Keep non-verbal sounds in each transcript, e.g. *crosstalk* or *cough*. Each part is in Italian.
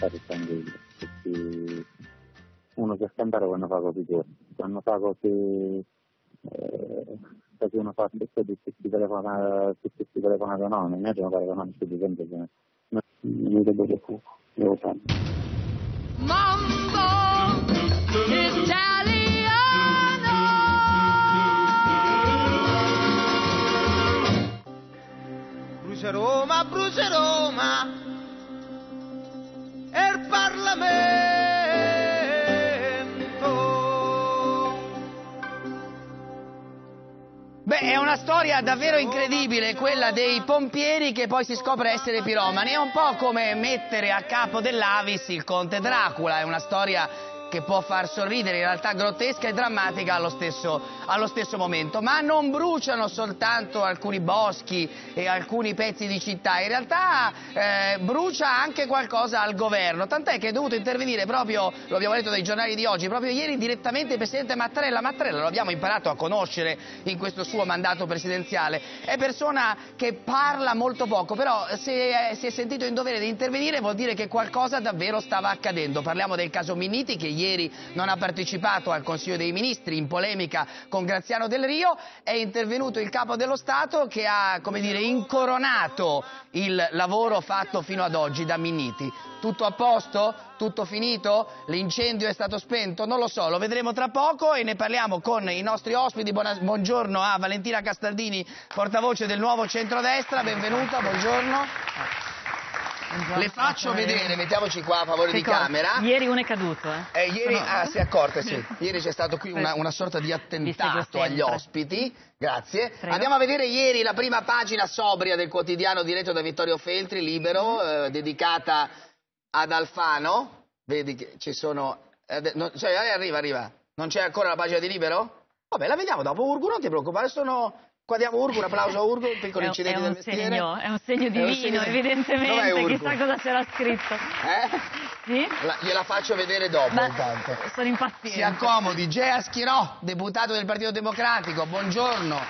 stare tranquillo, perché uno che scandare quando fa cose giorni, quando fa cose eh, perché uno fa spesso di questi telefonate, questi telefonate no, non è che fare con gente che non mi devo dire fuoco, devo fare. Mambo Italiano. Brucia Roma, brucia Roma, il Parlamento. Beh, è una storia davvero incredibile, quella dei pompieri che poi si scopre essere piromani. È un po' come mettere a capo dell'Avis il conte Dracula, è una storia che può far sorridere, in realtà grottesca e drammatica allo stesso, allo stesso momento. Ma non bruciano soltanto alcuni boschi e alcuni pezzi di città, in realtà eh, brucia anche qualcosa al governo, tant'è che è dovuto intervenire proprio, lo abbiamo letto dai giornali di oggi, proprio ieri direttamente il Presidente Mattarella. Mattarella lo abbiamo imparato a conoscere in questo suo mandato presidenziale, è persona che parla molto poco, però se eh, si è sentito in dovere di intervenire vuol dire che qualcosa davvero stava accadendo. Parliamo del caso Minniti che ieri non ha partecipato al Consiglio dei Ministri in polemica con Graziano Del Rio, è intervenuto il Capo dello Stato che ha, come dire, incoronato il lavoro fatto fino ad oggi da Minniti. Tutto a posto? Tutto finito? L'incendio è stato spento? Non lo so, lo vedremo tra poco e ne parliamo con i nostri ospiti. Buona- buongiorno a Valentina Castaldini, portavoce del nuovo centrodestra, benvenuta, buongiorno. Le faccio vedere, mettiamoci qua a favore di camera. Ieri uno è caduto, eh. Eh, ieri, Sono- ah, si è accorta, sì. *laughs* Ieri c'è stato qui una, una sorta di attentato agli ospiti. Grazie. Prego. Andiamo a vedere ieri la prima pagina sobria del quotidiano diretto da Vittorio Feltri, libero, eh, dedicata ad Alfano. Vedi che ci sono. eh, no, cioè, eh, arriva, arriva. Non c'è ancora la pagina di libero? Vabbè, la vediamo dopo Urgu, non ti preoccupare, sono. Qua diamo Urgu, un applauso a Urgu, un piccolo È incidente è del mestiere. segno, è un segno divino, evidentemente. Chissà cosa c'era scritto. Eh? Sì? La- gliela faccio vedere dopo Ma- intanto. sono impaziente. Si accomodi, Gea Schirò, deputato del Partito Democratico, buongiorno.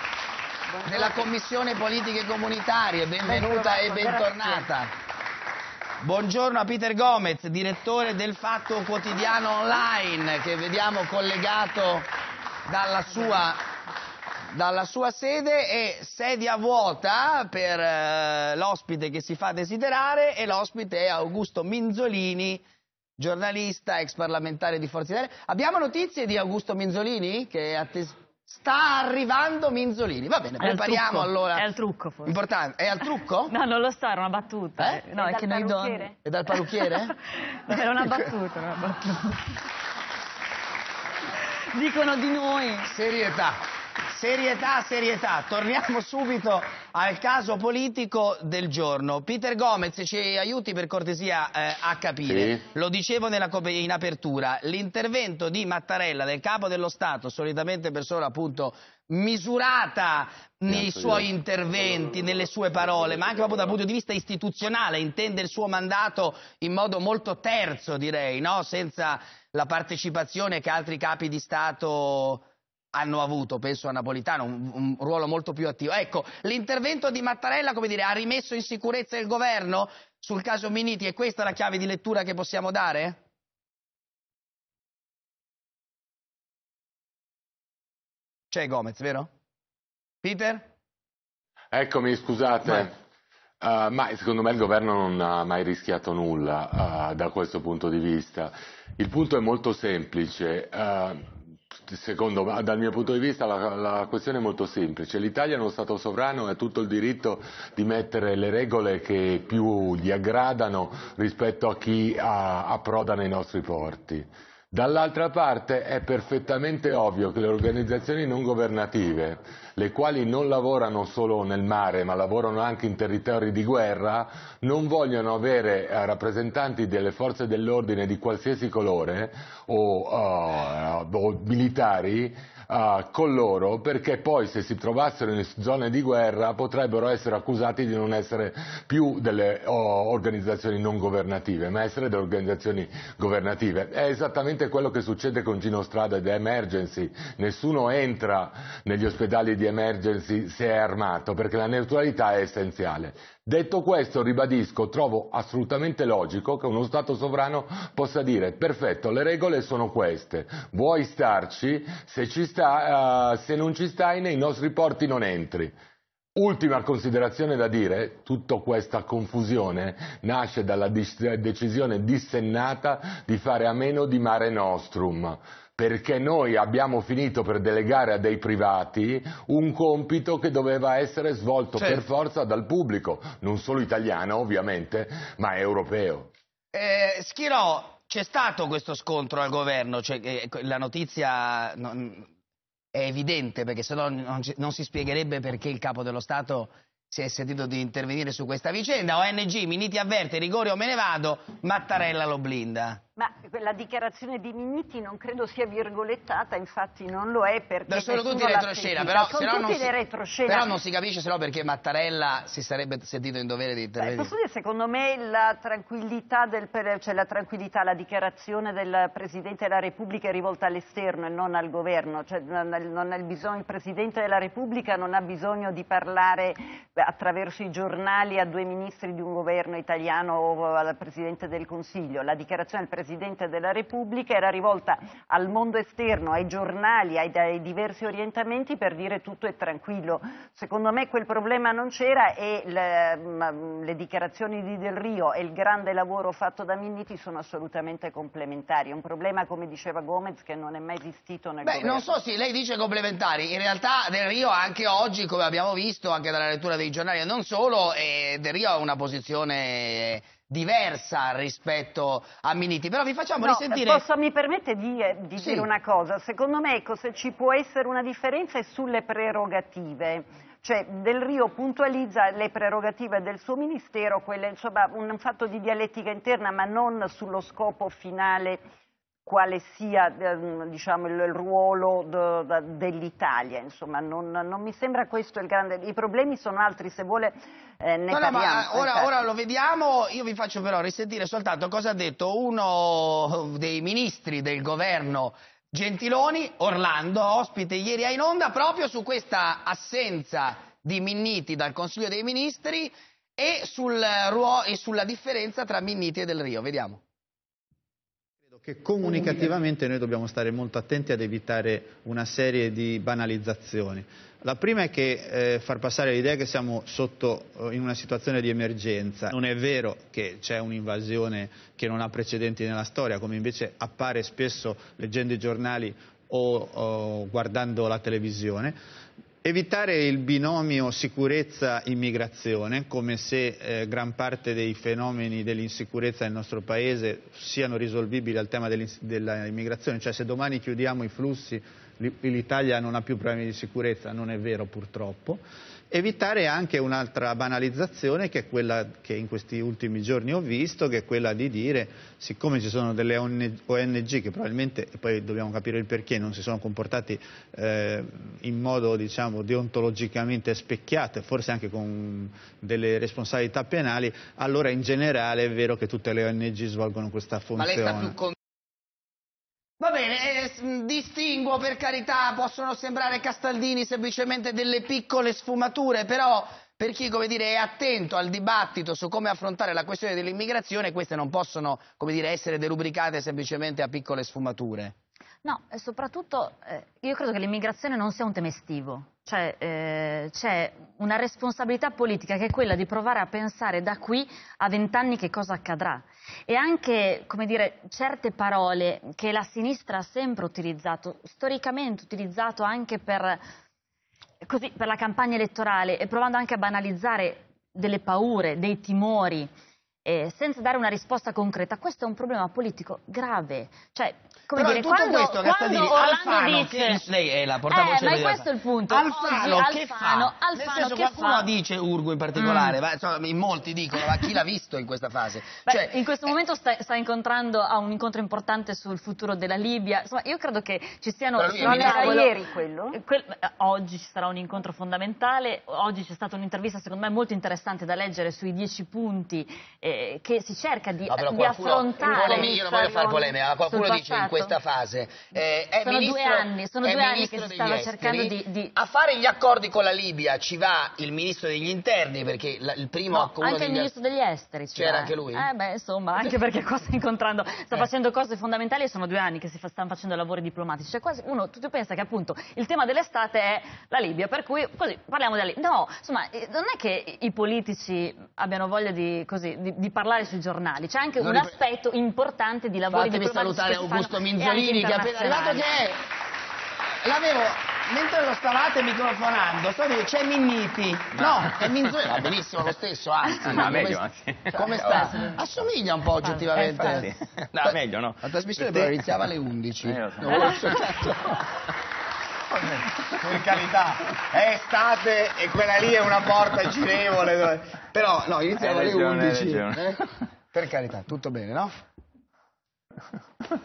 Della Commissione Politiche Comunitarie, benvenuta e bentornata. Buongiorno a Peter Gomez, direttore del Fatto Quotidiano Online, che vediamo collegato dalla sua, dalla sua sede e sedia vuota per eh, l'ospite che si fa desiderare e l'ospite è Augusto Minzolini, giornalista, ex parlamentare di Forza Italia. Abbiamo notizie di Augusto Minzolini? Che è attes- sta arrivando Minzolini. Va bene, È prepariamo allora. È al trucco, forse. Importante. È al trucco? *laughs* No, non lo so, era una battuta. Eh? No, È è, dal che noi donne... parrucchiere? È dal parrucchiere? No, *laughs* era una battuta, era una battuta. *laughs* Dicono di noi. Serietà, serietà, serietà. Torniamo *laughs* subito al caso politico del giorno. Peter Gomez ci aiuti per cortesia eh, a capire. Sì. Lo dicevo nella in apertura, l'intervento di Mattarella, del capo dello Stato, solitamente persona appunto misurata nei suoi interventi, nelle sue parole, ma anche proprio dal punto di vista istituzionale, intende il suo mandato in modo molto terzo, direi, no? senza la partecipazione che altri capi di Stato hanno avuto, penso a Napolitano, un, un ruolo molto più attivo. Ecco, l'intervento di Mattarella, come dire, ha rimesso in sicurezza il governo sul caso Miniti, è questa la chiave di lettura che possiamo dare? C'è Gomez, vero? Peter? Eccomi, scusate. Eh, ma secondo me il governo non ha mai rischiato nulla eh, da questo punto di vista. Il punto è molto semplice. eh, secondo dal mio punto di vista la, la questione è molto semplice. L'Italia è uno Stato sovrano e ha tutto il diritto di mettere le regole che più gli aggradano rispetto a chi approda nei nostri porti. Dall'altra parte è perfettamente ovvio che le organizzazioni non governative, le quali non lavorano solo nel mare ma lavorano anche in territori di guerra, non vogliono avere eh, rappresentanti delle forze dell'ordine di qualsiasi colore o, eh, o militari eh, con loro perché poi se si trovassero in zone di guerra potrebbero essere accusati di non essere più delle oh, organizzazioni non governative ma essere delle organizzazioni governative. È esattamente quello che succede con Gino Strada ed Emergency, nessuno entra negli ospedali di Emergency se è armato perché la neutralità è essenziale. Detto questo, ribadisco, trovo assolutamente logico che uno Stato sovrano possa dire perfetto, le regole sono queste, vuoi starci, se, ci sta, uh, se non ci stai nei nostri porti non entri. Ultima considerazione da dire, tutta questa confusione nasce dalla decisione dissennata di fare a meno di Mare Nostrum, perché noi abbiamo finito per delegare a dei privati un compito che doveva essere svolto Certo. per forza dal pubblico, non solo italiano ovviamente, ma europeo. Eh, Schirò, c'è stato questo scontro al governo, cioè, eh, la notizia non- è evidente perché sennò non, non si spiegherebbe perché il capo dello Stato si è sentito di intervenire su questa vicenda. ONG, Miniti avverte, rigore o me ne vado, Mattarella lo blinda. Ma la dichiarazione di Minniti non credo sia virgolettata, infatti non lo è perché sono tutti retroscena, però, sono tutti non si, retroscena. però non si capisce se no perché Mattarella si sarebbe sentito in dovere di Beh, intervenire. posso dire, secondo me la tranquillità, del, cioè la tranquillità, la dichiarazione del Presidente della Repubblica è rivolta all'esterno e non al governo. Cioè, non ha- non ha il, bisogno- il Presidente della Repubblica non ha bisogno di parlare beh, attraverso i giornali a due ministri di un governo italiano o al Presidente del Consiglio. La dichiarazione del Presidente della Repubblica era rivolta al mondo esterno, ai giornali, ai, ai diversi orientamenti per dire tutto è tranquillo. Secondo me quel problema non c'era e le, le dichiarazioni di Del Rio e il grande lavoro fatto da Minniti sono assolutamente complementari. È un problema, come diceva Gomez, che non è mai esistito nel Beh, governo. non so se lei dice complementari, in realtà Del Rio anche oggi, come abbiamo visto anche dalla lettura dei giornali e non solo, eh, Del Rio ha una posizione diversa rispetto a Miniti, però vi facciamo No, risentire... posso, mi permette di, eh, di Sì. dire una cosa? Secondo me ecco, se ci può essere una differenza è sulle prerogative. Cioè Del Rio puntualizza le prerogative del suo ministero, quelle, insomma, un fatto di dialettica interna, ma non sullo scopo finale quale sia ehm, diciamo, il, ruolo de- de- dell'Italia. Insomma, non, non mi sembra questo il grande. I problemi sono altri, se vuole eh, ne No, no, parliamo. ma ora, Infatti. ora lo vediamo, io vi faccio però risentire soltanto cosa ha detto uno dei ministri del governo Gentiloni, Orlando, ospite ieri a In Onda, proprio su questa assenza di Minniti dal Consiglio dei Ministri e, sul e sulla differenza tra Minniti e Del Rio. Vediamo. Che comunicativamente noi dobbiamo stare molto attenti ad evitare una serie di banalizzazioni. La prima è che eh, far passare l'idea che siamo sotto eh, in una situazione di emergenza. Non è vero che c'è un'invasione che non ha precedenti nella storia, come invece appare spesso leggendo i giornali o, o guardando la televisione. Evitare il binomio sicurezza-immigrazione, come se eh, gran parte dei fenomeni dell'insicurezza nel nostro Paese siano risolvibili al tema dell'immigrazione, cioè se domani chiudiamo i flussi li- l'Italia non ha più problemi di sicurezza, non è vero purtroppo. Evitare anche un'altra banalizzazione che è quella che in questi ultimi giorni ho visto, che è quella di dire, siccome ci sono delle ONG che probabilmente, e poi dobbiamo capire il perché, non si sono comportati eh, in modo diciamo deontologicamente specchiato e forse anche con delle responsabilità penali, allora in generale è vero che tutte le ONG svolgono questa funzione. Va bene, distinguo per carità, possono sembrare Castaldini semplicemente delle piccole sfumature, però per chi dire, è attento al dibattito su come affrontare la questione dell'immigrazione, queste non possono dire, essere derubricate semplicemente a piccole sfumature. No, e soprattutto eh, io credo che l'immigrazione non sia un tema estivo, cioè eh, c'è una responsabilità politica che è quella di provare a pensare da qui a vent'anni che cosa accadrà. E anche, come dire, certe parole che la sinistra ha sempre utilizzato, storicamente utilizzato anche per, così, per la campagna elettorale e provando anche a banalizzare delle paure, dei timori, eh, senza dare una risposta concreta, questo è un problema politico grave. Cioè, come Però dire, quando, questo, quando Alfano, dice... che lei è la portavoce Eh, ma di questo è il punto. Alfano Oggi che Alfano- fa? Alfano senso che qualcuno fa? dice Urgu in particolare, Mm. ma, insomma, in molti dicono, ma chi l'ha visto in questa fase? Beh, Cioè, in questo momento sta, sta incontrando a un incontro importante sul futuro della Libia. Insomma, io credo che ci siano. È Non era ieri quello? Eh, quel- eh, oggi ci sarà un incontro fondamentale. Oggi c'è stata un'intervista, secondo me, molto interessante da leggere sui dieci punti eh, eh, che si cerca di, No, di qualcuno- affrontare. pole- io non voglio fare polemica, ma qualcuno dice in questa fase eh, è Sono ministro, due anni, sono due anni che si stava esteri. cercando di- di- a fare gli accordi con la Libia ci va il ministro degli interni perché la- il primo No, uno anche il ministro degli esteri ci C'era anche lui? Eh beh, insomma, anche perché *laughs* qua sta incontrando, sta Eh. facendo cose fondamentali e sono due anni che si fa- stanno facendo lavori diplomatici. Cioè quasi uno, tu, tu pensa che appunto il tema dell'estate è la Libia, per cui così parliamo della Libia. No, insomma, eh, non è che i politici abbiano voglia di, così, di, di parlare sui giornali, c'è anche Non un ripre- aspetto importante di lavori Fatemi salutare che Augusto Minzolini che è appena arrivato che è l'avevo mentre lo stavate microfonando sto dicendo c'è Minniti no è Minzolini va benissimo lo stesso anzi No, come, meglio, anzi. come sta? assomiglia un po' oggettivamente Eh. No, meglio, no. la trasmissione però iniziava alle 11 Eh, lo so. Cercato. *laughs* per carità, è estate e quella lì è una porta girevole. dove- però no iniziava Hai alle ragione, hai 11 ragione. eh? per carità tutto bene no?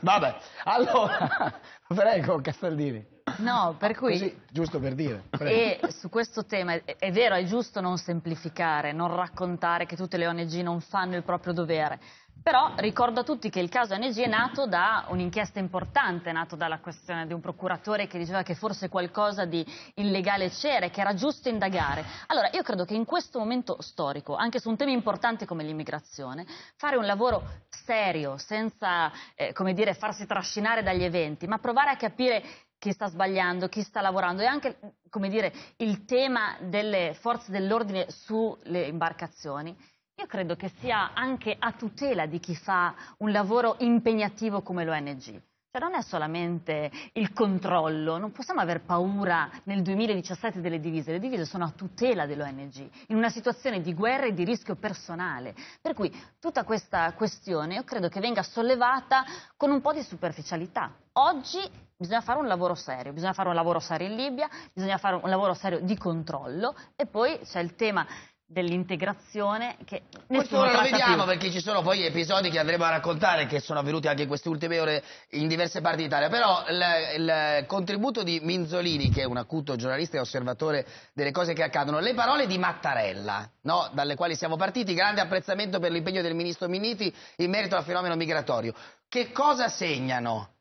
vabbè allora *laughs* prego Castaldini No, per cui... Così, giusto per dire. Prego. E su questo tema è, è vero, è giusto non semplificare, non raccontare che tutte le ONG non fanno il proprio dovere. Però ricordo a tutti che il caso ONG è nato da un'inchiesta importante, è nato dalla questione di un procuratore che diceva che forse qualcosa di illegale c'era e che era giusto indagare. Allora, io credo che in questo momento storico, anche su un tema importante come l'immigrazione, fare un lavoro serio, senza, eh, come dire, farsi trascinare dagli eventi, ma provare a capire chi sta sbagliando, chi sta lavorando e anche, come dire, il tema delle forze dell'ordine sulle imbarcazioni. Io credo che sia anche a tutela di chi fa un lavoro impegnativo come l'ONG. Cioè non è solamente il controllo, non possiamo aver paura nel 2017 delle divise, le divise sono a tutela dell'ONG, in una situazione di guerra e di rischio personale. Per cui tutta questa questione io credo che venga sollevata con un po' di superficialità. Oggi bisogna fare un lavoro serio, bisogna fare un lavoro serio in Libia, bisogna fare un lavoro serio di controllo e poi c'è il tema dell'integrazione che Questo nessuno ora lo vediamo più. perché ci sono poi episodi che andremo a raccontare che sono avvenuti anche in queste ultime ore in diverse parti d'Italia. Però il, il contributo di Minzolini, che è un acuto giornalista e osservatore delle cose che accadono, le parole di Mattarella, no, dalle quali siamo partiti, grande apprezzamento per l'impegno del ministro Minniti in merito al fenomeno migratorio. Che cosa segnano?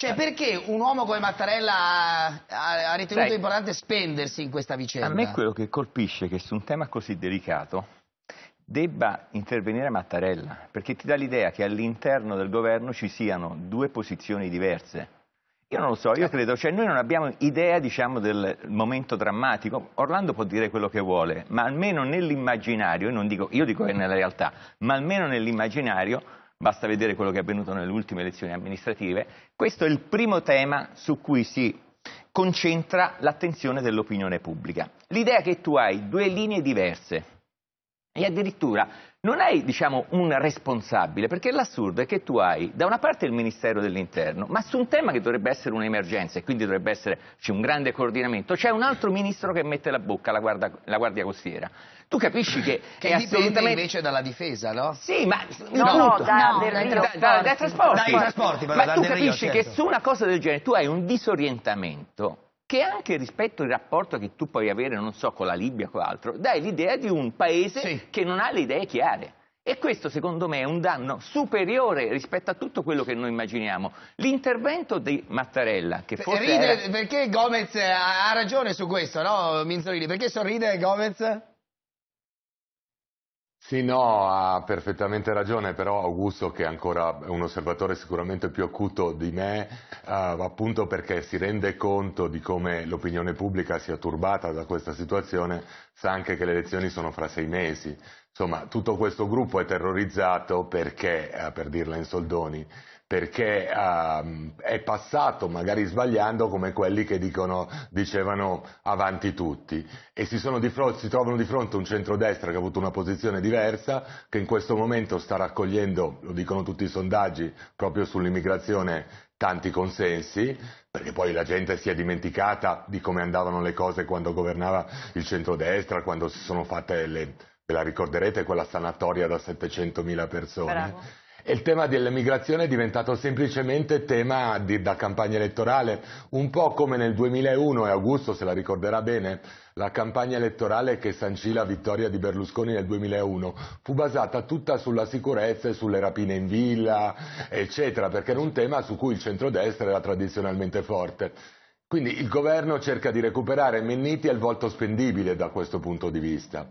Cioè, perché un uomo come Mattarella ha, ritenuto Sai, importante spendersi in questa vicenda? A me quello che colpisce è che su un tema così delicato debba intervenire Mattarella, perché ti dà l'idea che all'interno del governo ci siano due posizioni diverse. Io non lo so, io credo, cioè noi non abbiamo idea, diciamo, del momento drammatico. Orlando può dire quello che vuole, ma almeno nell'immaginario, io, non dico, io dico che nella realtà, ma almeno nell'immaginario, basta vedere quello che è avvenuto nelle ultime elezioni amministrative, questo è il primo tema su cui si concentra l'attenzione dell'opinione pubblica. L'idea che tu hai due linee diverse e addirittura non hai diciamo, un responsabile, perché l'assurdo è che tu hai da una parte il Ministero dell'Interno, ma su un tema che dovrebbe essere un'emergenza e quindi dovrebbe esserci un grande coordinamento, c'è un altro ministro che mette la bocca, la guardia, la guardia costiera. Tu capisci che, Che è dipende assolutamente... invece dalla difesa, no? Sì, ma No, appunto. da- No, del dai Rio. Da- dai trasporti. Dai trasporti, però, Ma da tu Del Rio, capisci che certo. su una cosa del genere tu hai un disorientamento che anche rispetto al rapporto che tu puoi avere, non so, con la Libia o altro, dai l'idea di un paese Sì. che non ha le idee chiare. E questo secondo me è un danno superiore rispetto a tutto quello che noi immaginiamo. L'intervento di Mattarella, che forse Ride era- perché Gomez ha, ha ragione su questo, no, Minzolini? Perché sorride Gomez? Sì, no, ha perfettamente ragione, però Augusto, che è ancora un osservatore sicuramente più acuto di me, eh, appunto perché si rende conto di come l'opinione pubblica sia turbata da questa situazione, sa anche che le elezioni sono fra sei mesi. Insomma, tutto questo gruppo è terrorizzato perché, eh, per dirla in soldoni, perché ehm, è passato, magari sbagliando, come quelli che dicono, dicevano avanti tutti e si, di fronte, si trovano di fronte a un centrodestra che ha avuto una posizione diversa, che in questo momento sta raccogliendo, lo dicono tutti i sondaggi, proprio sull'immigrazione tanti consensi, perché poi la gente si è dimenticata di come andavano le cose quando governava il centrodestra, quando si sono fatte le, ve la ricorderete, quella sanatoria da 700.000 persone. Bravo. E il tema dell'emigrazione è diventato semplicemente tema di, da campagna elettorale, un po' come nel 2001, e Augusto se la ricorderà bene, la campagna elettorale che sancì la vittoria di Berlusconi nel 2001 fu basata tutta sulla sicurezza e sulle rapine in villa, eccetera, perché era un tema su cui il centrodestra era tradizionalmente forte. Quindi il governo cerca di recuperare Menniti e il volto spendibile da questo punto di vista.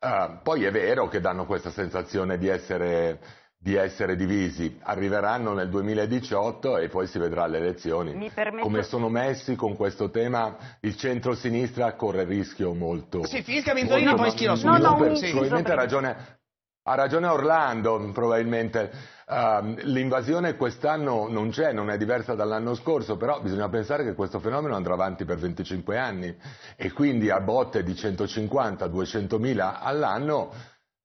Uh, poi è vero che danno questa sensazione di essere di essere divisi. Arriveranno nel 2018 e poi si vedrà alle elezioni. Permetto... Come sono messi con questo tema, il centro-sinistra corre il rischio molto. Sì, finisca Minzolini, poi schierò subito. No, no, per, sì, probabilmente ha ragione, ha ragione Orlando, probabilmente. Uh, l'invasione quest'anno non c'è, non è diversa dall'anno scorso, però bisogna pensare che questo fenomeno andrà avanti per 25 anni e quindi a botte di 150-200 mila all'anno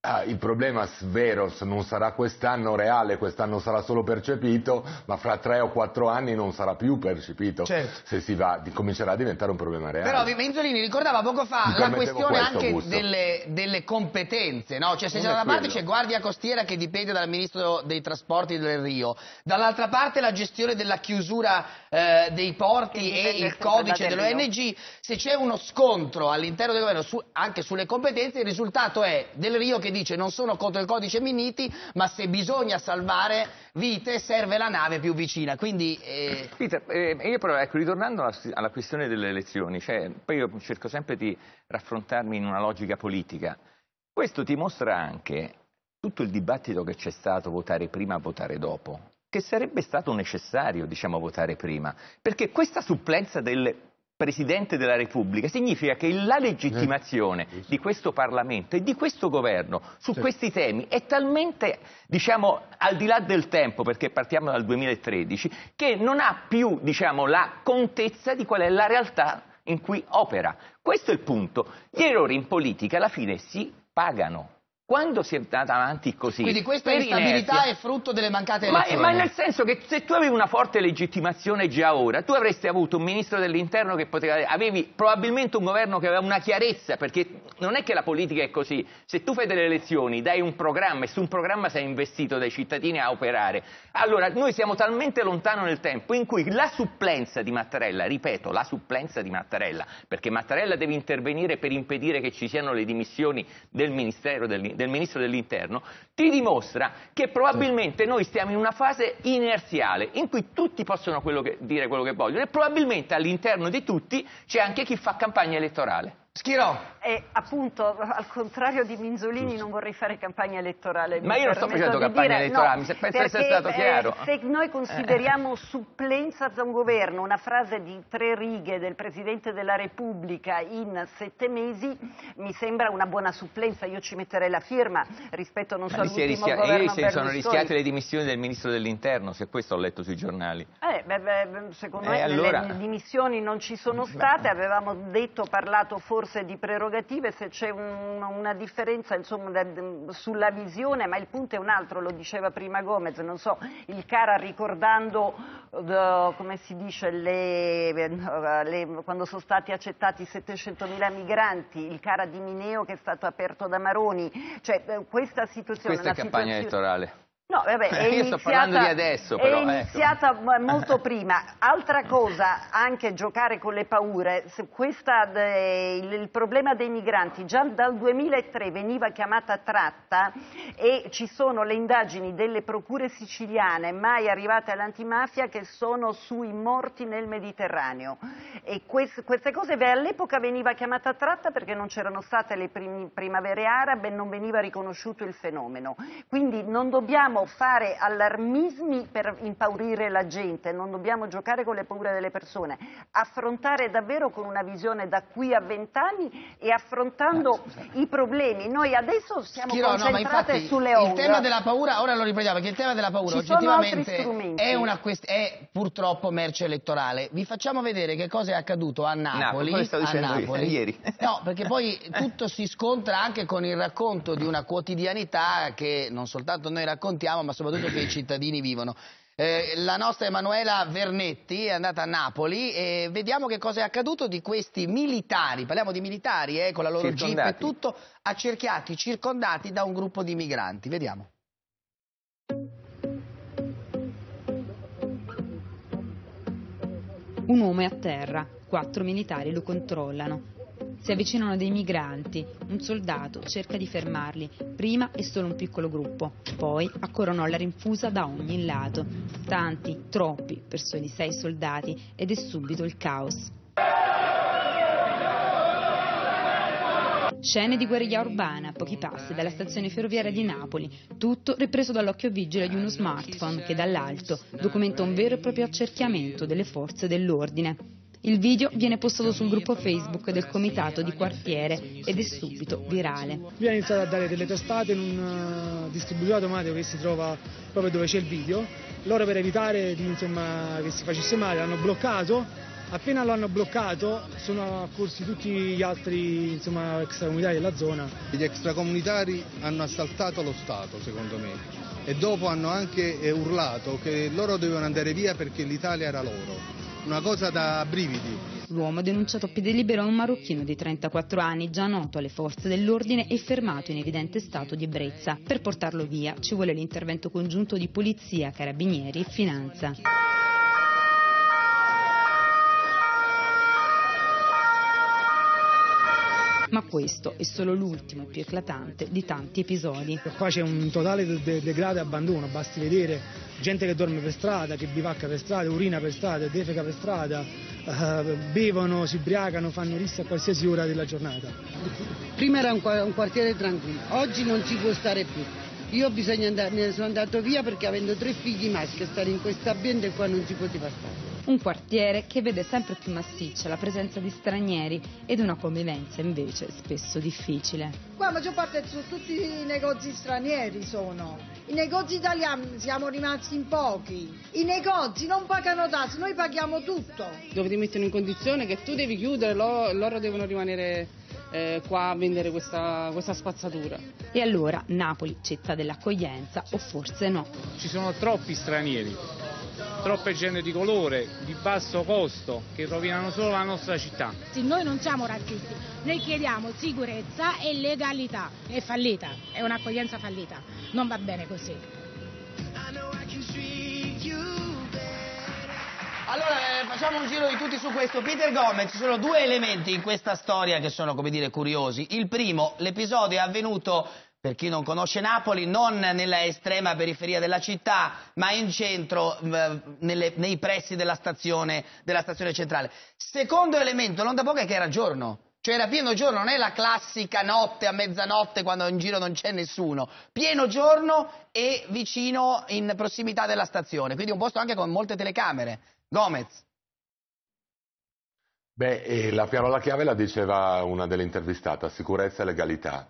Ah, il problema vero non sarà quest'anno reale, quest'anno sarà solo percepito, ma fra tre o quattro anni non sarà più percepito. Certo. Se si va, comincerà a diventare un problema reale. Però Menzolini ricordava poco fa la questione questo, anche delle, delle, competenze, no? Cioè se da una parte c'è Guardia Costiera che dipende dal Ministro dei Trasporti del Rio, dall'altra parte la gestione della chiusura eh, dei porti e il codice dell'ONG, se c'è uno scontro all'interno del governo su, anche sulle competenze, il risultato è del Rio che dice non sono contro il codice Miniti, ma se bisogna salvare vite serve la nave più vicina. Quindi, eh... Peter, eh, io però, ecco, ritornando alla, alla, questione delle elezioni, cioè, poi io cerco sempre di raffrontarmi in una logica politica. Questo ti mostra anche tutto il dibattito che c'è stato votare prima, votare dopo che sarebbe stato necessario diciamo, votare prima, perché questa supplenza del Presidente della Repubblica significa che la legittimazione eh, di questo Parlamento e di questo Governo su questi temi è talmente, diciamo, al di là del tempo, perché partiamo dal 2013, che non ha più, diciamo, la contezza di qual è la realtà in cui opera. Questo è il punto. Gli errori in politica alla fine si pagano. Quando si è andata avanti così? Quindi questa instabilità è frutto delle mancate elezioni? Ma, ma, nel senso che se tu avevi una forte legittimazione già ora, tu avresti avuto un ministro dell'interno che poteva... avevi probabilmente un governo che aveva una chiarezza, perché non è che la politica è così. Se tu fai delle elezioni, dai un programma e su un programma sei investito dai cittadini a operare, allora noi siamo talmente lontano nel tempo in cui la supplenza di Mattarella, ripeto, la supplenza di Mattarella, perché Mattarella deve intervenire per impedire che ci siano le dimissioni del Ministero del, del Ministro dell'Interno, ti dimostra che probabilmente noi stiamo in una fase inerziale in cui tutti possono quello che, dire quello che vogliono e probabilmente all'interno di tutti c'è anche chi fa campagna elettorale. Schirò. E appunto, al contrario di Minzolini, non vorrei fare campagna elettorale. Ma io non sto facendo campagna dire, elettorale, no, mi penso essere stato eh, chiaro. se noi consideriamo supplenza da un governo una frase di tre righe del Presidente della Repubblica in sette mesi, mi sembra una buona supplenza. Io ci metterei la firma rispetto non so all'ultimo rischia- governo Ieri si sono rischiate le dimissioni del Ministro dell'Interno, se questo ho letto sui giornali. Eh, beh, beh, secondo eh, me allora... le dimissioni non ci sono *laughs* state, avevamo detto, parlato forse forse di prerogative, se c'è un, una differenza insomma, da, sulla visione, ma il punto è un altro, lo diceva prima Gomez, non so, il Cara ricordando uh, come si dice, le, le, quando sono stati accettati 700.000 migranti, il Cara di Mineo che è stato aperto da Maroni, cioè eh, questa situazione... Questa è campagna situazione... elettorale. No, vabbè, è *laughs* Io iniziata, sto parlando di adesso, però. È ecco. iniziata ecco. molto prima. Altra cosa, anche giocare con le paure. Questa, il, problema dei migranti già dal 2003 veniva chiamata tratta e ci sono le indagini delle procure siciliane mai arrivate all'antimafia che sono sui morti nel Mediterraneo. E quest, queste cose all'epoca veniva chiamata tratta perché non c'erano state le prim, primavere arabe e non veniva riconosciuto il fenomeno. Quindi non dobbiamo fare allarmismi per impaurire la gente, non dobbiamo giocare con le paure delle persone, affrontare davvero con una visione da qui a vent'anni e affrontando i problemi. Noi adesso siamo Schiro, concentrate no, sulle onde. Il tema della paura, ora lo riprendiamo, perché il tema della paura Ci oggettivamente è, una è, purtroppo merce elettorale. Vi facciamo vedere che cosa è accaduto a Napoli. Napoli a *laughs* Napoli. ieri. No, perché poi tutto si scontra anche con il racconto di una quotidianità che non soltanto noi raccontiamo, viviamo, ma soprattutto che i cittadini vivono. Eh, la nostra Emanuela Vernetti è andata a Napoli e vediamo che cosa è accaduto di questi militari, parliamo di militari eh, con la loro jeep e tutto, accerchiati, circondati da un gruppo di migranti. Vediamo. Un uomo è a terra, quattro militari lo controllano. Si avvicinano dei migranti, un soldato cerca di fermarli, prima è solo un piccolo gruppo, poi accorrono alla rinfusa da ogni lato, tanti, troppi, per soli sei soldati. Ed è subito il caos. Scene di guerriglia urbana a pochi passi dalla stazione ferroviaria di Napoli, tutto ripreso dall'occhio vigile di uno smartphone che dall'alto documenta un vero e proprio accerchiamento delle forze dell'ordine. Il video viene postato sul gruppo Facebook del comitato di quartiere ed è subito virale. Abbiamo iniziato a dare delle testate in un uh, distributore automatico che si trova proprio dove c'è il video. Loro per evitare di, insomma, che si facesse male l'hanno bloccato Appena lo hanno bloccato sono accorsi tutti gli altri insomma, extracomunitari della zona. Gli extracomunitari hanno assaltato lo Stato secondo me e dopo hanno anche eh, urlato che loro dovevano andare via perché l'Italia era loro. Una cosa da brividi. L'uomo denunciato a piede libero è un marocchino di 34 anni, già noto alle forze dell'ordine e fermato in evidente stato di ebbrezza. Per portarlo via ci vuole l'intervento congiunto di polizia, carabinieri e finanza. Ma questo è solo l'ultimo e più eclatante di tanti episodi. Qua c'è un totale degrado e abbandono, basti vedere gente che dorme per strada, che bivacca per strada, urina per strada, defeca per strada, uh, bevono, si ubriacano, fanno rissa a qualsiasi ora della giornata. Prima era un, quartiere tranquillo, oggi non si può stare più. Io andare, me ne sono andato via perché avendo tre figli maschi a stare in questo ambiente qua non si poteva stare. Un quartiere che vede sempre più massiccia la presenza di stranieri ed una convivenza invece spesso difficile. Qua la maggior parte sono tutti i negozi stranieri sono. I negozi italiani siamo rimasti in pochi. I negozi non pagano tasse, noi paghiamo tutto. Dove ti mettono in condizione che tu devi chiudere, loro, loro devono rimanere eh, qua a vendere questa, questa spazzatura. E allora Napoli, città dell'accoglienza o forse no? Ci sono troppi stranieri troppe gente di colore, di basso costo, che rovinano solo la nostra città. Sì, noi non siamo razzisti, noi chiediamo sicurezza e legalità. È fallita, è un'accoglienza fallita, non va bene così. Allora, eh, facciamo un giro di tutti su questo. Peter Gomez, ci sono due elementi in questa storia che sono, come dire, curiosi. Il primo, l'episodio è avvenuto per chi non conosce Napoli, non nella estrema periferia della città, ma in centro, nelle, nei pressi della stazione, della stazione centrale. Secondo elemento, non da poco è che era giorno. Cioè era pieno giorno, non è la classica notte a mezzanotte quando in giro non c'è nessuno. Pieno giorno e vicino in prossimità della stazione, quindi un posto anche con molte telecamere. Gomez. Beh, la parola chiave la diceva una delle intervistate, sicurezza e legalità.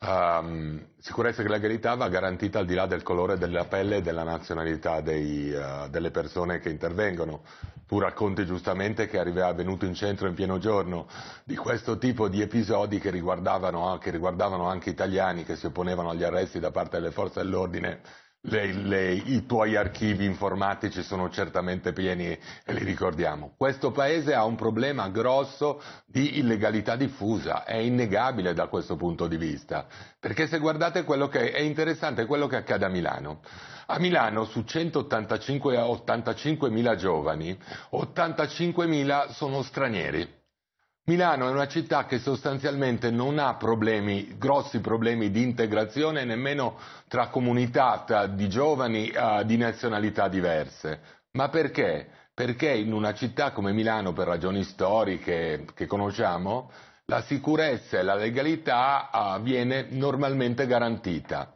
Um, sicurezza e legalità va garantita al di là del colore della pelle e della nazionalità dei, uh, delle persone che intervengono. Tu racconti giustamente che è avvenuto in centro in pieno giorno di questo tipo di episodi che riguardavano, che riguardavano anche italiani che si opponevano agli arresti da parte delle forze dell'ordine le, le, i tuoi archivi informatici sono certamente pieni e li ricordiamo. Questo paese ha un problema grosso di illegalità diffusa, è innegabile da questo punto di vista, perché se guardate quello che è interessante quello che accade a Milano. A Milano su 185 85 mila giovani, 85 mila sono stranieri. Milano è una città che sostanzialmente non ha problemi, grossi problemi di integrazione nemmeno tra comunità di giovani uh, di nazionalità diverse. Ma perché? Perché in una città come Milano, per ragioni storiche che conosciamo, la sicurezza e la legalità uh, viene normalmente garantita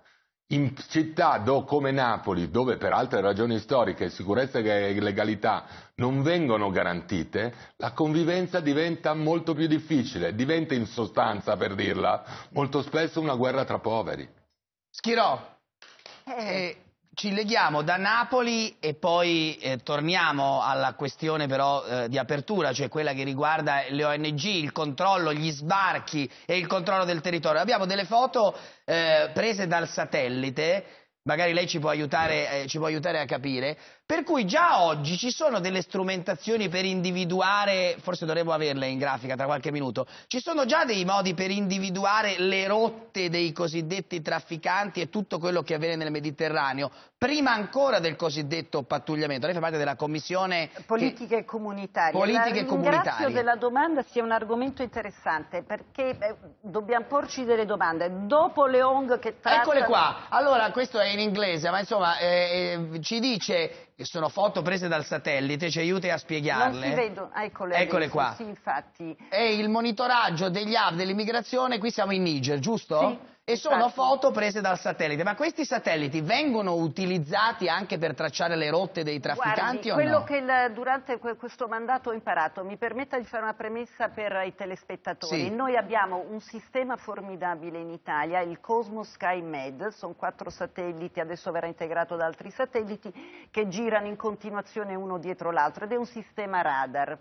in città do, come Napoli, dove per altre ragioni storiche sicurezza e legalità non vengono garantite, la convivenza diventa molto più difficile, diventa in sostanza, per dirla, molto spesso una guerra tra poveri. Schirò, eh, ci leghiamo da Napoli e poi eh, torniamo alla questione però eh, di apertura, cioè quella che riguarda le ONG, il controllo, gli sbarchi e il controllo del territorio. Abbiamo delle foto eh, prese dal satellite, magari lei ci può aiutare, eh, ci può aiutare a capire, Per cui già oggi ci sono delle strumentazioni per individuare, forse dovremmo averle in grafica tra qualche minuto, ci sono già dei modi per individuare le rotte dei cosiddetti trafficanti e tutto quello che avviene nel Mediterraneo, prima ancora del cosiddetto pattugliamento. Lei fa parte della commissione... Politiche che... comunitarie. Politiche La comunitarie. della domanda, sia un argomento interessante perché eh, dobbiamo porci delle domande. Dopo le ONG che trattano... Eccole qua, allora questo è in inglese, ma insomma eh, eh, ci dice che sono foto prese dal satellite, ci aiuti a spiegarle. Non si vedono, eccole, Eccole adesso, qua. Sì, infatti. È il monitoraggio degli hub dell'immigrazione, qui siamo in Niger, giusto? Sì. E sono foto prese dal satellite, ma questi satelliti vengono utilizzati anche per tracciare le rotte dei trafficanti Guardi, quello no? che il- durante que- questo mandato ho imparato, mi permetta di fare una premessa per i telespettatori. Sì. Noi abbiamo un sistema formidabile in Italia, il Cosmos Sky Med, sono quattro satelliti, adesso verrà integrato da altri satelliti, che girano in continuazione uno dietro l'altro ed è un sistema radar.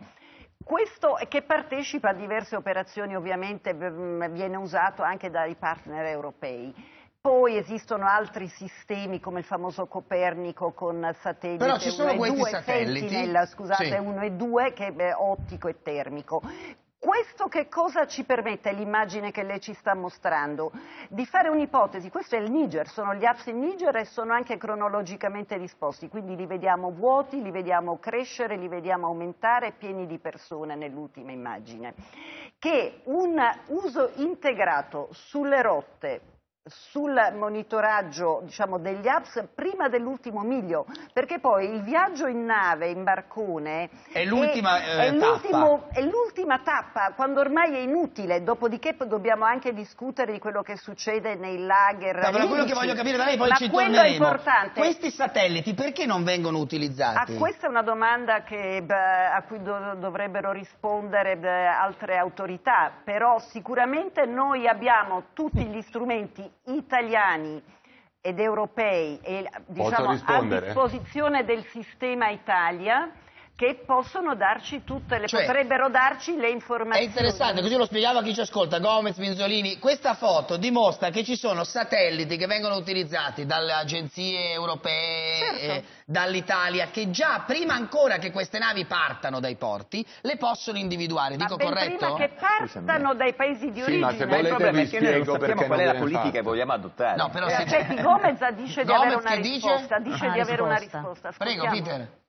Questo che partecipa a diverse operazioni ovviamente viene usato anche dai partner europei. Poi esistono altri sistemi come il famoso Copernico con satellite Però ci sono 1 e questi 2, satelliti? Sentinel, scusate, Sì. 1 e 2 che è ottico e termico. Questo che cosa ci permette, l'immagine che lei ci sta mostrando? Di fare un'ipotesi, questo è il Niger, sono gli apps in Niger e sono anche cronologicamente disposti, quindi li vediamo vuoti, li vediamo crescere, li vediamo aumentare, pieni di persone nell'ultima immagine. Che un uso integrato sulle rotte, sul monitoraggio diciamo, degli apps prima dell'ultimo miglio, perché poi il viaggio in nave, in barcone, È l'ultima, è, eh, è l'ultimo- è l'ultima tappa, quando ormai è inutile, dopodiché dobbiamo anche discutere di quello che succede nei lager. No, però quello che voglio capire da lei, poi Ma ci quello è torneremo. importante. Questi satelliti perché non vengono Ah, utilizzati? questa è una domanda che, beh, a cui do- dovrebbero rispondere beh, altre autorità, però sicuramente noi abbiamo tutti gli strumenti italiani ed europei e, diciamo, a disposizione del sistema Italia che possono darci tutte le, Cioè, potrebbero darci le È informazioni. interessante, così lo spiegavo a chi ci ascolta, Gomez, Minzolini. Questa foto dimostra che ci sono satelliti che vengono utilizzati dalle agenzie europee, Certo. eh, dall'Italia, che già prima ancora che queste navi partano dai porti, le possono individuare. Ma Dico corretto? prima che partano dai paesi di Sì, origine. ma se Ma il volete problema vi è che noi non spiego sappiamo perché qual è la politica fatto. che vogliamo adottare. No, però Eh, se- Aspetti, Gomez dice di Gomez avere una che dice? risposta, dice Una di avere una risposta. risposta. Prego, Ascoltiamo. Peter.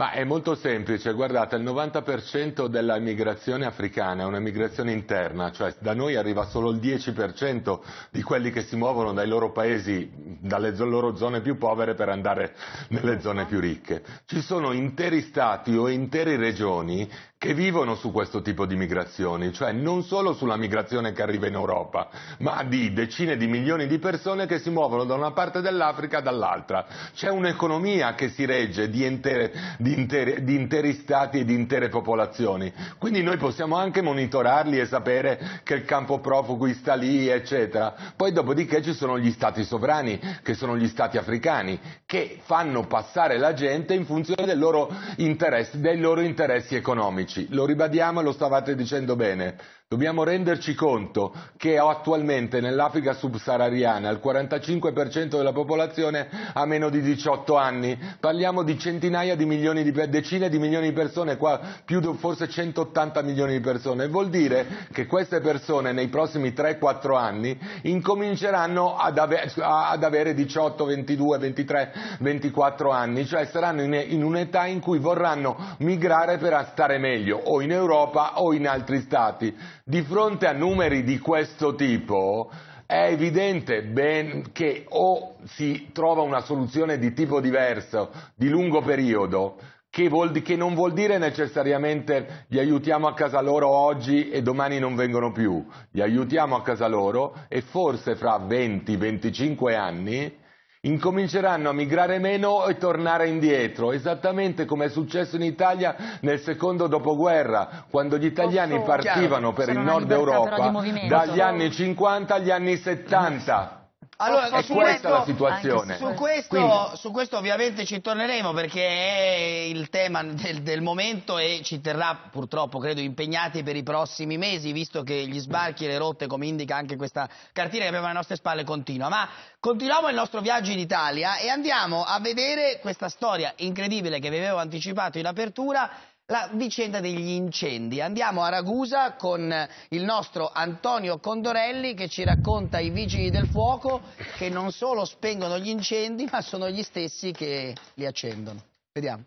Ma è molto semplice, guardate, il 90% della migrazione africana è una migrazione interna, cioè da noi arriva solo il 10% di quelli che si muovono dai loro paesi, dalle loro zone più povere per andare nelle zone più ricche. Ci sono interi stati o intere regioni che vivono su questo tipo di migrazioni, cioè non solo sulla migrazione che arriva in Europa, ma di decine di milioni di persone che si muovono da una parte dell'Africa all'altra. C'è un'economia che si regge di, intere- di intere- di interi stati e di intere popolazioni. Quindi noi possiamo anche monitorarli e sapere che il campo profughi sta lì, eccetera. Poi dopodiché ci sono gli stati sovrani, che sono gli stati africani, che fanno passare la gente in funzione loro dei loro interessi economici. Lo ribadiamo e lo stavate dicendo bene. Dobbiamo renderci conto che attualmente nell'Africa subsahariana il 45% della popolazione ha meno di 18 anni. Parliamo di centinaia di milioni di decine di milioni di persone, qua più di forse 180 milioni di persone. Vuol dire che queste persone nei prossimi 3-4 anni incominceranno ad, ave- ad avere 18, 22, 23, 24 anni, cioè saranno in, in un'età in cui vorranno migrare per stare meglio o in Europa o in altri stati. Di fronte a numeri di questo tipo è evidente ben che o si trova una soluzione di tipo diverso, di lungo periodo, che, vuol che non vuol dire necessariamente gli aiutiamo a casa loro oggi e domani non vengono più, gli aiutiamo a casa loro e forse fra 20-25 anni incominceranno a migrare meno e tornare indietro, esattamente come è successo in Italia nel secondo dopoguerra, quando gli italiani partivano per il nord Europa dagli anni 50 agli anni 70. Allora, su questo-. Su questo, su questo ovviamente ci torneremo perché è il tema del, del momento e ci terrà purtroppo, credo, impegnati per i prossimi mesi, visto che gli sbarchi e le rotte, come indica anche questa cartina che abbiamo alle nostre spalle, continua. Ma continuiamo il nostro viaggio in Italia e andiamo a vedere questa storia incredibile che vi avevo anticipato in apertura, la vicenda degli incendi. Andiamo a Ragusa con il nostro Antonio Condorelli che ci racconta i vigili del fuoco che non solo spengono gli incendi ma sono gli stessi che li accendono. Vediamo.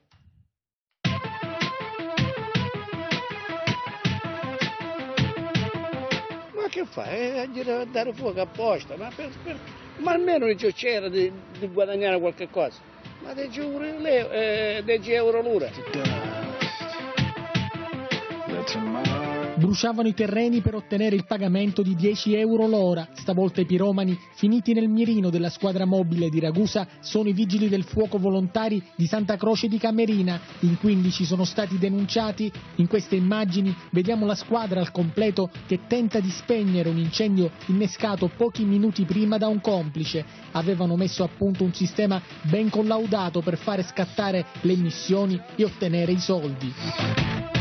Ma che fai? Eh, deve dare fuoco apposta, ma, per- per- ma almeno c'era di, di guadagnare qualche cosa. Ma 10 euro, l'e- eh, 10 euro l'ora. Bruciavano i terreni per ottenere il pagamento di 10 euro l'ora. Stavolta i piromani, finiti nel mirino della squadra mobile di Ragusa, sono i vigili del fuoco volontari di Santa Croce di Camerina. In 15 sono stati denunciati. In queste immagini vediamo la squadra al completo che tenta di spegnere un incendio innescato pochi minuti prima da un complice. Avevano messo a punto un sistema ben collaudato per fare scattare le missioni e ottenere i soldi.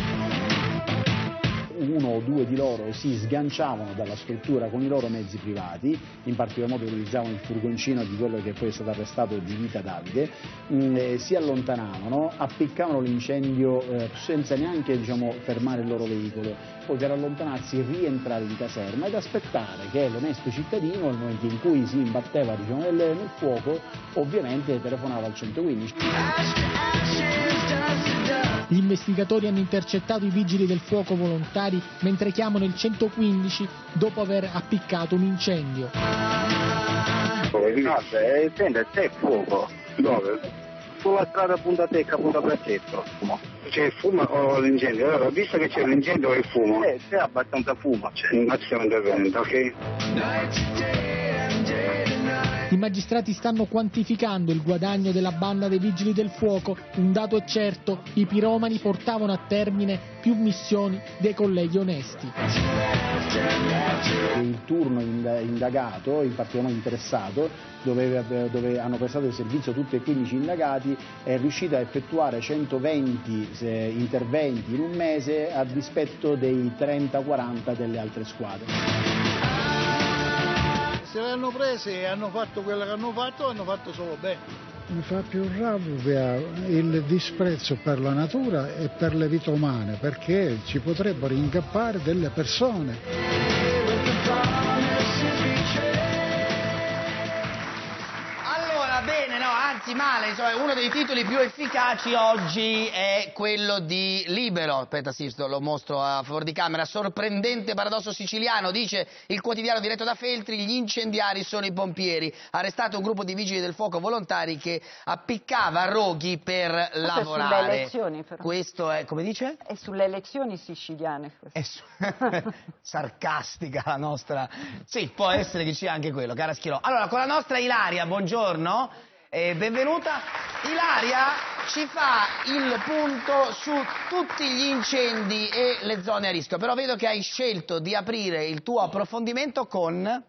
Uno o due di loro si sganciavano dalla struttura con i loro mezzi privati, in particolar modo utilizzavano il furgoncino di quello che poi è stato arrestato di Vita Davide, mh, eh, si allontanavano, appiccavano l'incendio eh, senza neanche diciamo, fermare il loro veicolo, poi per allontanarsi rientrare in caserma ed aspettare che l'onesto cittadino, nel momento in cui si imbatteva diciamo, nel, nel fuoco, ovviamente telefonava al 115. Gli investigatori hanno intercettato i vigili del fuoco volontari mentre chiamano il 115 dopo aver appiccato un incendio. No, se- senta, c'è fuoco. Dove? Sulla strada Punta Tecca, Punta Braccetto. C'è il fumo o l'incendio? Allora, visto che c'è l'incendio e il fumo? Eh, c'è abbastanza fumo. C'è un massimo intervento, ok? I magistrati stanno quantificando il guadagno della banda dei vigili del fuoco. Un dato è certo, i piromani portavano a termine più missioni dei colleghi onesti. Il turno ind- indagato, in particolar modo interessato, dove, dove hanno prestato il servizio tutti e 15 indagati, è riuscito a effettuare 120 eh, interventi in un mese a dispetto dei 30-40 delle altre squadre. Se le hanno prese e hanno fatto quello che hanno fatto, hanno fatto solo bene. Mi fa più rabbia il disprezzo per la natura e per le vite umane, perché ci potrebbero incappare delle persone. Anzi male, insomma, uno dei titoli più efficaci oggi è quello di Libero. Aspetta, Sisto, lo mostro a favore di camera. Sorprendente paradosso siciliano, dice il quotidiano diretto da Feltri, gli incendiari sono i pompieri. Arrestato un gruppo di vigili del fuoco volontari che appiccava roghi per Questo è sulle lavorare. elezioni, però. Questo è, come dice? È sulle elezioni siciliane. questo. *laughs* sarcastica la nostra. Sì, può essere che sia anche quello, cara Schirò. Allora, con la nostra Ilaria, buongiorno, e benvenuta. Ilaria ci fa il punto su tutti gli incendi e le zone a rischio, però vedo che hai scelto di aprire il tuo approfondimento con...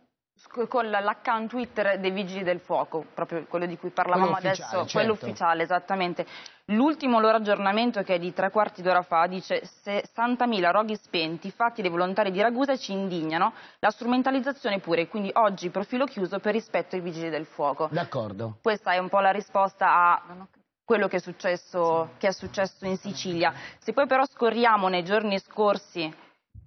Con l'account Twitter dei Vigili del Fuoco, proprio quello di cui parlavamo Quello adesso, quello certo. ufficiale, esattamente. L'ultimo loro aggiornamento, che è di tre quarti d'ora fa, dice 60.000 roghi spenti fatti dai volontari di Ragusa ci indignano, la strumentalizzazione pure, quindi oggi profilo chiuso per rispetto ai Vigili del Fuoco. D'accordo. Questa è un po' la risposta a quello che è successo, che è successo in Sicilia. Se poi però scorriamo nei giorni scorsi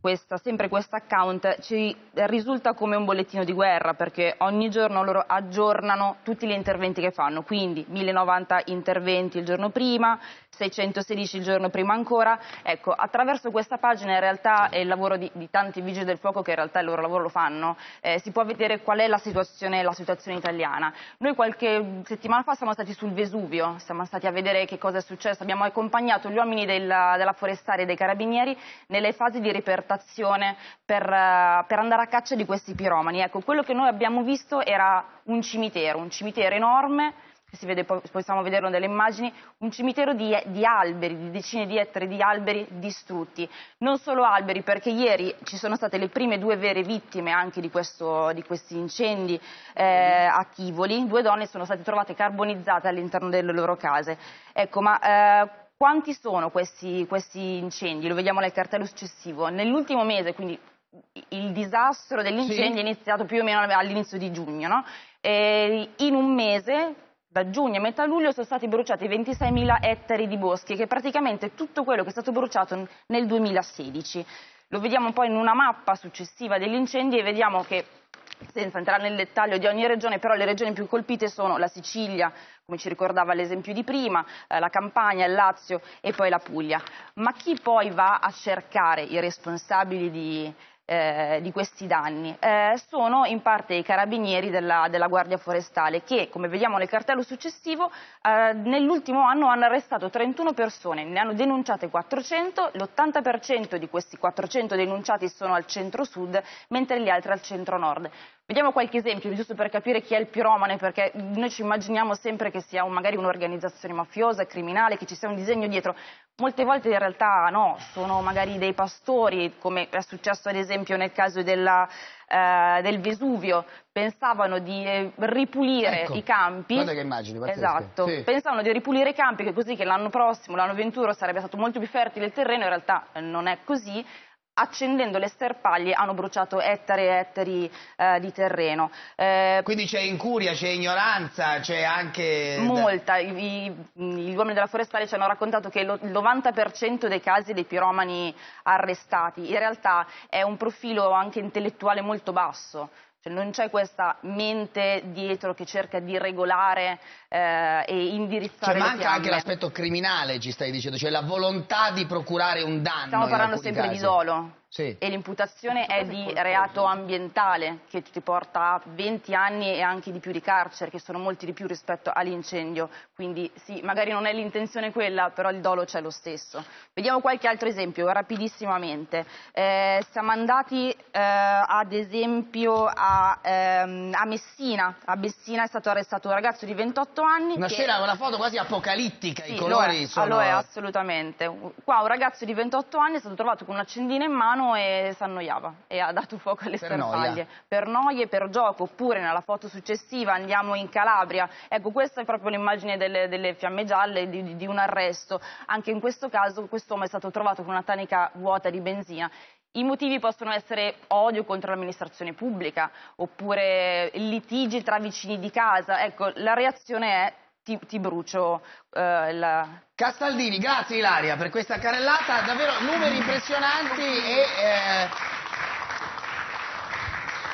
questa, sempre questo account ci risulta come un bollettino di guerra perché ogni giorno loro aggiornano tutti gli interventi che fanno, quindi 1090 interventi il giorno prima, 616 il giorno prima ancora. Ecco, attraverso questa pagina in realtà è il lavoro di, di tanti vigili del fuoco che in realtà il loro lavoro lo fanno, eh, si può vedere qual è la situazione, la situazione italiana. Noi qualche settimana fa siamo stati sul Vesuvio, siamo stati a vedere che cosa è successo, abbiamo accompagnato gli uomini della, della forestale e dei carabinieri nelle fasi di ripertazione per, eh, per andare a caccia di questi piromani. Ecco, quello che noi abbiamo visto era un cimitero, un cimitero enorme vede, possiamo vedere nelle immagini, un cimitero di, di, alberi, di decine di ettari di alberi distrutti. Non solo alberi, perché ieri ci sono state le prime due vere vittime anche di, questo, di questi incendi eh, a Tivoli, due donne sono state trovate carbonizzate all'interno delle loro case. Ecco, ma eh, quanti sono questi, questi incendi? Lo vediamo nel cartello successivo. Nell'ultimo mese, quindi il disastro dell'incendio sì. è iniziato più o meno all'inizio di giugno, no? in un mese da giugno a metà luglio sono stati bruciati 26.000 ettari di boschi, che è praticamente tutto quello che è stato bruciato nel 2016. Lo vediamo poi in una mappa successiva degli incendi e vediamo che, senza entrare nel dettaglio di ogni regione, però le regioni più colpite sono la Sicilia, come ci ricordava l'esempio di prima, eh, la Campania, il Lazio e poi la Puglia. Ma chi poi va a cercare i responsabili di, eh, di questi danni eh, sono in parte i carabinieri della, della, Guardia Forestale che, come vediamo nel cartello successivo, eh, nell'ultimo anno hanno arrestato 31 persone, ne hanno denunciate 400, l'80% di questi 400 denunciati sono al centro-sud, mentre gli altri al centro-nord. Vediamo qualche esempio, giusto per capire chi è il piromane, perché noi ci immaginiamo sempre che sia un, magari un'organizzazione mafiosa, criminale, che ci sia un disegno dietro. Molte volte in realtà no, sono magari dei pastori, come è successo ad esempio nel caso della, eh, del Vesuvio, pensavano di eh, ripulire ecco, i campi. Guarda che immagini, pazzesche. Esatto, sì. pensavano di ripulire i campi, che così che l'anno prossimo, l'anno 21, sarebbe stato molto più fertile il terreno, in realtà non è così accendendo le sterpaglie hanno bruciato ettari e ettari eh, di terreno. Eh, Quindi c'è incuria, c'è ignoranza, c'è anche... Molta. I, i, gli uomini della forestale ci hanno raccontato che il 90% dei casi dei piromani arrestati in realtà è un profilo anche intellettuale molto basso. Cioè non c'è questa mente dietro che cerca di regolare eh, e indirizzare cioè, manca anche l'aspetto criminale, ci stai dicendo, cioè la volontà di procurare un danno. Stiamo parlando sempre di dolo. Sì. E l'imputazione è di reato ambientale che ti porta a 20 anni e anche di più di carcere, che sono molti di più rispetto all'incendio. Quindi sì, magari non è l'intenzione quella, però il dolo c'è lo stesso. Vediamo qualche altro esempio, rapidissimamente. Eh, siamo andati eh, ad esempio a, ehm, a, Messina. A Messina è stato arrestato un ragazzo di 28 anni. Una che... scena, una foto quasi apocalittica, sì, i colori lo è, sono... Lo è, assolutamente. Qua un ragazzo di 28 anni è stato trovato con un accendino in mano e si annoiava e ha dato fuoco alle. Noia. Per noia e per gioco, oppure nella foto successiva andiamo in Calabria. Ecco, questa è proprio l'immagine delle, delle fiamme gialle di, di un arresto. Anche in questo caso quest'uomo è stato trovato con una tanica vuota di benzina. I motivi possono essere odio contro l'amministrazione pubblica oppure litigi tra vicini di casa. Ecco, la reazione è ti, ti brucio eh, la... Castaldini, grazie Ilaria per questa carrellata, davvero numeri impressionanti e... Eh,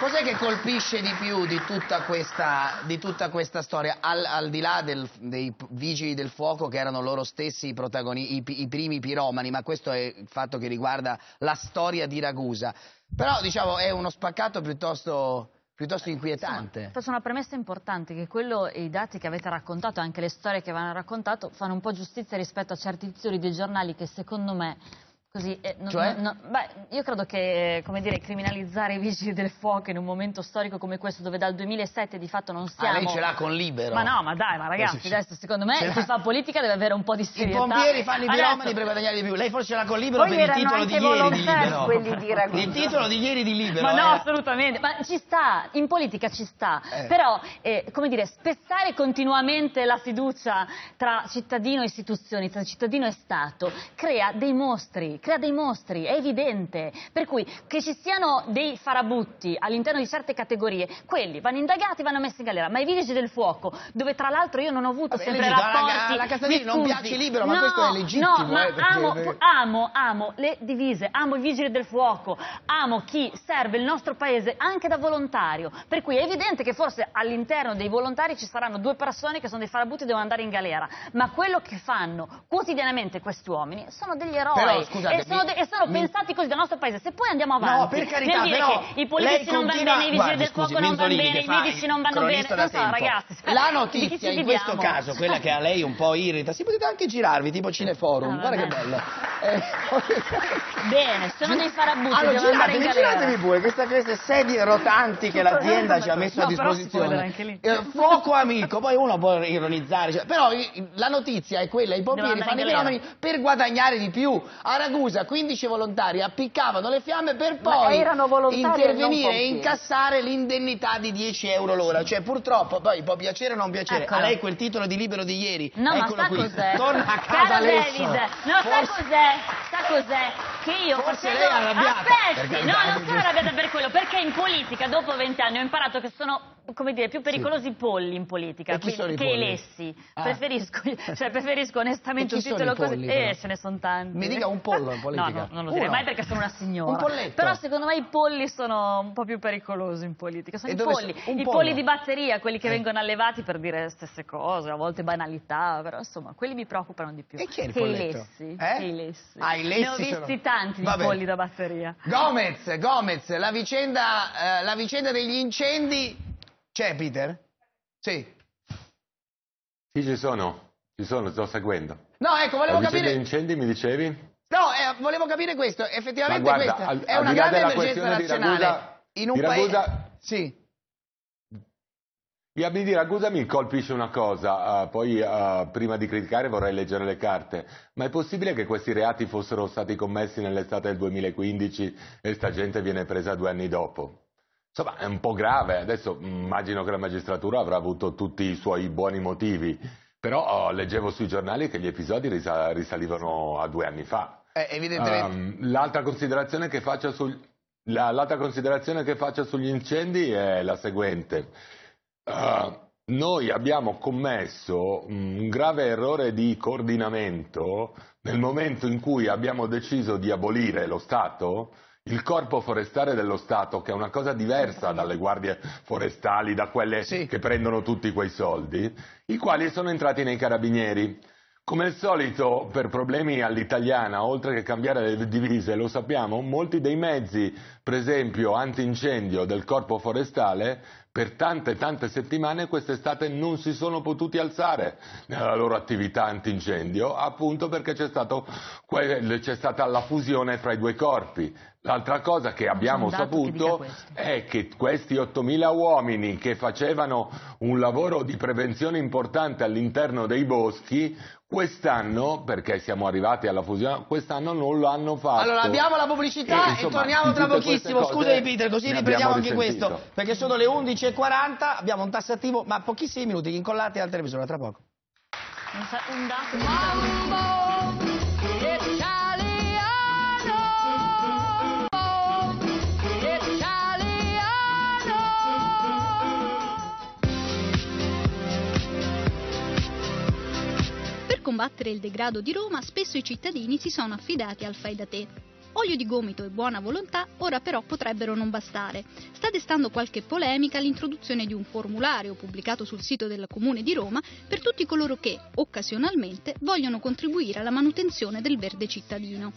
cos'è che colpisce di più di tutta questa, di tutta questa storia, al, al di là del, dei vigili del fuoco che erano loro stessi i, i, i primi piromani, ma questo è il fatto che riguarda la storia di Ragusa. Però diciamo è uno spaccato piuttosto piuttosto inquietante. Insomma, faccio una premessa importante, che quello e i dati che avete raccontato, anche le storie che avete raccontato, fanno un po' giustizia rispetto a certi titoli dei giornali che secondo me Così, eh, no, cioè? no, beh, io credo che come dire, criminalizzare i vigili del fuoco in un momento storico come questo, dove dal 2007 di fatto non siamo. Ah, lei ce l'ha con libero. Ma no, ma dai, ma ragazzi, adesso secondo me chi fa politica deve avere un po' di serietà. I pompieri fanno i piromani per guadagnare di più. Lei forse ce l'ha con libero Poi per il titolo di ieri di libero. *laughs* Quelli di Ragusa. il titolo di ieri di libero. Ma no, eh. assolutamente. Ma ci sta, in politica ci sta. Eh. Però, eh, come dire, spezzare continuamente la fiducia tra cittadino e istituzioni, tra cittadino e Stato, crea dei mostri, crea dei mostri è evidente. Per cui che ci siano dei farabutti all'interno di certe categorie, quelli vanno indagati, vanno messi in galera. Ma i vigili del fuoco, dove tra l'altro io non ho avuto Vabbè, sempre legittimo, rapporti... la, Casalini non piace libero, ma no, questo è legittimo. No, ma eh, perché- amo, amo, amo le divise, amo i vigili del fuoco, amo chi serve il nostro paese anche da volontario. Per cui è evidente che forse all'interno dei volontari ci saranno due persone che sono dei farabutti e devono andare in galera. Ma quello che fanno quotidianamente questi uomini sono degli eroi. Però, scusa, e sono, mi- e sono mi- pensati così dal nostro paese. Se poi andiamo avanti No, per carità, dire però che i politici non vanno bene, i vigili del fuoco non vanno bene, i medici non vanno bene. Non so, ragazzi. La notizia in questo caso, quella che a lei un po' irrita, si potete anche girarvi tipo Cineforum, Ah, guarda che bello. *laughs* Eh, Bene, sono dei farabutti, allora giratevi, giratevi pure, questa- queste sedie rotanti che l'azienda ci ha messo a No, vedere disposizione. Eh, fuoco amico, poi uno può ironizzare, cioè, però la notizia è quella, i pompieri fanno i fenomeni per guadagnare di più. A Ragusa 15 volontari appiccavano le fiamme per Ma poi intervenire e incassare l'indennità di 10 euro l'ora. Cioè purtroppo poi può piacere o non piacere. Eccolo. A lei quel titolo di libero di ieri. No, ma Eccolo sa qui. cos'è? Torna a casa adesso. David, no, Forse- sa cos'è? Sa cos'è? Che io Forse facendo... lei è arrabbiata, Aspetti, no, non sono arrabbiata per quello, perché in politica dopo vent'anni ho imparato che sono, come dire, più pericolosi i polli in politica E che i lessi. Ah. Preferisco, *laughs* cioè, preferisco onestamente E un titolo così. polli, Eh, ce ne sono tanti. Mi dica un pollo in politica. No, no, non lo direi Uno. mai perché sono una signora. Un. Però secondo me i polli sono un po' più pericolosi in politica. Sono E i polli, i polli di batteria, quelli che Eh. vengono allevati per dire le stesse cose, a volte banalità, però insomma, quelli mi preoccupano di più. E chi è il che i polletto? lessi. Eh? Che i lessi. Ah, i lessi ne ho visti sono- tanti di polli da batteria. Gomez, Gomez, la vicenda, eh, la vicenda degli incendi. C'è Peter? Sì. Sì, ci sono, ci sono, sto seguendo. No, ecco, volevo La capire. incendi mi dicevi? No, eh, volevo capire questo. Effettivamente guarda, questa al- è una grande emergenza questione di nazionale. Ragusa- in un di paese. Ragusa- Sì. Gli abiti di Ragusa mi colpisce una cosa, eh, poi eh, prima di criticare vorrei leggere le carte, ma è possibile che questi reati fossero stati commessi nell'estate del 2015 e sta gente viene presa due anni dopo? Insomma, è un po' grave, adesso mm, immagino che la magistratura avrà avuto tutti i suoi buoni motivi, però oh, leggevo sui giornali che gli episodi risa- risalivano a due anni fa. Eh, evidentemente. Um, l'altra considerazione che faccio sul- la- l'altra considerazione che faccio sugli incendi è la seguente. Uh, noi abbiamo commesso un grave errore di coordinamento nel momento in cui abbiamo deciso di abolire lo Stato, il corpo forestale dello Stato, che è una cosa diversa dalle guardie forestali, da quelle che prendono tutti quei soldi, i quali sono entrati nei carabinieri. Come al solito, per problemi all'italiana, oltre che cambiare le divise, lo sappiamo, molti dei mezzi, per esempio antincendio del corpo forestale, per tante tante settimane quest'estate non si sono potuti alzare nella loro attività antincendio, appunto perché c'è, stato c'è stata la fusione fra i due corpi. L'altra cosa che abbiamo che saputo questo. è che questi 8.000 uomini che facevano un lavoro di prevenzione importante all'interno dei boschi, quest'anno, perché siamo arrivati alla fusione, quest'anno non l'hanno fatto. Allora abbiamo la pubblicità E, e, insomma, torniamo di tra pochissimo. Cose Scusami Peter, così riprendiamo anche questo. Perché sono le 11.40, abbiamo un tassativo, ma pochissimi minuti incollati al televisore, tra poco. Un, sa- un dato Per combattere il degrado di Roma, spesso i cittadini si sono affidati al fai da te. Olio di gomito e buona volontà ora però potrebbero non bastare. Sta destando qualche polemica l'introduzione di un formulario pubblicato sul sito del Comune di Roma per tutti coloro che, occasionalmente, vogliono contribuire alla manutenzione del verde cittadino.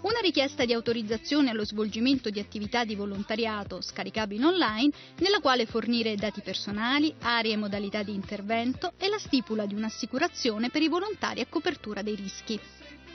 Una richiesta di autorizzazione allo svolgimento di attività di volontariato scaricabile online, nella quale fornire dati personali, aree e modalità di intervento e la stipula di un'assicurazione per i volontari a copertura dei rischi.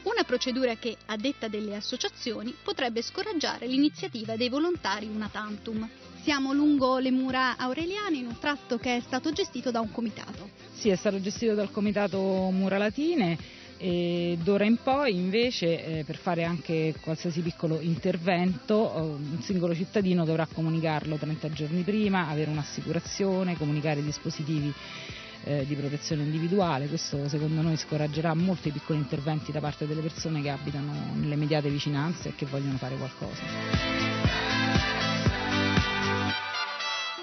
Una procedura che, a detta delle associazioni, potrebbe scoraggiare l'iniziativa dei volontari una tantum. Siamo lungo le mura aureliane in un tratto che è stato gestito da un comitato. Sì, è stato gestito dal Comitato Mura Latine e d'ora in poi invece eh, per fare anche qualsiasi piccolo intervento eh, un singolo cittadino dovrà comunicarlo 30 giorni prima, avere un'assicurazione, comunicare i dispositivi eh, di protezione individuale, questo secondo noi scoraggerà molti piccoli interventi da parte delle persone che abitano nelle immediate vicinanze e che vogliono fare qualcosa.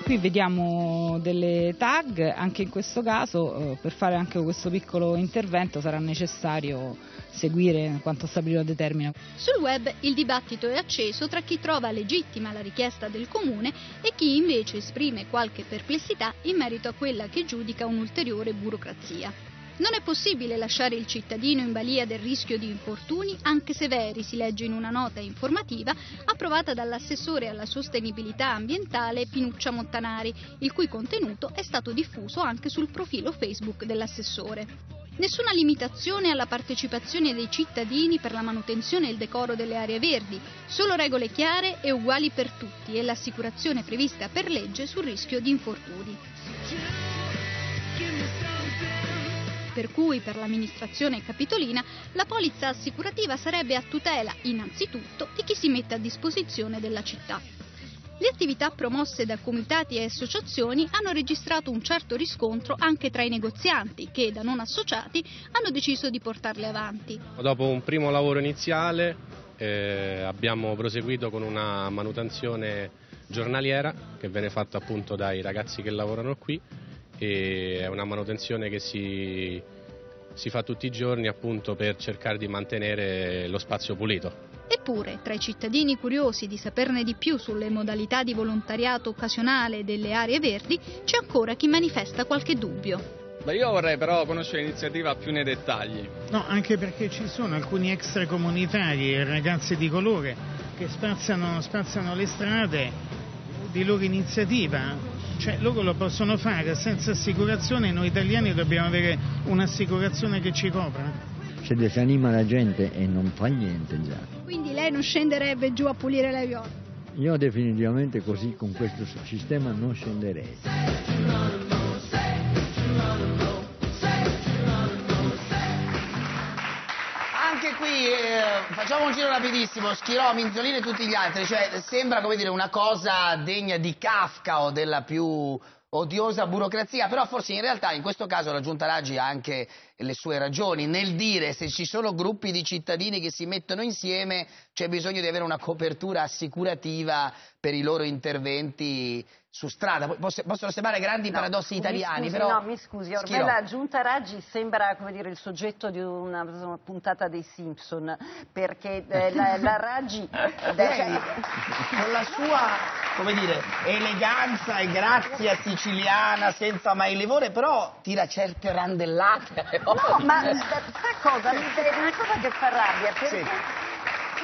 Qui vediamo delle tag, anche in questo caso eh, per fare anche questo piccolo intervento sarà necessario seguire quanto stabilito da determina. Sul web il dibattito è acceso tra chi trova legittima la richiesta del comune e chi invece esprime qualche perplessità in merito a quella che giudica un'ulteriore burocrazia. Non è possibile lasciare il cittadino in balia del rischio di infortuni, anche severi, si legge in una nota informativa approvata dall'assessore alla sostenibilità ambientale Pinuccia Montanari, il cui contenuto è stato diffuso anche sul profilo Facebook dell'assessore. Nessuna limitazione alla partecipazione dei cittadini per la manutenzione e il decoro delle aree verdi, solo regole chiare e uguali per tutti e l'assicurazione prevista per legge sul rischio di infortuni. Per cui per l'amministrazione capitolina la polizza assicurativa sarebbe a tutela innanzitutto di chi si mette a disposizione della città. Le attività promosse da comitati e associazioni hanno registrato un certo riscontro anche tra i negozianti che, da non associati, hanno deciso di portarle avanti. Dopo un primo lavoro iniziale eh, abbiamo proseguito con una manutenzione giornaliera che viene fatta appunto dai ragazzi che lavorano qui e è una manutenzione che si, si fa tutti i giorni appunto per cercare di mantenere lo spazio pulito. Eppure, tra i cittadini curiosi di saperne di più sulle modalità di volontariato occasionale delle aree verdi, c'è ancora chi manifesta qualche dubbio. Beh, io vorrei però conoscere l'iniziativa più nei dettagli. No, anche perché ci sono alcuni extracomunitari e ragazze di colore che spazzano, spazzano le strade di loro iniziativa. Cioè, loro lo possono fare senza assicurazione, noi italiani dobbiamo avere un'assicurazione che ci copra si disanima la gente e non fa niente già. Quindi lei non scenderebbe giù a pulire le viole? Io definitivamente così con questo sistema non scenderei. Anche qui eh, facciamo un giro rapidissimo, Schirò, Minzolini e tutti gli altri, cioè sembra come dire una cosa degna di Kafka o della più odiosa burocrazia, però forse in realtà in questo caso la Giunta Raggi ha anche le sue ragioni nel dire se ci sono gruppi di cittadini che si mettono insieme c'è bisogno di avere una copertura assicurativa per i loro interventi su strada. Possono sembrare grandi no, paradossi italiani, scusi, però... No, mi scusi, ormai la Giunta Raggi sembra come dire, il soggetto di una, una puntata dei Simpson, perché eh, la, la, Raggi... *laughs* Lei, con la sua, come dire, eleganza e grazia siciliana, senza mai livore, però tira certe randellate. *laughs* No, ma *laughs* sa cosa? Una cosa che fa rabbia, perché... Sì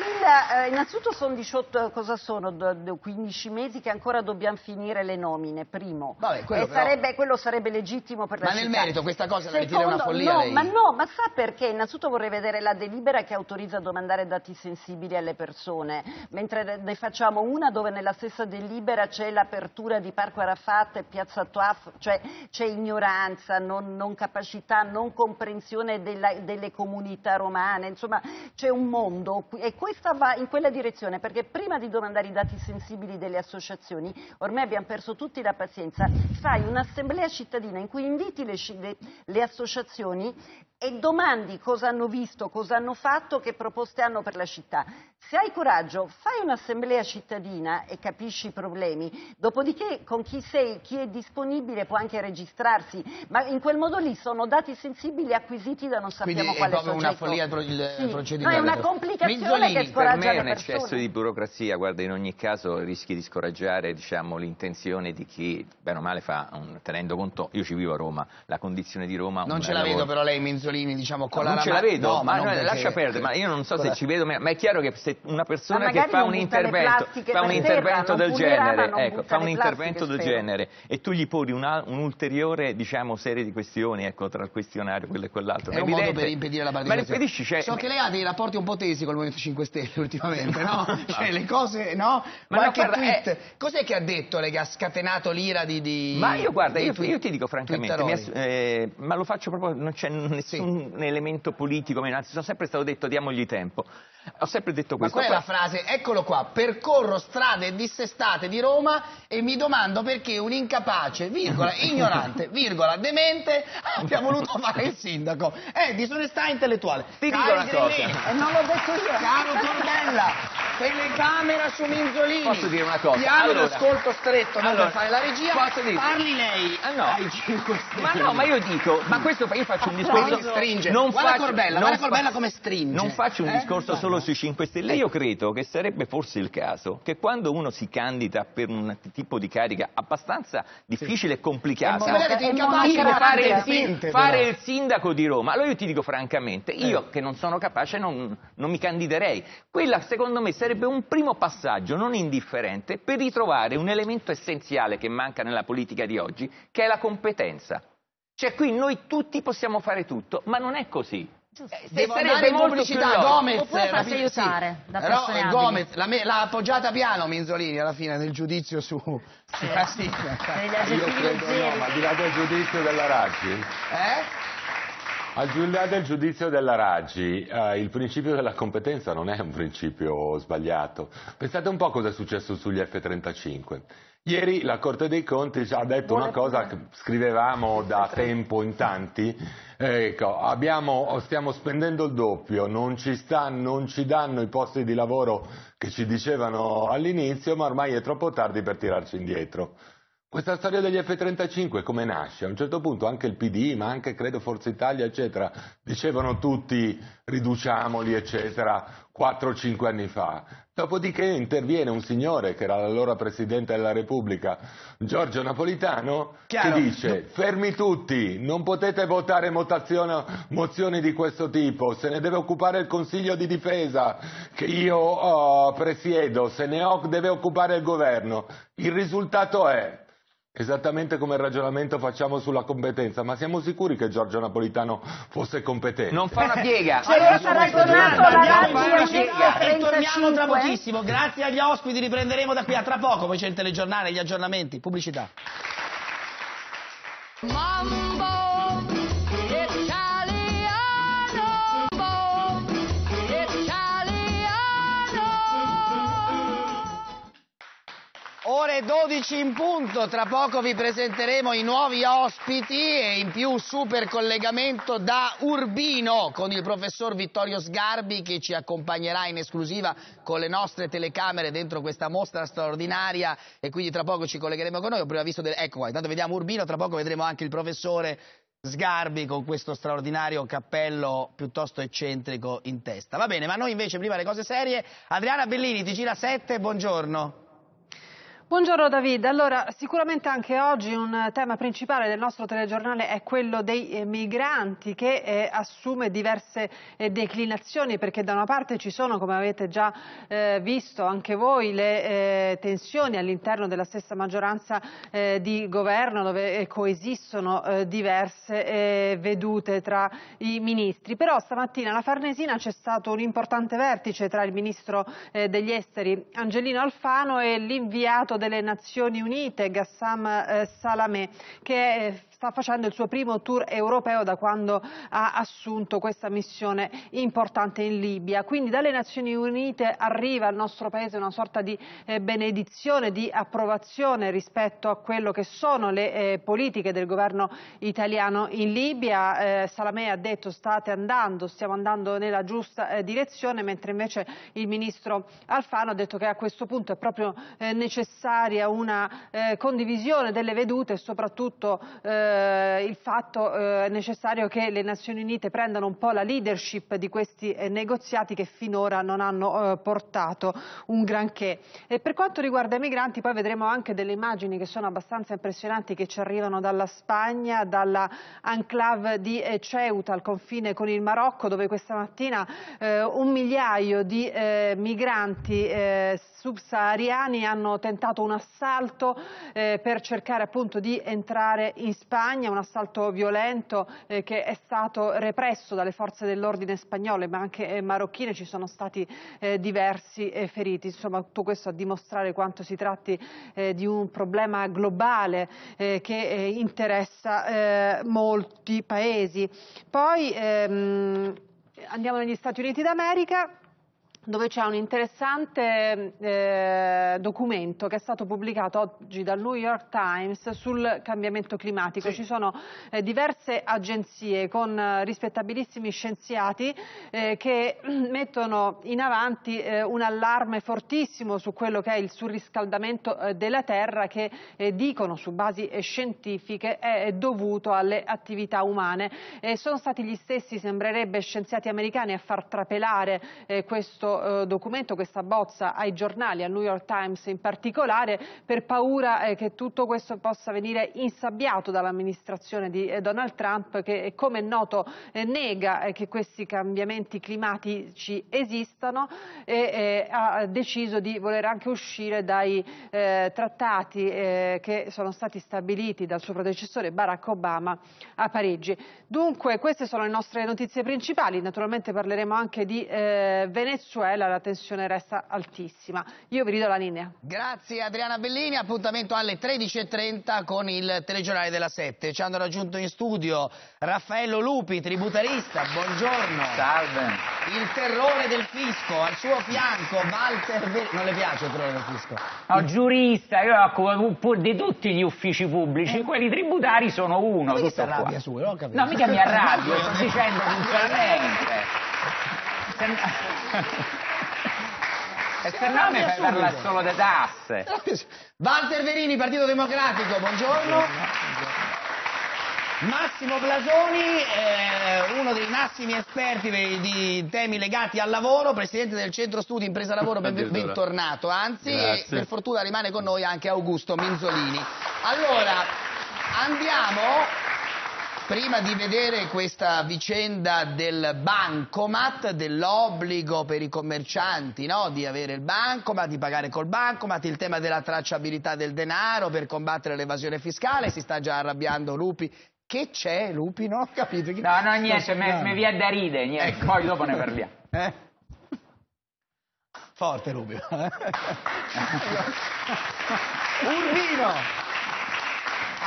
il, eh, innanzitutto sono 18, cosa sono, 15 mesi che ancora dobbiamo finire le nomine, primo. Vabbè, quello, e sarebbe, quello sarebbe legittimo per la ma città. Nel merito questa cosa Secondo, la ritira una follia no, lei? Ma no, ma sa perché? Innanzitutto vorrei vedere la delibera che autorizza a domandare dati sensibili alle persone, mentre ne facciamo una dove nella stessa delibera c'è l'apertura di Parco Arafat e Piazza Toaf, cioè c'è ignoranza, non, non capacità, non comprensione della, delle comunità romane, insomma c'è un mondo e questa va in quella direzione, perché prima di domandare i dati sensibili delle associazioni, ormai abbiamo perso tutti la pazienza, fai un'assemblea cittadina in cui inviti le, le, le associazioni e domandi cosa hanno visto, cosa hanno fatto, che proposte hanno per la città. Se hai coraggio, fai un'assemblea cittadina e capisci i problemi, dopodiché con chi sei, chi è disponibile può anche registrarsi, ma in quel modo lì sono dati sensibili acquisiti da non sappiamo Quindi quale soggetto. Quindi è proprio una follia il, il sì. procedimento. No, è una complicazione Mizzolini, che scoraggia per me è un persone. eccesso di burocrazia, guarda in ogni caso rischi di scoraggiare diciamo, l'intenzione di chi bene o male fa, un, tenendo conto, io ci vivo a Roma, la condizione di Roma... Non ce la vedo però lei Minzolini diciamo con no, la non ce la vedo, no, ma, ma no, perché... lascia perdere, ma io non so se ci vedo, ma è chiaro che se una persona Ma che fa un intervento, plastiche fa un intervento del ma genere, ecco, fa un intervento del genere e tu gli poni un'ulteriore diciamo, serie di questioni ecco, tra il questionario quello e quell'altro. È un modo per impedire la Ma partecipazione. impedisci, cioè, So che lei ha dei rapporti un po' tesi col Movimento 5 Stelle *laughs* ultimamente, no? *laughs* cioè le cose, no? Ma Qualche no, guarda, tweet. Cos'è che ha detto lei che ha scatenato l'ira di, di Ma io guarda, io, ti dico francamente, mi eh, ma lo faccio proprio, non c'è nessun elemento politico, anzi sono sempre stato detto diamogli tempo. Ho sempre detto Ma questo. qual è la Poi- frase? Eccolo qua, percorro strade dissestate di Roma e mi domando perché un incapace, virgola, *laughs* ignorante, virgola, demente abbia voluto fare il sindaco. È disonestà intellettuale. Ti dico una cosa. grillini, E non l'ho detto io. Caro Corbella, telecamera su Minzolini. Posso dire una cosa? Piano Allora- d'ascolto stretto, non allora, per fare la regia. posso dire- Parli lei Ah, no. ai 5 Stelle. Ma no, ma io dico, ma questo io faccio un discorso. Stringe. Non Guarda faccio- Corbella, guarda fa- Corbella come stringe. Non faccio un Eh? discorso Guarda. solo sui 5 Stelle. Io credo che sarebbe forse il caso che quando uno si candida per un tipo di carica abbastanza difficile e complicata, È è incapace fare, il, fare il sindaco di Roma, allora io ti dico francamente, io che non sono capace non, non mi candiderei. Quella secondo me sarebbe un primo passaggio non indifferente per ritrovare un elemento essenziale che manca nella politica di oggi, che è la competenza. Cioè qui noi tutti possiamo fare tutto, ma non è così. Eh, Devo andare in molto pubblicità. Gomez. Oppure farsi sì. aiutare da Però persone abili. Gomez l'ha, me- l'ha appoggiata piano Minzolini alla fine nel giudizio su... Ah, sì. Io credo no, ma al di là del giudizio della Raggi, Eh? al di là del giudizio della Raggi, eh, il principio della competenza non è un principio sbagliato. Pensate un po' cosa è successo sugli F-35. Ieri la Corte dei Conti ci ha detto una cosa che scrivevamo da tempo in tanti, ecco, abbiamo- stiamo spendendo il doppio, non ci, sta- non ci danno i posti di lavoro che ci dicevano all'inizio, ma ormai è troppo tardi per tirarci indietro. Questa storia degli F-35 come nasce? A un certo punto anche il PD, ma anche credo Forza Italia, eccetera, dicevano tutti riduciamoli, eccetera, 4-5 anni fa. Dopodiché interviene un signore che era l'allora Presidente della Repubblica, Giorgio Napolitano, Chiaro. che dice fermi tutti, non potete votare mozioni di questo tipo, se ne deve occupare il Consiglio di Difesa che io oh, presiedo, se ne deve occupare il governo. Il risultato è Esattamente come il ragionamento facciamo sulla competenza, ma siamo sicuri che Giorgio Napolitano fosse competente? Non fa una piega. Allora sarà tornato andiamo in alla pubblicità e torniamo tra 35. pochissimo. Grazie agli ospiti, riprenderemo da qui a tra poco, poi c'è il telegiornale, gli aggiornamenti, pubblicità. Mambo Ore 12 in punto, tra poco vi presenteremo i nuovi ospiti e in più super collegamento da Urbino con il professor Vittorio Sgarbi che ci accompagnerà in esclusiva con le nostre telecamere dentro questa mostra straordinaria e quindi tra poco ci collegheremo con noi. Ho prima visto del... Ecco qua, intanto vediamo Urbino, tra poco vedremo anche il professore Sgarbi con questo straordinario cappello piuttosto eccentrico in testa. Va bene, ma noi invece prima le cose serie. Adriana Bellini, TG 7, buongiorno. Buongiorno David, allora sicuramente anche oggi un tema principale del nostro telegiornale è quello dei eh, migranti che eh, assume diverse eh, declinazioni perché da una parte ci sono come avete già eh, visto anche voi le eh, tensioni all'interno della stessa maggioranza eh, di governo dove coesistono diverse vedute tra i ministri, però stamattina alla Farnesina c'è stato un importante vertice tra il ministro degli esteri Angelino Alfano e l'inviato delle Nazioni Unite Gassam eh, Salamé che eh, sta facendo il suo primo tour europeo da quando ha assunto questa missione importante in Libia. Quindi dalle Nazioni Unite arriva al nostro paese una sorta di eh, benedizione, di approvazione rispetto a quello che sono le eh, politiche del governo italiano in Libia. Eh, Salamé ha detto state andando, stiamo andando nella giusta direzione, mentre invece il ministro Alfano ha detto che a questo punto è proprio necessaria una condivisione delle vedute e soprattutto eh, il fatto eh, necessario che le Nazioni Unite prendano un po' la leadership di questi eh, negoziati che finora non hanno eh, portato un granché. E per quanto riguarda i migranti poi vedremo anche delle immagini che sono abbastanza impressionanti che ci arrivano dalla Spagna, dalla enclave di eh, Ceuta al confine con il Marocco dove questa mattina eh, un migliaio di eh, migranti eh, subsahariani hanno tentato un assalto eh, per cercare appunto di entrare in Spagna, un assalto violento eh, che è stato represso dalle forze dell'ordine spagnole ma anche eh, marocchine, ci sono stati eh, diversi eh, feriti, insomma tutto questo a dimostrare quanto si tratti eh, di un problema globale eh, che interessa molti paesi. Poi ehm, andiamo negli Stati Uniti d'America dove c'è un interessante eh, documento che è stato pubblicato oggi dal New York Times sul cambiamento climatico. Ci sono eh, diverse agenzie con eh, rispettabilissimi scienziati eh, che *clears throat* mettono in avanti eh, un allarme fortissimo su quello che è il surriscaldamento eh, della Terra che dicono su basi scientifiche è dovuto alle attività umane. Sono stati gli stessi, sembrerebbe, scienziati americani a far trapelare eh, eh, documento, questa bozza ai giornali, al New York Times in particolare, per paura eh, che tutto questo possa venire insabbiato dall'amministrazione di eh, Donald Trump che, eh, come è noto, eh, nega eh, che questi cambiamenti climatici esistano e ha deciso di voler anche uscire dai trattati che sono stati stabiliti dal suo predecessore Barack Obama a Parigi. Dunque, queste sono le nostre notizie principali. Naturalmente parleremo anche di eh, Venezuela, la tensione resta altissima. Io vi ridò la linea. Grazie Adriana Bellini, appuntamento alle 13.30 con il telegiornale della 7. Ci hanno raggiunto in studio Raffaello Lupi, tributarista, buongiorno. Salve. Il terrore del fisco, al suo fianco Walter Ver... Non le piace il terrore del fisco? No, giurista, io occupo di tutti gli uffici pubblici, quelli tributari sono uno. Come tutto si arrabbia qua. su? Non ho capito. No, mica mi arrabbio, sto dicendo puntualmente. E se no mi fai parlare solo di tasse. Walter Verini, Partito Democratico, buongiorno. Massimo Blasoni, eh, uno dei massimi esperti di, di temi legati al lavoro, presidente del centro studi impresa lavoro, ben- bentornato anzi, e per fortuna rimane con noi anche Augusto Minzolini. Allora, andiamo Prima di vedere questa vicenda del bancomat, dell'obbligo per i commercianti no? di avere il bancomat, di pagare col bancomat, il tema della tracciabilità del denaro per combattere l'evasione fiscale, si sta già arrabbiando Lupi. Che c'è Lupi? Non ho capito. No, no, niente, mi mi viene da ridere, niente. Poi dopo ne parliamo. *laughs* Eh? Forte Lupi. *laughs* *laughs* Urbino!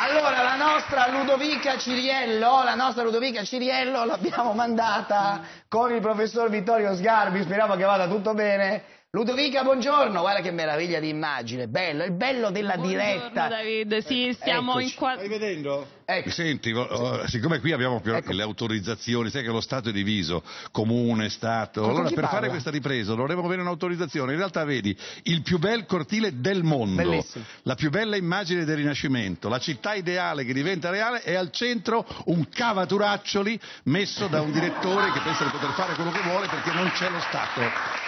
Allora, la nostra Ludovica Ciriello, la nostra Ludovica Ciriello l'abbiamo mandata con il professor Vittorio Sgarbi, speriamo che vada tutto bene. Ludovica, buongiorno, guarda che meraviglia di immagine, bello, il bello della diretta. David, sì, stiamo Eccoci. in qua... Stai vedendo? Ecco. Senti, vo- oh, siccome qui abbiamo più le autorizzazioni, sai che lo Stato è diviso, comune, Stato, con allora per parla? fare questa ripresa dovremmo avere un'autorizzazione. In realtà vedi il più bel cortile del mondo, Bellissimo. la più bella immagine del Rinascimento, la città ideale che diventa reale e al centro un cavaturaccioli messo da un direttore che pensa di poter fare quello che vuole perché non c'è lo Stato.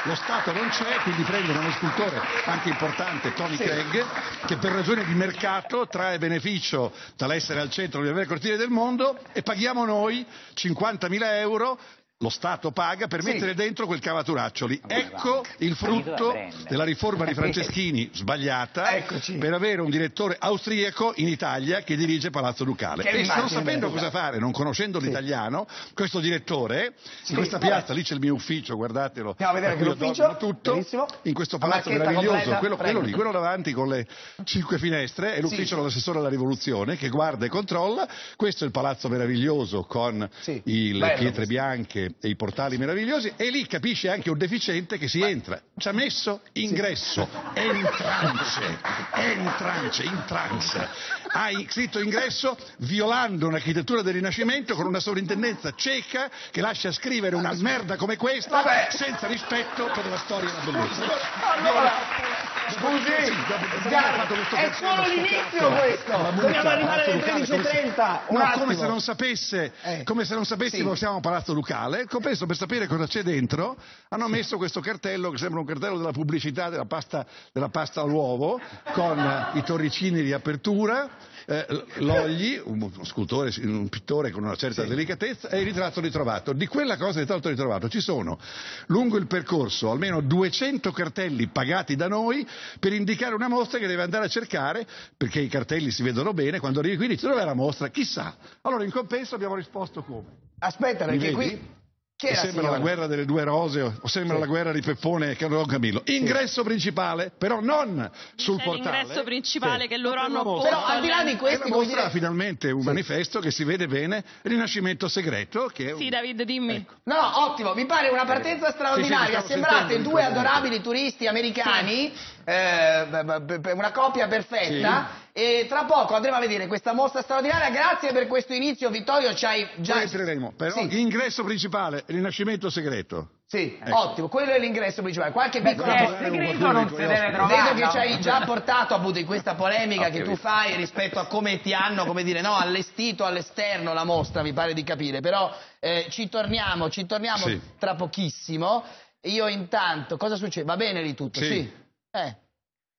Lo Stato non c'è, quindi prendono uno scultore anche importante, Tony Sì. Craig, che per ragioni di mercato trae beneficio dall'essere al centro del miglior cortile del mondo e paghiamo noi 50.000 euro. Lo Stato paga per Sì. mettere dentro quel cavaturaccioli. Ecco il frutto della riforma di *laughs* Franceschini sbagliata Eccoci. per avere un direttore austriaco in Italia che dirige Palazzo Ducale. E non sapendo cosa fare, non conoscendo l'italiano, questo direttore, Sì. in questa piazza, lì c'è il mio ufficio, guardatelo. Andiamo a vedere da che cui io l'ufficio, tutto, benissimo. in questo La palazzo meraviglioso, quello, quello lì, quello davanti con le cinque finestre, è l'ufficio Sì. dell'assessore alla rivoluzione che guarda e controlla. Questo è il palazzo meraviglioso con Sì, le pietre bianche e i portali meravigliosi e lì capisce anche un deficiente che si entra. Ci ha messo ingresso, entrance, entrance, in trance. Ha i- scritto ingresso violando un'architettura del Rinascimento con una sovrintendenza cieca che lascia scrivere una merda come questa Vabbè. senza rispetto per la storia e la bellezza. Allora, scusi, Sgarbi, è solo l'inizio questo. Dobbiamo arrivare alle 13.30. Un No, come se non sapesse, Eh. come se non sapessimo Sì. siamo a Palazzo Ducale, compenso per sapere cosa c'è dentro, hanno messo questo cartello che sembra un cartello della pubblicità della pasta, della pasta all'uovo, con i torricini di apertura, eh, l'Ogli, un, scultore, un pittore con una certa delicatezza, e il ritratto ritrovato. Di quella cosa del ritratto ritrovato ci sono lungo il percorso almeno 200 cartelli pagati da noi per indicare una mostra che deve andare a cercare, perché i cartelli si vedono bene, quando arrivi qui dici dov'è la mostra? Chissà. Allora in compenso abbiamo risposto come? Aspetta, perché qui Chi O era, sembra signora? la guerra delle due rose o sembra la guerra di Peppone e Don Camillo. Ingresso principale, però non sul C'è portale. l'ingresso principale Sì. che loro hanno posto. Però al di là di E questi, la come mostra dire... finalmente un manifesto che si vede bene, Rinascimento segreto, che è un- Sì, David, dimmi. No, no, ottimo, mi pare una partenza straordinaria. Sì, sì, Sembrate due adorabili turisti americani, eh, una coppia perfetta. E tra poco andremo a vedere questa mostra straordinaria. Grazie per questo inizio, Vittorio. Ci hai già. Poi entreremo, però Sì. ingresso principale, Rinascimento segreto. Sì, Ecco. ottimo, quello è l'ingresso principale. Qualche piccola eh, segreto non si deve Vedo che ci hai già portato appunto in questa polemica Ho che tu fai rispetto a come ti hanno, come dire, no, allestito all'esterno la mostra, mi pare di capire. Però eh, ci torniamo, ci torniamo Sì. tra pochissimo. Io intanto, cosa succede? Va bene lì tutto? Sì. Eh. No,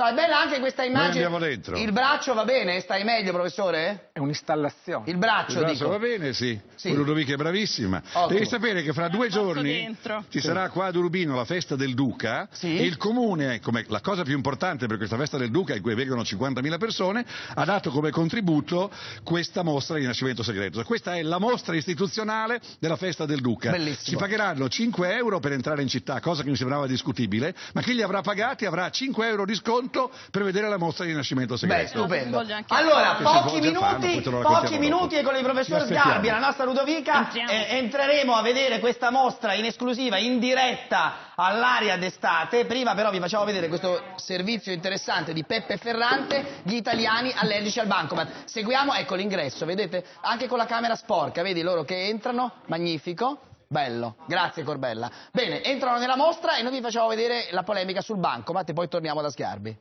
è bella anche questa immagine. andiamo dentro. Il braccio va bene? Stai meglio, professore? È un'installazione. Il braccio, Il braccio dico. va bene, sì. Sì. Ludovica è bravissima. Ottimo. Devi sapere che fra due giorni dentro. ci Sì. sarà qua ad Urbino la festa del Duca Sì. e il comune, come la cosa più importante per questa festa del Duca, in cui vengono 50.000 persone, ha dato come contributo questa mostra di Rinascimento Segreto. Questa è la mostra istituzionale della festa del Duca. Bellissimo. Si pagheranno 5 euro per entrare in città, cosa che mi sembrava discutibile, ma chi li avrà pagati avrà 5 euro di sconto per vedere la mostra di Rinascimento Beh, Segreto. stupendo. Voglio anche- Allora, pochi minuti, pochi minuti e con il professor. Sgarbi, la nostra Ludovica, eh, entreremo a vedere questa mostra in esclusiva, in diretta all'aria d'estate. Prima però vi facciamo vedere questo servizio interessante di Peppe Ferrante, gli italiani allergici al bancomat. Seguiamo, ecco l'ingresso, vedete? Anche con la camera sporca, vedi loro che entrano, magnifico. Bello, grazie Corbella. Bene, entrano nella mostra e noi vi facciamo vedere la polemica sul bancomat e poi torniamo da Sgarbi.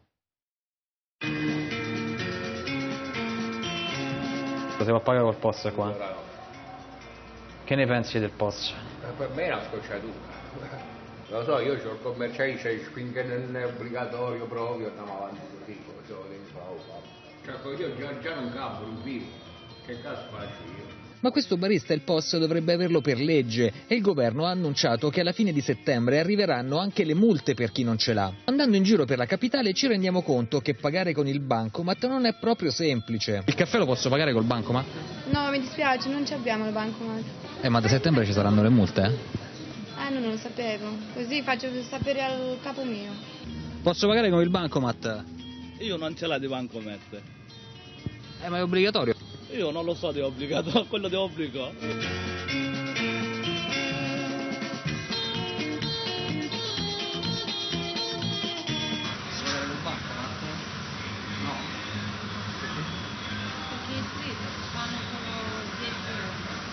Lo si può pagare col POS qua? Che ne pensi del? Eh, Per me è una scocciatura. Lo so, io ho il commercialista, finché non è obbligatorio proprio, andiamo avanti così, come so, che ne so. Cioè, io già, già non campo, non vivo. Che cazzo faccio io? Ma questo barista il POS dovrebbe averlo per legge e il governo ha annunciato che alla fine di settembre arriveranno anche le multe per chi non ce l'ha. Andando in giro per la capitale ci rendiamo conto che pagare con il bancomat non è proprio semplice. Il caffè lo posso pagare col bancomat? No, mi dispiace, non ci abbiamo il bancomat. Eh, ma da settembre ci saranno le multe, eh? Ah, no, non lo sapevo. Così faccio sapere al capo mio. Posso pagare con il bancomat? Io non ce l'ho di bancomat. Eh, ma è obbligatorio. Io non lo so di obbligato, *laughs* quello di obbligo.